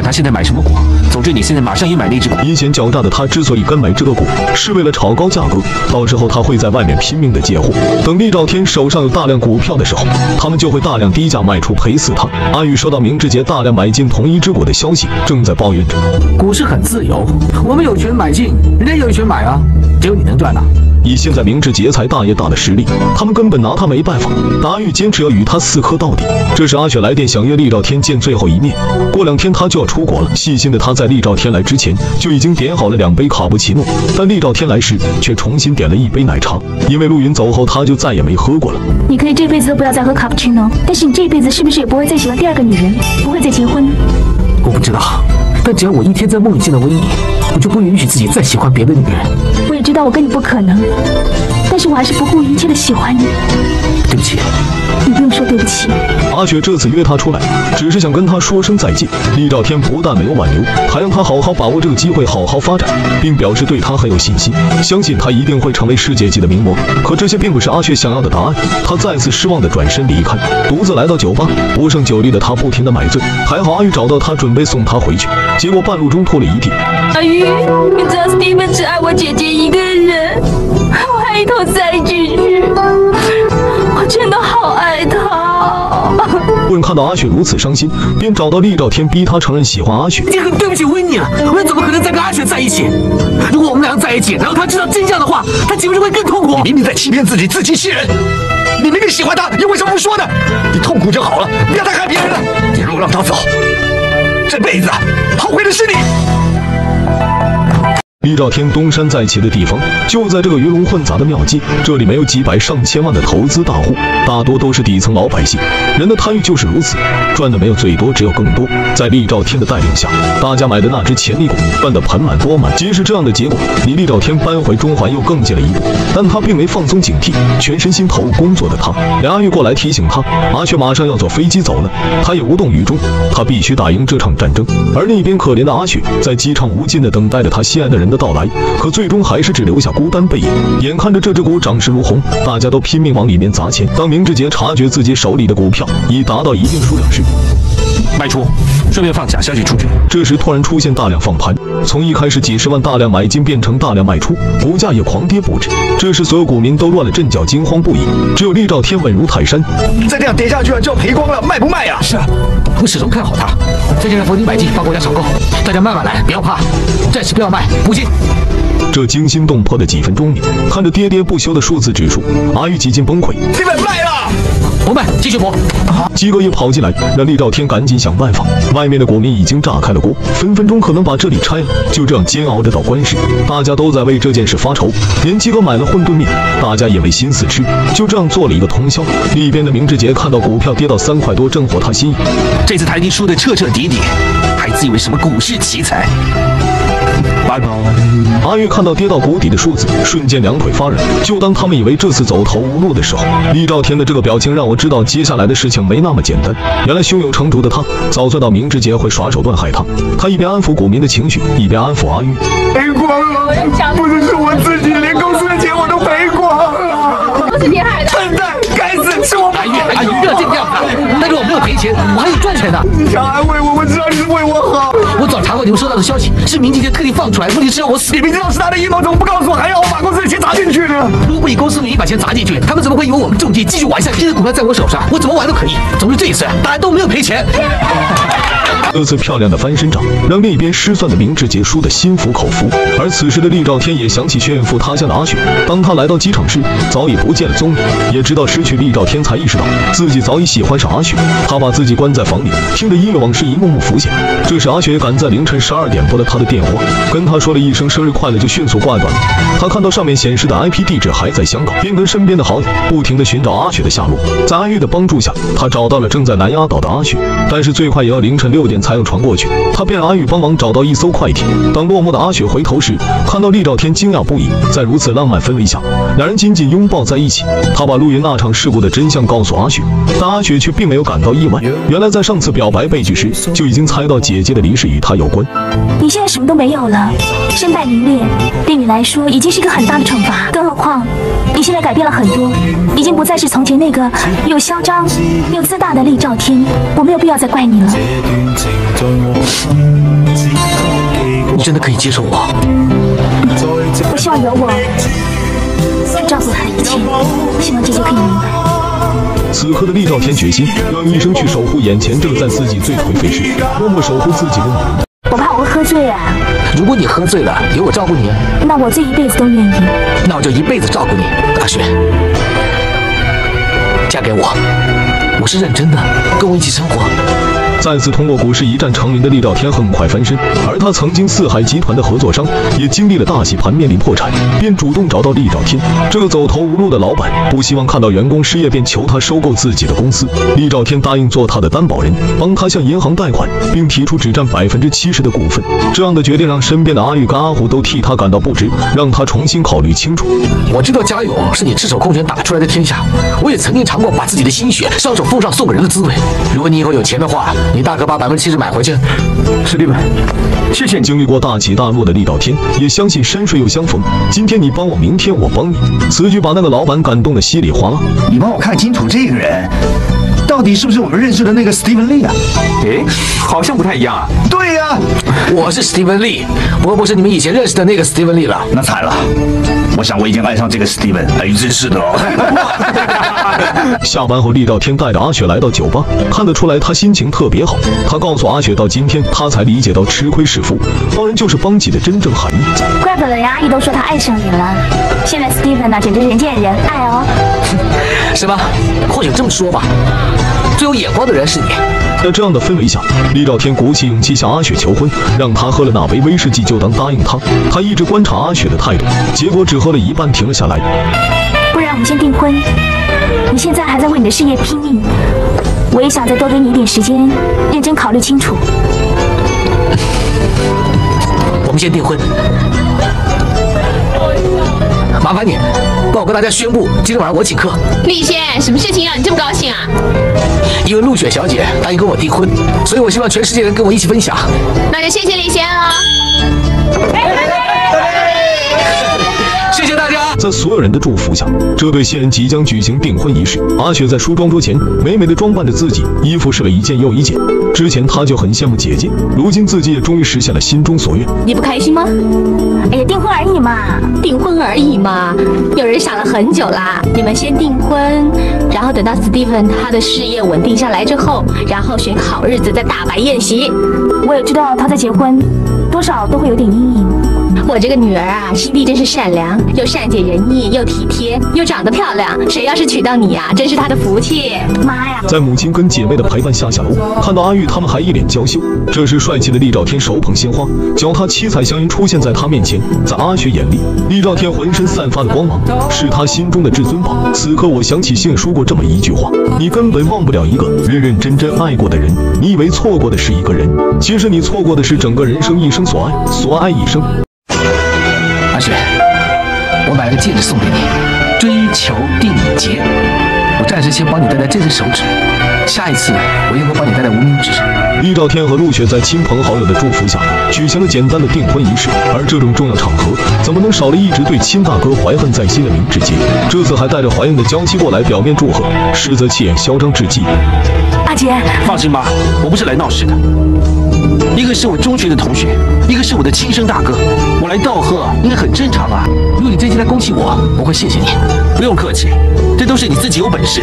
他现在买什么股，总之你现在马上也买那只股。阴险狡诈的他之所以跟买这个股，是为了炒高价格，到时候他会在外面拼命的借货，等厉兆天手上有大量股票的时候，他们就会大量低价卖出赔死他。阿宇收到明志杰大量买进同一只股的消息，正在抱怨着：股市很自由，我们有权买进，人家有权买啊，只有你能赚呐。以现在明志杰才大爷大的实力，他们根本拿他没办法。阿玉坚持要与他死磕到底。这时阿雪来电想约厉兆天见最后一面，过两天他就要出国了。细心的他在厉兆天来之前就已经点好了两杯卡布奇诺，但厉兆天来时却重新点了一杯奶茶，因为陆云走后他就再也没喝过了。你可以这辈子都不要再喝卡布奇诺，但是你这辈子是不是也不会再喜欢第二个女人，不会再结婚？我不知道，但只要我一天在梦里见到维尼，我就不允许自己再喜欢别的女人。我也知道我跟你不可能，但是我还是不顾一切的喜欢你。对不起，你不用说对不起。阿雪这次约他出来，只是想跟他说声再见。厉兆天不但没有挽留，还让他好好把握这个机会，好好发展，并表示对他很有信心，相信他一定会成为世界级的名模。可这些并不是阿雪想要的答案，他再次失望的转身离开，独自来到酒吧。不胜酒力的他不停的买醉，还好阿玉找到他，准备送他回去，结果半路中吐了一地。阿玉，你知道 Steven 只爱我姐姐一个人，我还一头栽进去，我真的好爱她。陆人看到阿雪如此伤心，便找到厉兆天，逼他承认喜欢阿雪。已经很对不起温妮了，我怎么可能再跟阿雪在一起？如果我们两个在一起，然后他知道真相的话，他岂不是会更痛苦？你明明在欺骗自己，自欺欺人。你明明喜欢他，你为什么不说呢？你痛苦就好了，不要再害别人了。你若让他走，这辈子后悔的是你。厉兆天东山再起的地方就在这个鱼龙混杂的庙街，这里没有几百上千万的投资大户，大多都是底层老百姓。人的贪欲就是如此，赚的没有最多，只有更多。在厉兆天的带领下，大家买的那只潜力股赚得盆满钵满。即使这样的结果，离厉兆天搬回中环又更近了一步，但他并没放松警惕，全身心投入工作的他，梁阿玉过来提醒他，阿雪马上要坐飞机走了，他也无动于衷，他必须打赢这场战争。而另一边，可怜的阿雪在机场无尽的等待着他心爱的人的到来，可最终还是只留下孤单背影。眼看着这只股涨势如虹，大家都拼命往里面砸钱。当明志杰察觉自己手里的股票已达到一定数量时，卖出，顺便放假消息出去。这时突然出现大量放盘，从一开始几十万大量买进变成大量卖出，股价也狂跌不止。这时所有股民都乱了阵脚，惊慌不已。只有厉兆天稳如泰山。再这样跌下去了就要赔光了，卖不卖呀？是啊，我始终看好它。再加上逢低买进，帮国家抢购，大家慢慢来，不要怕，暂时不要卖，不进。这惊心动魄的几分钟里，看着喋喋不休的数字指数，阿玉几近崩溃。基本卖了，不卖，继续搏。鸡哥也跑进来，让厉兆天赶紧想办法。外面的股民已经炸开了锅，分分钟可能把这里拆了。就这样煎熬着到关市，大家都在为这件事发愁。连鸡哥买了混沌面，大家也没心思吃，就这样做了一个通宵。另一边的明志杰看到股票跌到三块多，正合他心意。这次他已经输得彻彻底底，还自以为什么股市奇才。拜拜。阿玉看到跌到谷底的数字，瞬间两腿发软。就当他们以为这次走投无路的时候，厉兆天的这个表情让我知道接下来的事情没那么简单。原来胸有成竹的他，早算到明志杰会耍手段害他。他一边安抚股民的情绪，一边安抚阿玉。赔光了，不只是我自己，连公司的钱我都赔光了。都是你害的。笨蛋，该死，是我。阿玉，阿玉，不要这个样子。但是我没有赔钱，我还有赚钱的。你想安慰我，我知道你是为我好。我早查过你们收到的消息，是明今天特地放出来，目的是要我死。你明知道是他的阴谋，怎么不告诉我，还要我把公司的钱砸进去呢？如果不以公司名义把钱砸进去，他们怎么会以为我们中计，继续玩下去？现在股票在我手上，我怎么玩都可以。总之这一次，大家都没有赔钱。这次漂亮的翻身仗，让另一边失算的明志杰输得心服口服。而此时的厉兆天也想起远赴他乡的阿雪，当他来到机场时，早已不见了踪影。也知道失去厉兆天，才意识到自己早已喜欢上阿雪。他把自己关在房里，听着音乐，往事一幕幕浮现。这时阿雪赶在凌晨十二点拨了他的电话，跟他说了一声生日快乐，就迅速挂断了。他看到上面显示的 IP 地址还在香港，便跟身边的好友不停地寻找阿雪的下落。在阿玉的帮助下，他找到了正在南丫岛的阿雪，但是最快也要凌晨六六点才有船过去。他便让阿玉帮忙找到一艘快艇。当落寞的阿雪回头时，看到厉兆天，惊讶不已。在如此浪漫氛围下，两人紧紧拥抱在一起。他把陆云那场事故的真相告诉阿雪，但阿雪却并没有感到意外。原来在上次表白被拒时，就已经猜到姐姐的离世与他有关。你现在什么都没有了，身败名裂，对你来说已经是一个很大的惩罚。更何况，你现在改变了很多，已经不再是从前那个又嚣张又自大的厉兆天。我没有必要再怪你了。你真的可以接受我？我希望有我去照顾他的一切，希望姐姐可以明白。此刻的厉兆天决心要用一生去守护眼前这个在自己最颓废时默默守护自己的女人。我怕我会喝醉啊！如果你喝醉了，有我照顾你，那我这一辈子都愿意。那我就一辈子照顾你，阿雪，嫁给我，我是认真的，跟我一起生活。再次通过股市一战成名的厉兆天很快翻身，而他曾经四海集团的合作商也经历了大洗盘，面临破产，便主动找到厉兆天这个走投无路的老板，不希望看到员工失业，便求他收购自己的公司。厉兆天答应做他的担保人，帮他向银行贷款，并提出只占百分之七十的股份。这样的决定让身边的阿玉跟阿虎都替他感到不值，让他重新考虑清楚。我知道家有是你赤手空拳打出来的天下，我也曾经尝过把自己的心血双手奉上送给人的滋味。如果你以后有钱的话，你大哥把百分之七十买回去。师弟们，谢谢你。经历过大起大落的厉道天，也相信山水有相逢。今天你帮我，明天我帮你。此举把那个老板感动的稀里哗啦。你帮我看清楚这个人，到底是不是我们认识的那个 Steven Lee 啊？诶，好像不太一样啊。对呀、我是 Steven Lee，不不是你们以前认识的那个 Steven Lee 了。那惨了，我想我已经爱上这个 Steven，哎，真是的哦。<laughs> 下班后，厉兆天带着阿雪来到酒吧，看得出来他心情特别好。他告诉阿雪，到今天他才理解到吃亏是福，帮人就是帮己的真正含义。怪不得人阿姨都说他爱上你了。现在 Steven 呢，简直人见人爱哦。<laughs> 是吧？或者这么说吧，最有眼光的人是你。在这样的氛围下，厉兆天鼓起勇气向阿雪求婚，让她喝了那杯威士忌就当答应他。他一直观察阿雪的态度，结果只喝了一半停了下来。不然我们先订婚。你现在还在为你的事业拼命，我也想再多给你一点时间，认真考虑清楚。我们先订婚。麻烦你帮我跟大家宣布，今天晚上我请客，立先，什么事情让你这么高兴啊？因为陆雪小姐答应跟我订婚，所以我希望全世界人跟我一起分享。那就谢谢立先了。在所有人的祝福下，这对新人即将举行订婚仪式。阿雪在梳妆桌前美美的装扮着自己，衣服试了一件又一件。之前她就很羡慕姐姐，如今自己也终于实现了心中所愿。你不开心吗？哎呀，订婚而已嘛，订婚而已嘛，有人想了很久啦。你们先订婚，然后等到 Steven 他的事业稳定下来之后，然后选个好日子再大摆宴席。我也知道他在结婚，多少都会有点阴影。我这个女儿啊，心地真是善良，又善解人意，又体贴，又长得漂亮。谁要是娶到你呀，真是她的福气。妈呀！在母亲跟姐妹的陪伴下下楼，看到阿玉他们还一脸娇羞。这时，帅气的厉兆天手捧鲜花，脚踏七彩祥云出现在他面前。在阿雪眼里，厉兆天浑身散发的光芒是他心中的至尊宝。此刻，我想起信说过这么一句话：你根本忘不了一个认认真真爱过的人。你以为错过的是一个人，其实你错过的是整个人生，一生所爱，所爱一生。戒指送给你，追求定结。我暂时先帮你戴在这只手指，下一次我也会帮你戴在无名指。上。易兆天和陆雪在亲朋好友的祝福下举行了简单的订婚仪式，而这种重要场合怎么能少了一直对亲大哥怀恨在心的明志杰？这次还带着怀孕的娇妻过来表面祝贺，实则气焰嚣张至极。阿杰，放心吧，我不是来闹事的。一个是我中学的同学，一个是我的亲生大哥，我来道贺应该很正常啊。如果你真心来恭喜我，我会谢谢你。不用客气，这都是你自己有本事，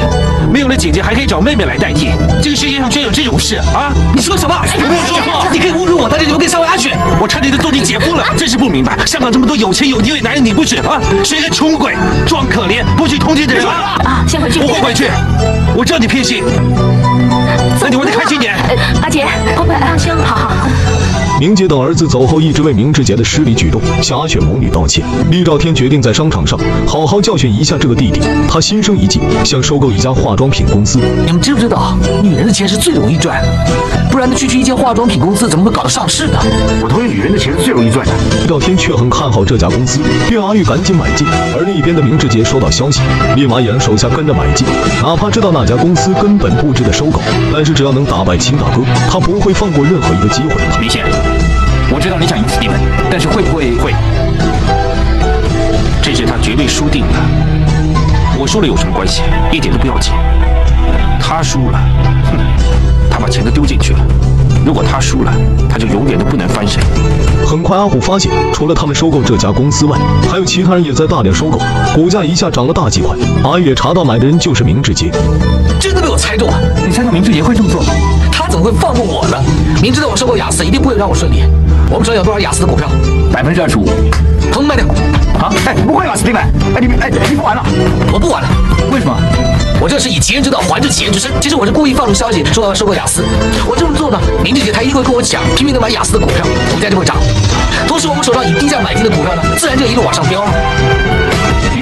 没有了姐姐还可以找妹妹来代替。这个世界上居然有这种事啊！你说什么？我没有说错。你可以侮辱我，但是你不可以伤害阿雪。我差点就做你姐夫了，真是不明白，香港这么多有钱有地位男人，你不是啊？是一个穷鬼，装可怜，不去同情人啊！啊，先回去。我会回去，我知道你偏心，那你活得开心点。阿杰，我来放心，好好好。明杰等儿子走后，一直为明志杰的失礼举动向阿雪母女道歉。厉兆天决定在商场上好好教训一下这个弟弟。他心生一计，想收购一家化妆品公司。你们知不知道，女人的钱是最容易赚的，不然呢，区区一间化妆品公司怎么会搞得上市呢？我同意，女人的钱是最容易赚的。厉兆天却很看好这家公司，便阿玉赶紧买进。而另一边的明志杰收到消息，立马也让手下跟着买进。哪怕知道那家公司根本不值得收购，但是只要能打败秦大哥，他不会放过任何一个机会。明显。我知道你想赢死你们，但是会不会会？这事他绝对输定了。我输了有什么关系？一点都不要紧。他输了，哼，他把钱都丢进去了。如果他输了，他就永远都不能翻身。很快，阿虎发现，除了他们收购这家公司外，还有其他人也在大量收购，股价一下涨了大几块。阿月查到买的人就是明志杰，真的被我猜中了。你猜到明志杰会这么做？他怎么会放过我呢？明知道我收购雅思一定不会让我顺利。我们手上有多少雅思的股票？百分之二十五，统统卖掉。啊！哎，不会吧，Steven？哎，你哎，你不玩了？我不玩了。为什么？我这是以其人之道还治其人之身。其实我是故意放出消息说要收购雅思。我这么做呢，林志杰他一定会跟我抢，拼命的买雅思的股票，股价就会涨。同时，我们手上以低价买进的股票呢，自然就一路往上飙。明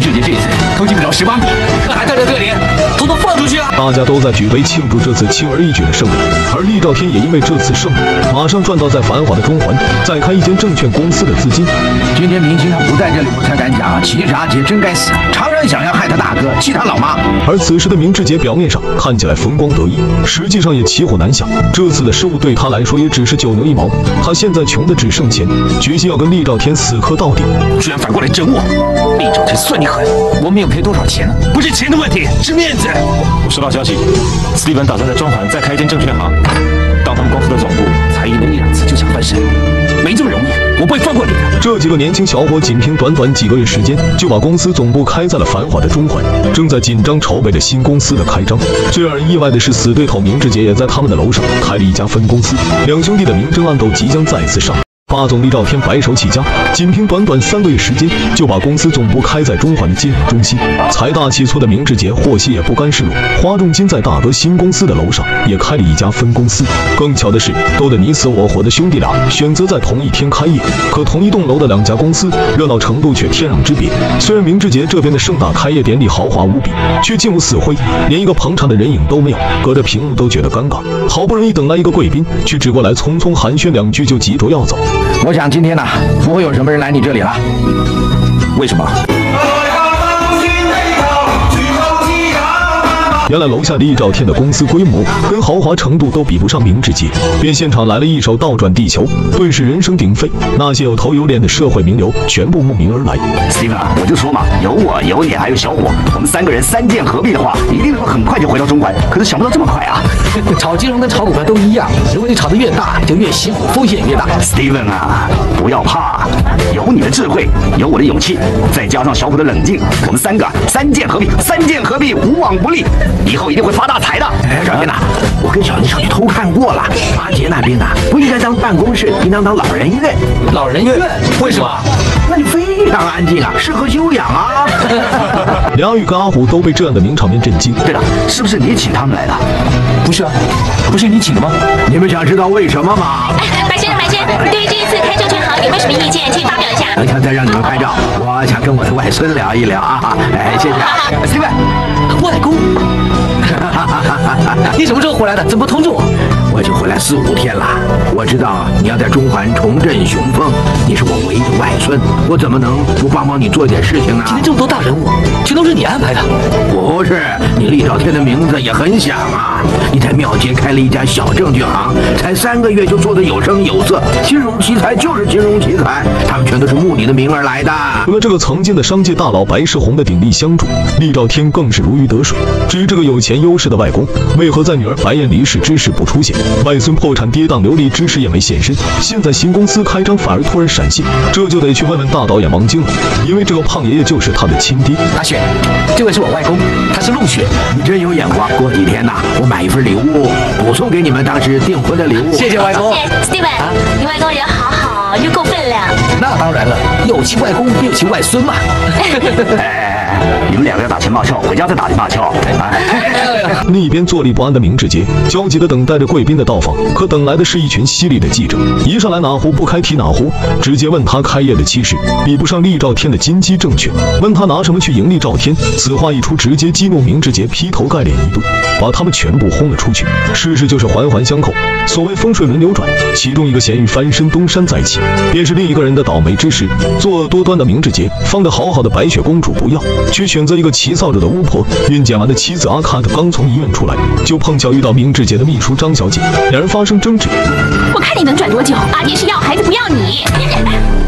志杰这次都进不了十八米，那还带着对联，统统放出去啊！大家都在举杯庆祝这次轻而易举的胜利，而厉兆天也因为这次胜利，马上赚到在繁华的中环再开一间证券公司的资金。今天明星他不在这里，我才敢讲，其实阿杰真该死，常人想要害他大哥，气他老妈。而此时的明志杰表面上看起来风光得意，实际上也骑虎难下。这次的失误对他来说也只是九牛一毛，他现在穷的只剩钱，决心要跟厉兆天死磕到底。居然反过来整我，厉兆天算你狠！我们有赔多少钱呢？不是钱的问题，是面子。我收到消息，斯蒂文打算在中环再开一间证券行，当他们公司的总部，才赢了一两次就想翻身，没这么容易，我不会放过你的。这几个年轻小伙仅凭短短几个月时间，就把公司总部开在了繁华的中环，正在紧张筹备着新公司的开张。最让人意外的是，死对头明志杰也在他们的楼上开了一家分公司，两兄弟的明争暗斗即将再次上演。霸总厉兆天白手起家，仅凭短短三个月时间，就把公司总部开在中环的金融中心。财大气粗的明志杰获悉也不甘示弱，花重金在大哥新公司的楼上也开了一家分公司。更巧的是，斗得你死我活的兄弟俩选择在同一天开业，可同一栋楼的两家公司热闹程度却天壤之别。虽然明志杰这边的盛大开业典礼豪华无比，却静无死灰，连一个捧场的人影都没有，隔着屏幕都觉得尴尬。好不容易等来一个贵宾，却只过来匆匆寒暄两句就急着要走。我想今天呢，不会有什么人来你这里了。为什么？原来楼下的易兆天的公司规模跟豪华程度都比不上明志杰，便现场来了一首倒转地球，顿时人声鼎沸。那些有头有脸的社会名流全部慕名而来。Steven，我就说嘛，有我，有你，还有小伙，我们三个人三剑合璧的话，一定能够很快就回到中环。可是想不到这么快啊！<laughs> 炒金融跟炒股票都一样，如果你炒得越大，就越辛苦，风险也越大。<laughs> Steven 啊，不要怕，有你的智慧，有我的勇气，再加上小虎的冷静，我们三个三剑合璧，三剑合璧，无往不利，以后一定会发大财的。哎，小天呐，我跟小妮上去偷看过了，阿杰那边呢不应该当办公室，应当当老人院。老人院？为什么？那就非常安静啊，适合休养啊。<laughs> 梁宇跟阿虎都被这样的名场面震惊。对了，是不是你请他们来的？不是啊，不是你请的吗？你们想知道为什么吗？白先生，白先生，对于这一次开证券行有没有什么意见，请发表一下。我想再让你们拍照，我想跟我的外孙聊一聊啊。哎，谢谢啊，Steven，外公。<laughs> 你什么时候回来的？怎么不通知我？我就回来四五天了。我知道你要在中环重振雄风，你是我唯一的外孙，我怎么能不帮帮你做点事情呢？今天这么多大人物，全都是你安排的。不是，你厉兆天的名字也很响啊！你在庙街开了一家小证券行，才三个月就做得有声有色，金融奇才就是金融奇才，他们全都是慕你的名而来的。和这个曾经的商界大佬白世红的鼎力相助，厉兆天更是如鱼得水。至于这个有钱优势的外公，为何在女儿白燕离世之时不出现，外孙破产跌宕流离之时也没现身，现在新公司开张反而突然闪现，这就得去问问大导演王晶了，因为这个胖爷爷就是他的亲爹。阿雪，这位是我外公，他是陆雪。你真有眼光。过几天呐、我买一份礼物补送给你们当时订婚的礼物。谢谢外公。Steven，你外公人好好，又够分量。那当然了，有其外公必有其外孙嘛。<laughs> 哎，你们两个要打情骂俏，回家再打情骂俏。哎，另一边坐立不安的明志杰焦急地等待着贵宾的到访，可等来的是一群犀利的记者，一上来哪壶不开提哪壶，直接问他开业的气势比不上厉兆天的金鸡证券，问他拿什么去赢厉兆天。此话一出，直接激怒明志杰，劈头盖脸一顿，把他们全部轰了出去。事实就是环环相扣，所谓风水轮流转，其中一个咸鱼翻身东山再起，便是另一个人的倒霉之时。作恶多端的明志杰放得好好的白雪公主不要，却选择一个骑扫帚的巫婆。孕检完的妻子阿卡特刚从医院出来，就碰巧遇到明志杰的秘书张小姐，两人发生争执。我看你能转多久？阿杰是要孩子不要你。<laughs>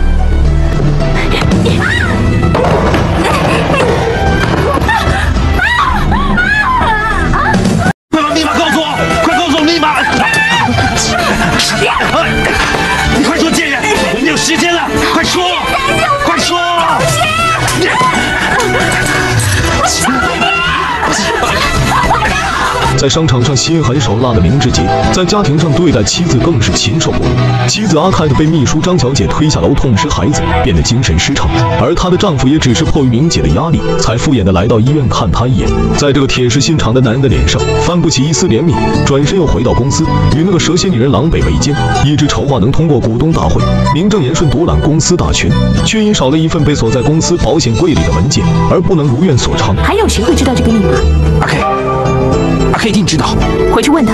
在商场上心狠手辣的明志杰，在家庭上对待妻子更是禽兽不如。妻子阿凯特被秘书张小姐推下楼痛失孩子，变得精神失常，而她的丈夫也只是迫于明姐的压力，才敷衍的来到医院看她一眼。在这个铁石心肠的男人的脸上翻不起一丝怜悯，转身又回到公司，与那个蛇蝎女人狼狈为奸，一直筹划能通过股东大会名正言顺独揽公司大权，却因少了一份被锁在公司保险柜里的文件，而不能如愿所偿。还有谁会知道这个密码？阿 K，阿 K 一定知道，回去问他。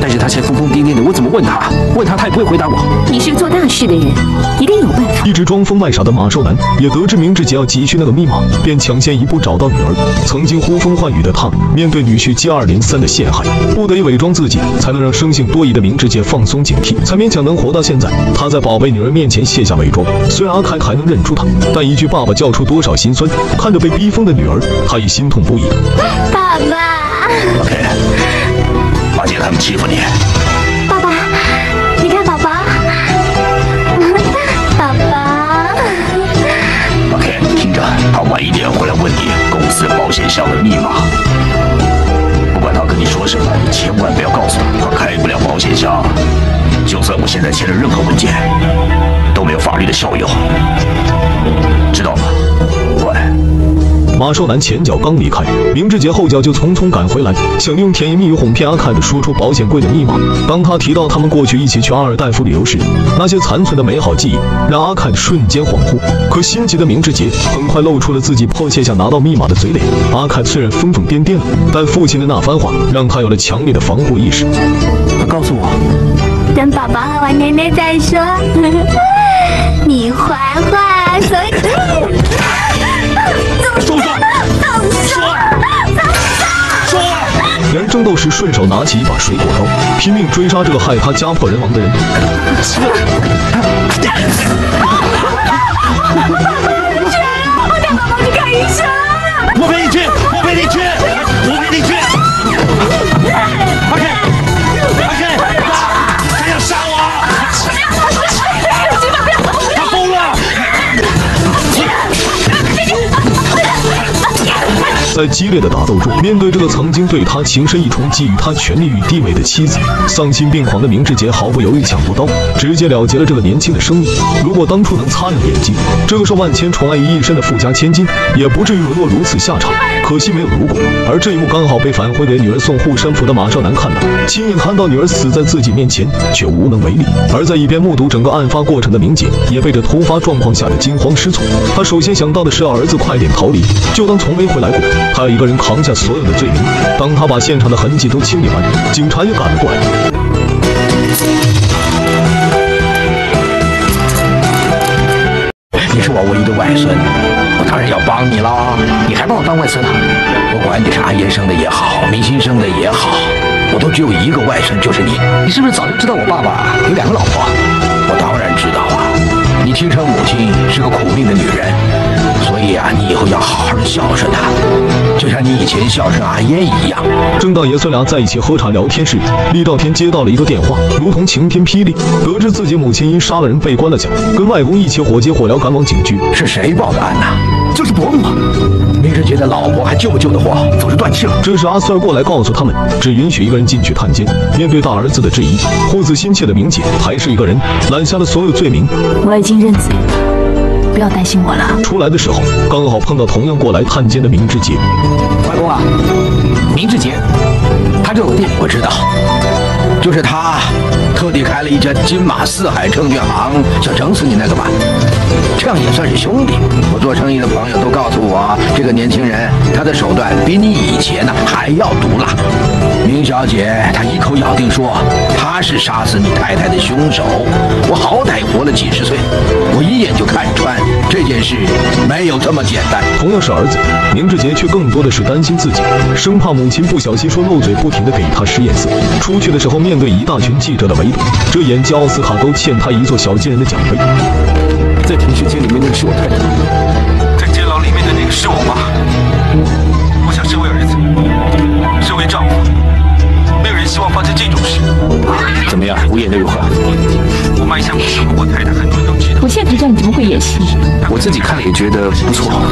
但是他现在疯疯癫癫的，我怎么问他？问他他也不会回答我。你是个做大事的人，一定有办法。一直装疯卖傻的马少男也得知明志杰要急需那个密码，便抢先一步找到女儿。曾经呼风唤雨的他，面对女婿接二连三的陷害，不得已伪装自己，才能让生性多疑的明志杰放松警惕，才勉强能活到现在。他在宝贝女儿面前卸下伪装，虽然阿凯还能认出他，但一句爸爸叫出多少心酸。看着被逼疯的女儿，他已心痛不已。爸爸，OK，他们欺负你，爸爸，你看宝宝，<laughs> 宝宝，OK，听着，他晚一点回来问你公司保险箱的密码。不管他跟你说什么，你千万不要告诉他，他开不了保险箱。就算我现在签了任何文件，都没有法律的效用，知道吗？乖。马少南前脚刚离开，明志杰后脚就匆匆赶回来，想利用甜言蜜语哄骗阿凯的说出保险柜的密码。当他提到他们过去一起去阿尔代夫旅游时，那些残存的美好记忆让阿凯瞬间恍惚。可心急的明志杰很快露出了自己迫切想拿到密码的嘴脸。阿凯虽然疯疯癫癫了，但父亲的那番话让他有了强烈的防护意识。他告诉我，等宝宝喝完奶奶再说。你坏坏，所以顺手拿起一把水果刀，拼命追杀这个害他家破人亡的人。你看医生！我陪你去，我陪你去，在激烈的打斗中，面对这个曾经对他情深意重、给予他权力与地位的妻子，丧心病狂的明志杰毫不犹豫抢过刀，直接了结了这个年轻的生命。如果当初能擦亮眼睛，这个受万千宠爱于一身的富家千金，也不至于沦落如此下场。可惜没有如果，而这一幕刚好被返回给女儿送护身符的马少南看到，亲眼看到女儿死在自己面前，却无能为力。而在一边目睹整个案发过程的明姐，也被这突发状况吓得惊慌失措。她首先想到的是要儿子快点逃离，就当从没回来过。他要一个人扛下所有的罪名。当他把现场的痕迹都清理完，警察也赶了过来。你是我唯一的外孙，当然要帮你啦。你还把我当外孙呢？不管你是阿岩生的也好，明星生的也好，我都只有一个外孙，就是你。你是不是早就知道我爸爸有两个老婆？我当然知道啊。你亲生母亲是个苦命的女人，所以啊，你以后要好好的孝顺他，就像你以前孝顺阿烟一样。正当爷孙俩在一起喝茶聊天时，厉道天接到了一个电话，如同晴天霹雳，得知自己母亲因杀了人被关了奖，跟外公一起火急火燎赶往警局。是谁报的案呐？就是伯母啊！明志杰的老婆还救不救得活？早就断气了。这时阿 Sir 过来告诉他们，只允许一个人进去探监。面对大儿子的质疑，护子心切的明姐还是一个人揽下了所有罪名。我已经认罪，不要担心我了。出来的时候，刚好碰到同样过来探监的明志杰。外公啊，明志杰，他这有个店，我知道，就是他特地开了一家金马四海证券行，想整死你那个吧？这样也算是兄弟。我做生意的朋友都告诉我，这个年轻人他的手段比你以前呢还要毒辣。明小姐她一口咬定说他是杀死你太太的凶手。我好歹活了几十岁，我一眼就看穿这件事没有这么简单。同样是儿子，明志杰却更多的是担心自己，生怕母亲不小心说漏嘴，不停的给他使眼色。出去的时候面对一大群记者的围堵，这眼睛奥斯卡都欠他一座小金人的奖杯。在停尸间里面那个是我太太，在监牢里面的那个是我妈。我想身为儿子，身为丈夫，希望发生这种事。怎么样？我演的如何？我妈一向不喜欢我太太，很多人都知道。我现在才知道你这么会演戏。我自己看了也觉得不错。<laughs>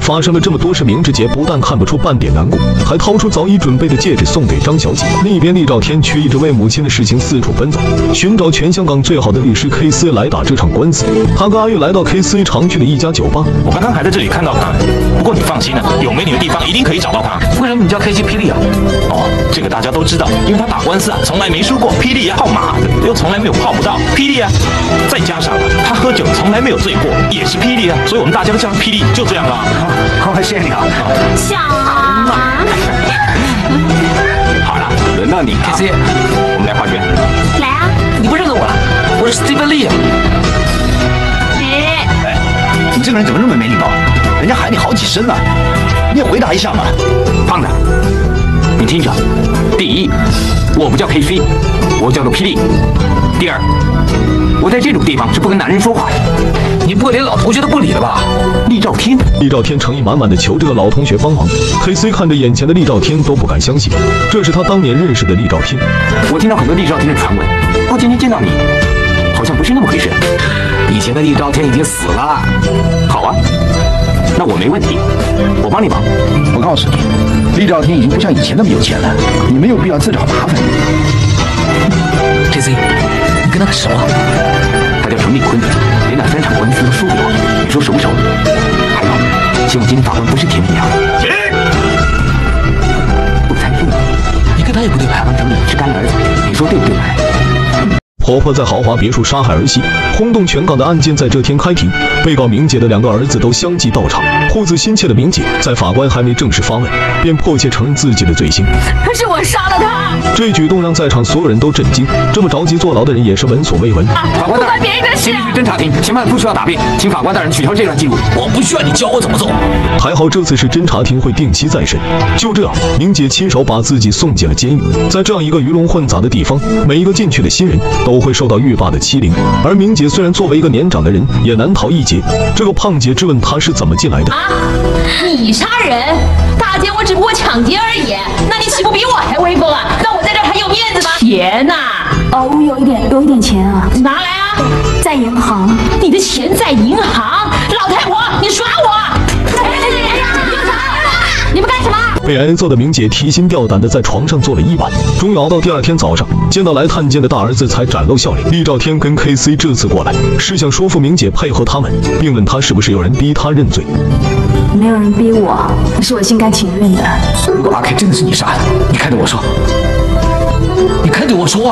发生了这么多事，明志杰不但看不出半点难过，还掏出早已准备的戒指送给张小姐。另一边，厉兆天却一直为母亲的事情四处奔走，寻找全香港最好的律师 K C 来打这场官司。他跟阿玉来到 K C 常去的一家酒吧。我刚刚还在这里看到他，不过你放心啊，有美女的地方一定可以找到他。为什么你叫 K C 霹雳啊？哦，这个大家都知道，因为他打官司啊，从来没输过。霹雳啊，泡又从来没有泡不到。霹雳啊，再加上他喝酒从来没有醉过，也是霹雳啊，所以我们大家都叫他霹雳，就这样了。好，谢谢你啊。想啊！好了，轮到你了 K C，我们来化缘。来啊！你不认得我了？我是 Stephen Lee 啊。哎，你这个人怎么那么没礼貌？人家喊你好几声了，你也回答一下嘛。胖子，你听着，第一，我不叫 K C，我叫做霹雳。第二，我在这种地方是不跟男人说话的。你不会连老同学都不理了吧？厉兆天，厉兆天诚意满满的求这个老同学帮忙。K C 看着眼前的厉兆天都不敢相信，这是他当年认识的厉兆天。我听到很多厉兆天的传闻，不过今天见到你，好像不是那么回事。以前的厉兆天已经死了。好啊，那我没问题，我帮你忙。我告诉你，厉兆天已经不像以前那么有钱了，你没有必要自找麻烦。C，你跟他很熟啊？他叫程立坤，连打三场官司都输给我，你说熟不熟？还有，希望今天法官不是田明阳。不猜数，你跟他也不对牌，当成你是干儿子，你说对不对？婆婆在豪华别墅杀害儿媳，轰动全港的案件在这天开庭。被告明姐的两个儿子都相继到场。护子心切的明姐在法官还没正式发问，便迫切承认自己的罪行。是我杀了他。这举动让在场所有人都震惊。这么着急坐牢的人也是闻所未闻。法官大人，现在是侦查庭，刑判不需要答辩，请法官大人取消这段记录。我不需要你教我怎么做。还好这次是侦查庭会定期再审。就这样，明姐亲手把自己送进了监狱。在这样一个鱼龙混杂的地方，每一个进去的新人都会受到狱霸的欺凌。而明姐虽然作为一个年长的人，也难逃一劫。这个胖姐质问她是怎么进来的。啊，你杀人？大姐，我只不过抢劫而已。那你岂不比我还威风啊？那我在这还有面子吗？钱呐！哦，我有一点，有一点钱啊。拿来啊！在银行。你的钱在银行？老太婆，你耍我！你们干什么？被挨揍的明姐提心吊胆的在床上坐了一晚，终于熬到第二天早上，见到来探监的大儿子才展露笑脸。厉兆天跟 KC 这次过来是想说服明姐配合他们，并问他是不是有人逼他认罪。没有人逼我，是我心甘情愿的。如果阿 K 真的是你杀的，你看着我说。你看着我说，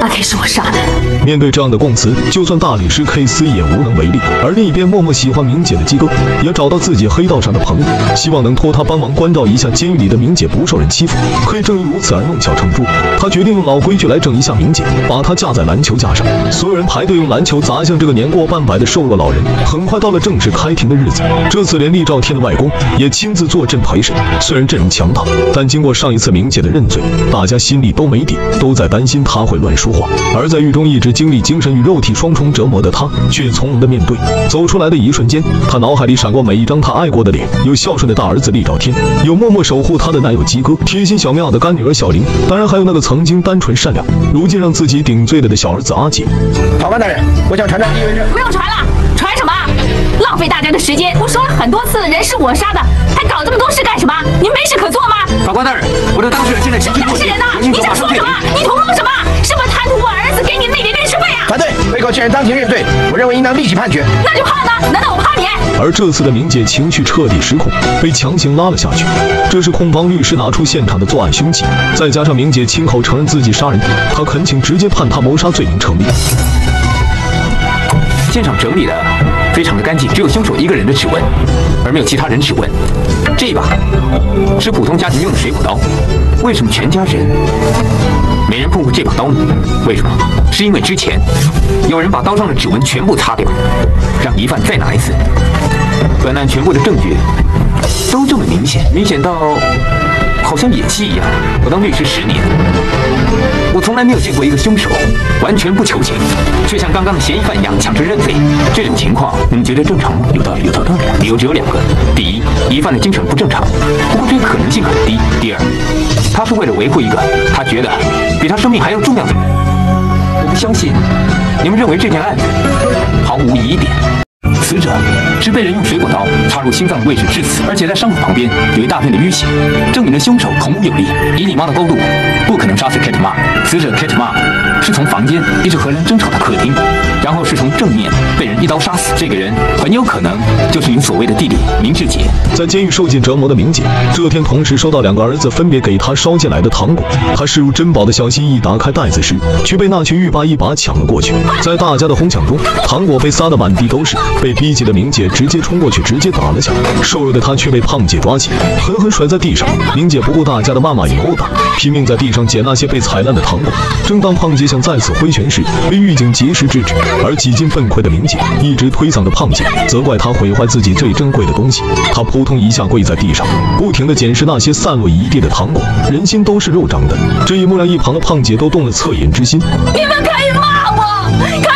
阿 K 是我杀的。面对这样的供词，就算大理师 K 斯也无能为力。而另一边，默默喜欢明姐的鸡哥也找到自己黑道上的朋友，希望能托他帮忙关照一下监狱里的明姐不受人欺负。可以正因如此而弄巧成拙，他决定用老规矩来整一下明姐，把她架在篮球架上。所有人排队用篮球砸向这个年过半百的瘦弱老人。很快到了正式开庭的日子，这次连厉兆天的外公也亲自坐镇陪审。虽然阵容强大，但经过上一次明姐的认罪，大家心里都没底。都都在担心他会乱说话，而在狱中一直经历精神与肉体双重折磨的他，却从容的面对。走出来的一瞬间，他脑海里闪过每一张他爱过的脸：有孝顺的大儿子厉兆天，有默默守护他的男友鸡哥，贴心小妙的干女儿小玲，当然还有那个曾经单纯善良，如今让自己顶罪了的小儿子阿杰。法官大人，我想传召第一人。不用传了，浪费大家的时间！我说了很多次，人是我杀的，还搞这么多事干什么？你没事可做吗？法官大人，我的当事人现在情绪当事人呢？你想说什么？你图谋什么？是不是贪图我儿子给你那点律师费啊？反对，被告确认当庭认罪，我认为应当立即判决。那就判呢？难道我怕你？而这次的明姐情绪彻底失控，被强行拉了下去。这是控方律师拿出现场的作案凶器，再加上明姐亲口承认自己杀人，他恳请直接判他谋杀罪名成立。现场整理的非常的干净，只有凶手一个人的指纹，而没有其他人指纹。这一把是普通家庭用的水果刀，为什么全家人没人碰过这把刀呢？为什么？是因为之前有人把刀上的指纹全部擦掉，让疑犯再拿一次。本案全部的证据都这么明显，明显到好像演戏一样。我当律师十年。我从来没有见过一个凶手完全不求情，却像刚刚的嫌疑犯一样强制认罪。这种情况你们觉得正常吗？有道理，有道理。理由只有两个：第一，疑犯的精神不正常，不过这个可能性很低；第二，他是为了维护一个他觉得比他生命还要重要的人。我不相信你们认为这件案子毫无疑点。死者是被人用水果刀插入心脏的位置致死，而且在伤口旁边有一大？片的淤血，证明了凶手孔武有力。以你妈的高度，不杀死 Kate 妈。死者 Kate 妈是从房间一直和人争吵到客厅，然后是从正面被人一刀杀死。这个人很有可能就是你所谓的弟弟明志杰。在监狱受尽折磨的明姐，这天同时收到两个儿子分别给他捎进来的糖果。他视如珍宝的小心翼翼打开袋子时，却被那群狱霸一把抢了过去。在大家的哄抢中，糖果被撒得满地都是。被逼急的明姐直接冲过去，直接打了下来。瘦弱的他却被胖姐抓起，狠狠甩在地上。明姐不顾大家的谩骂与殴打，拼命在地上捡那些被踩烂的糖果。正当胖姐想再次挥拳时，被狱警及时制止。而几近崩溃的明姐一直推搡着胖姐，责怪她毁坏自己最珍贵的东西。她扑通一下跪在地上，不停地捡拾那些散落一地的糖果。人心都是肉长的，这一幕让一旁的胖姐都动了恻隐之心。你们可以骂我，可以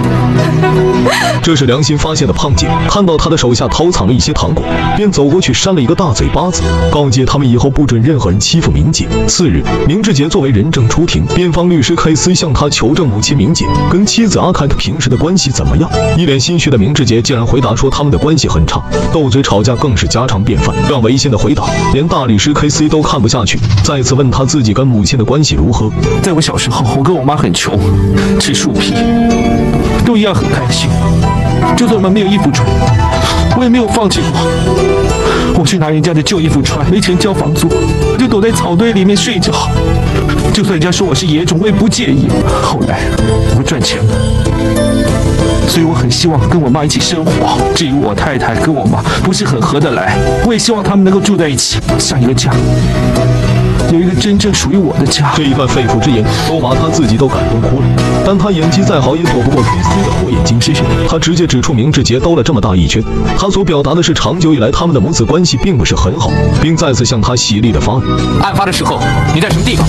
这。是良心发现的胖姐，看到他的手下偷藏了一些糖果，便走过去扇了一个大嘴巴子，告诫他们以后不准任何人欺负明姐。次日，明志杰作为人证出庭，辩方律师 K C 向他求证母亲明姐跟妻子阿凯特平时的关系怎么样。一脸心虚的明志杰竟然回答说他们的关系很差，斗嘴吵架更是家常便饭。让违心的回答，连大律师 K C 都看不下去，再次问他自己跟母亲的关系如何。在我小时候，我跟我妈很穷，吃树皮，都一样很开心。就算我们没有衣服穿，我也没有放弃过。我去拿人家的旧衣服穿，没钱交房租，就躲在草堆里面睡觉。就算人家说我是野种，我也不介意。后来我赚钱了，所以我很希望跟我妈一起生活。至于我太太跟我妈不是很合得来，我也希望他们能够住在一起，像一个家。有一个真正属于我的家。这一段肺腑之言都把他自己都感动哭了。但他演技再好，也躲不过 KC 的火眼金睛。他直接指出明志杰兜了这么大一圈，他所表达的是长久以来他们的母子关系并不是很好，并再次向他犀利的发问：案发的时候你在什么地方？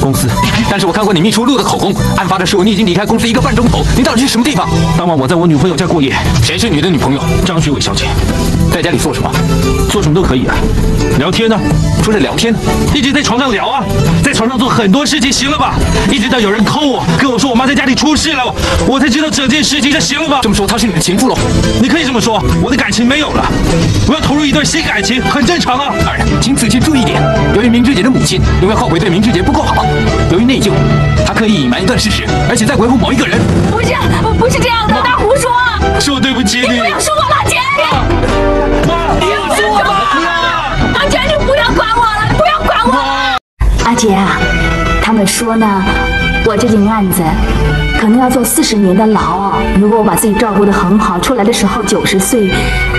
公司。但是我看过你秘书录的口供，案发的时候你已经离开公司一个半钟头，你到底去什么地方？当晚我在我女朋友家过夜。谁是你的女朋友？张学伟小姐。在家里做什么？做什么都可以啊。聊天呢？除了聊天呢？一直在床上聊啊，在床上做很多事情，行了吧？一直到有人扣我，跟我说我妈在家里出事了，我才知道整件事情，这行了吧？这么说她是你的情妇喽？你可以这么说，我的感情没有了，我要投入一段新感情，很正常啊。当然，请仔细注意点，由于明志杰的母亲因为后悔对明志杰不够好，由于内疚，她刻意隐瞒一段事实，而且在维护某一个人。不是，不是这样的，他胡说。是我对不起你。你不要说我阿姐啊，他们说呢，我这件案子可能要坐四十年的牢。如果我把自己照顾得很好，出来的时候九十岁，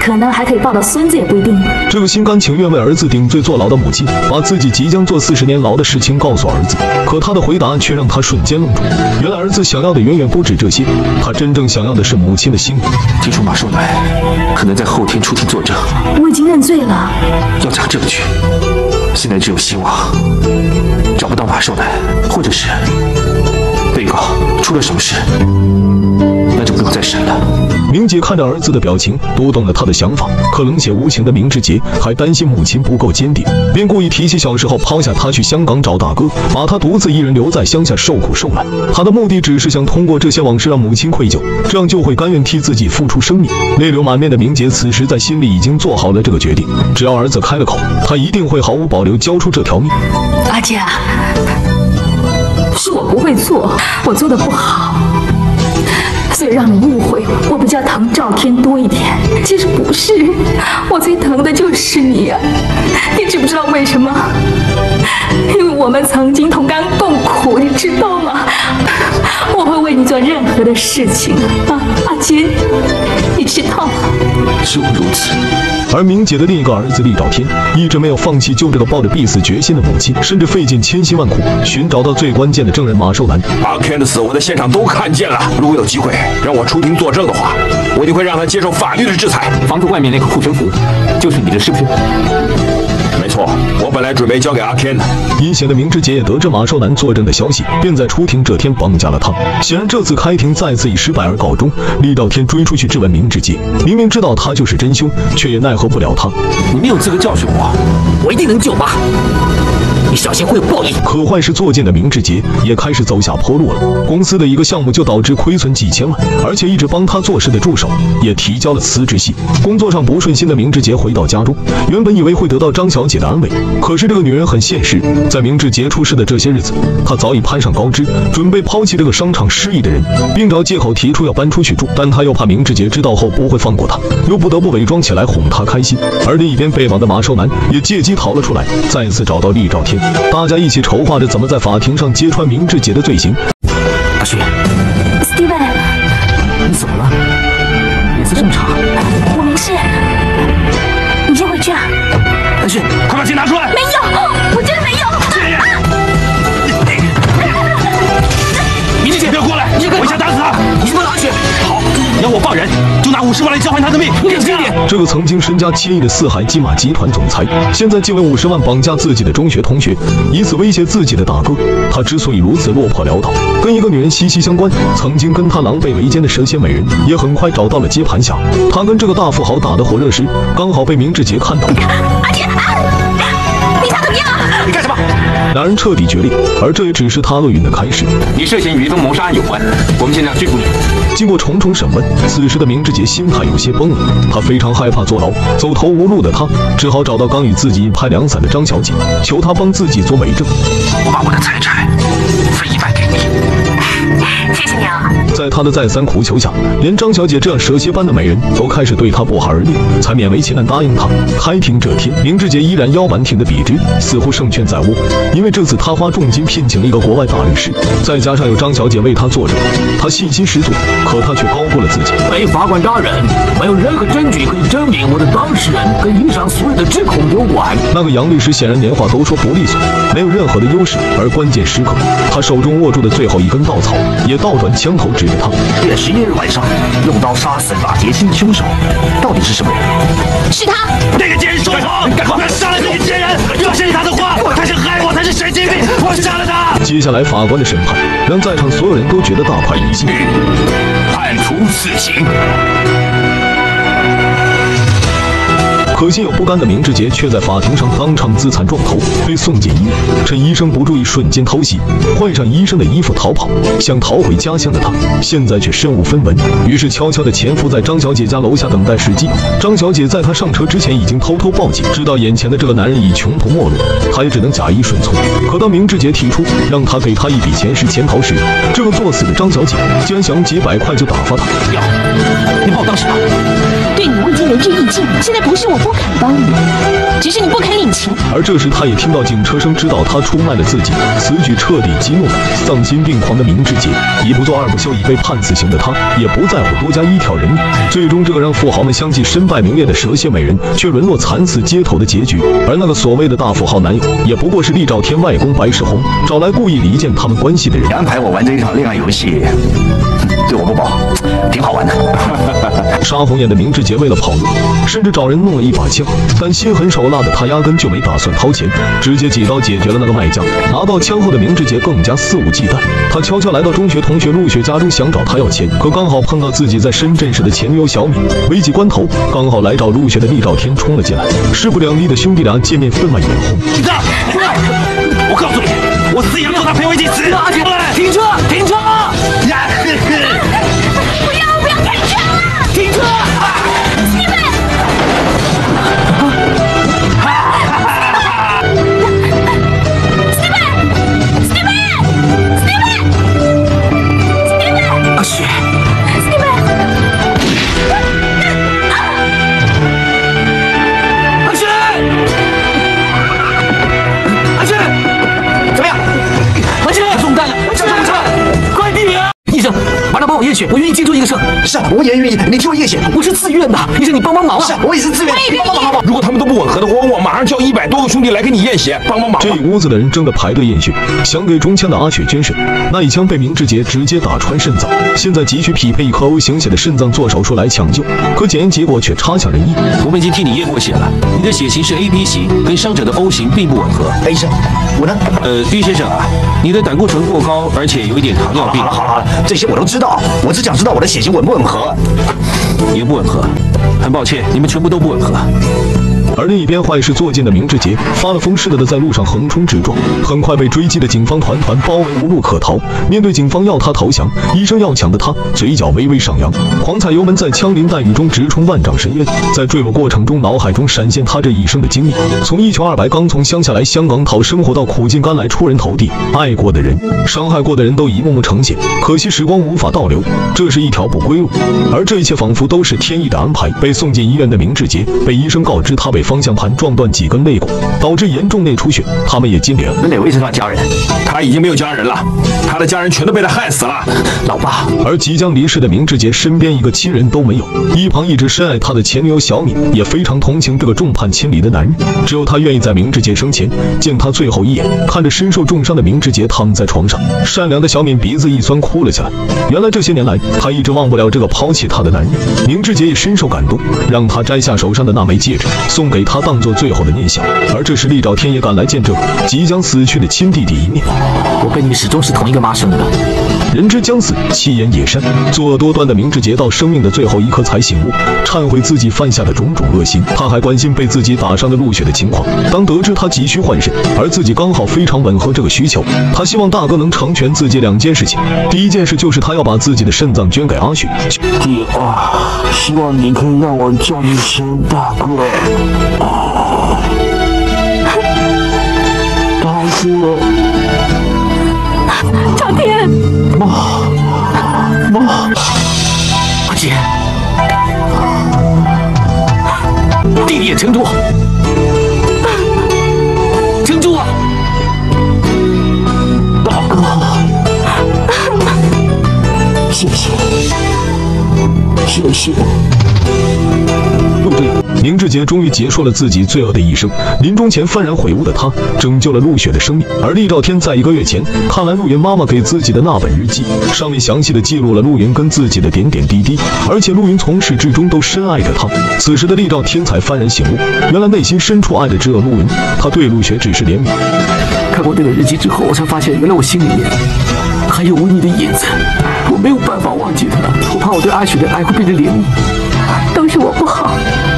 可能还可以抱到孙子也不一定。这个心甘情愿为儿子顶罪坐牢的母亲，把自己即将坐四十年牢的事情告诉儿子，可他的回答却让他瞬间愣住。原来儿子想要的远远不止这些，他真正想要的是母亲的心。听说马寿来可能在后天出庭作证，我已经认罪了。要讲证据，现在只有希望找不到马寿来，或者是被告出了什么事。不再审了。明姐看着儿子的表情，读懂了他的想法。可冷血无情的明志杰还担心母亲不够坚定，便故意提起小时候抛下他去香港找大哥，把他独自一人留在乡下受苦受难。他的目的只是想通过这些往事让母亲愧疚，这样就会甘愿替自己付出生命。泪流满面的明杰此时在心里已经做好了这个决定：只要儿子开了口，他一定会毫无保留交出这条命。阿姐，是我不会做，我做的不好。最让你误会，我比较疼赵天多一点。其实不是，我最疼的就是你呀！你知不知道为什么？因为我们曾经同甘共苦，你知道吗？我会为你做任何的事情啊，阿金，你知道吗？是我如此。而明姐的另一个儿子厉兆天一直没有放弃救这个抱着必死决心的母亲，甚至费尽千辛万苦寻找到最关键的证人马寿南。阿 Ken 的死，我在现场都看见了。如果有机会让我出庭作证的话，我一定会让他接受法律的制裁。房子外面那个护身符，就是你的，是不是？我本来准备交给阿 Ken 的。阴险的明志杰也得知马少南作证的消息，便在出庭这天绑架了他。显然这次开庭再次以失败而告终。厉道天追出去质问明志杰，明明知道他就是真凶，却也奈何不了他。你没有资格教训我，我一定能救妈。你小心会有报应。可坏事做尽的明志杰也开始走下坡路了。公司的一个项目就导致亏损几千万，而且一直帮他做事的助手也提交了辞职信。工作上不顺心的明志杰回到家中，原本以为会得到张小姐的安慰，可是这个女人很现实。在明志杰出事的这些日子，她早已攀上高枝，准备抛弃这个商场失意的人，并找借口提出要搬出去住。但她又怕明志杰知道后不会放过她，又不得不伪装起来哄她开心。而另一边被绑的马少南也借机逃了出来，再次找到厉兆天。大家一起筹划着怎么在法庭上揭穿明志姐的罪行。阿旭，Steven，你怎么了？脸色这么差。我没事，你先回去啊。阿旭，快把钱拿出来。没有，我真的没有。<laughs> 明志杰，不要过来！你我一下打死他。你放了阿旭。好，要我放人，就拿五十万来交换他的命。你冷静点。这个曾经身家千亿的四海金马集团总裁，现在竟为五十万绑架自己的中学同学，以此威胁自己的大哥。他之所以如此落魄潦倒，跟一个女人息息相关。曾经跟他狼狈为奸的蛇蝎美人，也很快找到了接盘侠。他跟这个大富豪打得火热时，刚好被明志杰看到。阿杰，你想怎么样？你干什么？两人彻底决裂，而这也只是他厄运的开始。你涉嫌与一宗谋杀案有关，我们现在要拘捕你。经过重重审问，此时的明志杰心态有些崩了，他非常害怕坐牢，走投无路的他只好找到刚与自己一拍两散的张小姐，求她帮自己做伪证。我把我的财产分一半。谢谢你啊！在他的再三苦求下，连张小姐这样蛇蝎般的美人都开始对他不寒而栗，才勉为其难答应他。开庭这天，明志杰依然腰板挺得笔直，似乎胜券在握。因为这次他花重金聘请了一个国外大律师，再加上有张小姐为他做证，他信心十足。可他却高估了自己。被法官大人，没有任何证据可以证明我的当事人跟以上所有的指控有关。那个杨律师显然连话都说不利索，没有任何的优势。而关键时刻，他手中握住的最后一根稻草也倒转枪头指着他。月十一日晚上用刀杀死马杰清的凶手到底是什么人？是他。那个奸人说谎，我要杀了那个奸人。要相信他的话，他是害我，他是神经病，我杀了他。接下来法官的审判让在场所有人都觉得大快人心。判处死刑。可心有不甘的明志杰却在法庭上当场自残撞头，被送进医院。趁医生不注意，瞬间偷袭，换上医生的衣服逃跑。想逃回家乡的他，现在却身无分文，于是悄悄地潜伏在张小姐家楼下等待时机。张小姐在他上车之前已经偷偷报警，知道眼前的这个男人已穷途末路，他也只能假意顺从。可当明志杰提出让他给他一笔钱时潜逃时，这个作死的张小姐竟然想用几百块就打发他。你把我当什么？对你我已经仁至义尽，现在不是我不肯帮你，只是你不肯领情。而这时，他也听到警车声，知道他出卖了自己。此举彻底激怒了丧心病狂的明志杰。一不做二不休，已被判死刑的他，也不在乎多加一条人命。最终，这个让富豪们相继身败名裂的蛇蝎美人，却沦落惨死街头的结局。而那个所谓的大富豪男友，也不过是厉兆天外公白世宏找来故意离间他们关系的人。安排我玩这一场恋爱游戏，对我不薄，挺好玩的。杀红眼的明志杰为了跑路，甚至找人弄了一把枪，但心狠手辣的他压根就没打算掏钱，直接几刀解决了那个卖家。拿到枪后的明志杰更加肆无忌惮，他悄悄来到中学同学陆雪家中想找他要钱，可刚好碰到自己在深圳市的前女友小米。危急关头，刚好来找陆雪的厉兆天冲了进来，势不两立的兄弟俩见面分外眼红。停车！我告诉你，我死也要做他陪我一起死！停车！停车！血，我愿意接受一个肾。是啊，我也愿意，你替我验血。我是自愿的，医生你帮帮忙啊！是啊，我也是自愿。我也愿意。如果他们都不吻合的话，我马上叫一百多个兄弟来给你验血，帮帮忙。这一屋子的人争着排队验血，想给中枪的阿雪捐肾。那一枪被明志杰直接打穿肾脏，现在急需匹配一颗 O 型血的肾脏做手术来抢救，可检验结果却差强人意。我们已经替你验过血了，你的血型是 AB 型，跟伤者的 O 型并不吻合。哎，医生，我呢？呃，B 先生啊，你的胆固醇过高，而且有一点糖尿病。好了好了好了，这些我都知道，我我只想知道我的血型吻不吻合。也不吻合，很抱歉，你们全部都不吻合。而另一边，坏事做尽的明志杰发了疯似的的在路上横冲直撞，很快被追击的警方团团包围，无路可逃。面对警方要他投降，医生要抢的他，嘴角微微上扬，狂踩油门，在枪林弹雨中直冲万丈深渊。在坠落过程中，脑海中闪现他这一生的经历：从一穷二白刚从乡下来香港讨生活，到苦尽甘来出人头地，爱过的人、伤害过的人都一幕幕呈现。可惜时光无法倒流，这是一条不归路。而这一切仿佛都是天意的安排。被送进医院的明志杰被医生告知他被方向盘撞断几根肋骨，导致严重内出血。他们也尽力了。那哪位是他家人？他已经没有家人了，他的家人全都被他害死了。老爸，而即将离世的明志杰身边一个亲人都没有，一旁一直深爱他的前女友小敏也非常同情这个众叛亲离的男人，只有他愿意在明志杰生前见他最后一眼。看着身受重伤的明志杰躺在床上，善良的小敏鼻子一酸哭了起来。原来这些年来，他一直忘不了这个抛弃他的男人。明志杰也深受感动，让他摘下手上的那枚戒指，送给他当做最后的念想。而这时，厉兆天也赶来见这个即将死去的亲弟弟一面。我跟你始终是同一个妈生的。人之将死，其言也善。作恶多端的明志杰到生命的最后一刻才醒悟，忏悔自己犯下的种种恶行。他还关心被自己打伤的陆雪的情况。当得知他急需换肾，而自己刚好非常吻合这个需求，他希望大哥能成全自己两件事情。第一件事就是他要把自己的肾脏捐给阿雪。第二，希望你可以让我叫一声大哥。大哥，赵天，妈，妈，阿姐，弟弟也撑住，撑住啊！大哥，谢谢，谢谢。就这样，明志杰终于结束了自己罪恶的一生。临终前幡然悔悟的他，拯救了陆雪的生命。而厉兆天在一个月前看完陆云妈妈给自己的那本日记，上面详细的记录了陆云跟自己的点点滴滴，而且陆云从始至终都深爱着他。此时的厉兆天才幡然醒悟，原来内心深处爱的只有陆云，他对陆雪只是怜悯。看过那个日记之后，我才发现，原来我心里面还有无你的影子，我没有办法忘记他，我怕我对阿雪的爱会变成怜悯。好，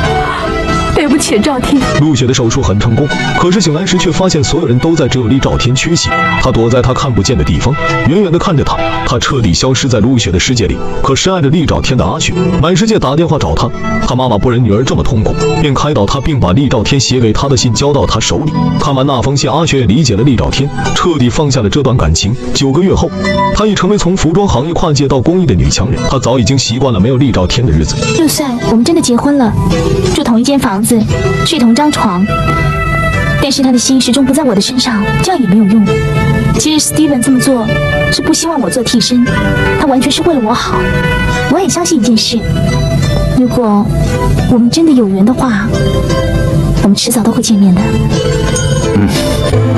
天。陆雪的手术很成功，可是醒来时却发现所有人都在，只有厉兆天缺席。他躲在他看不见的地方，远远的看着他，他彻底消失在陆雪的世界里。可深爱着厉兆天的阿雪，满世界打电话找他，他妈妈不忍女儿这么痛苦，便开导他，并把厉兆天写给他的信交到他手里。看完那封信，阿雪也理解了厉兆天，彻底放下了这段感情。九个月后，她已成为从服装行业跨界到公益的女强人。她早已经习惯了没有厉兆天的日子。就算我们真的结婚了，住同一间房子，睡同张床，但是他的心始终不在我的身上，这样也没有用。其实 Steven 这么做是不希望我做替身，他完全是为了我好。我也相信一件事，如果我们真的有缘的话，我们迟早都会见面的。嗯。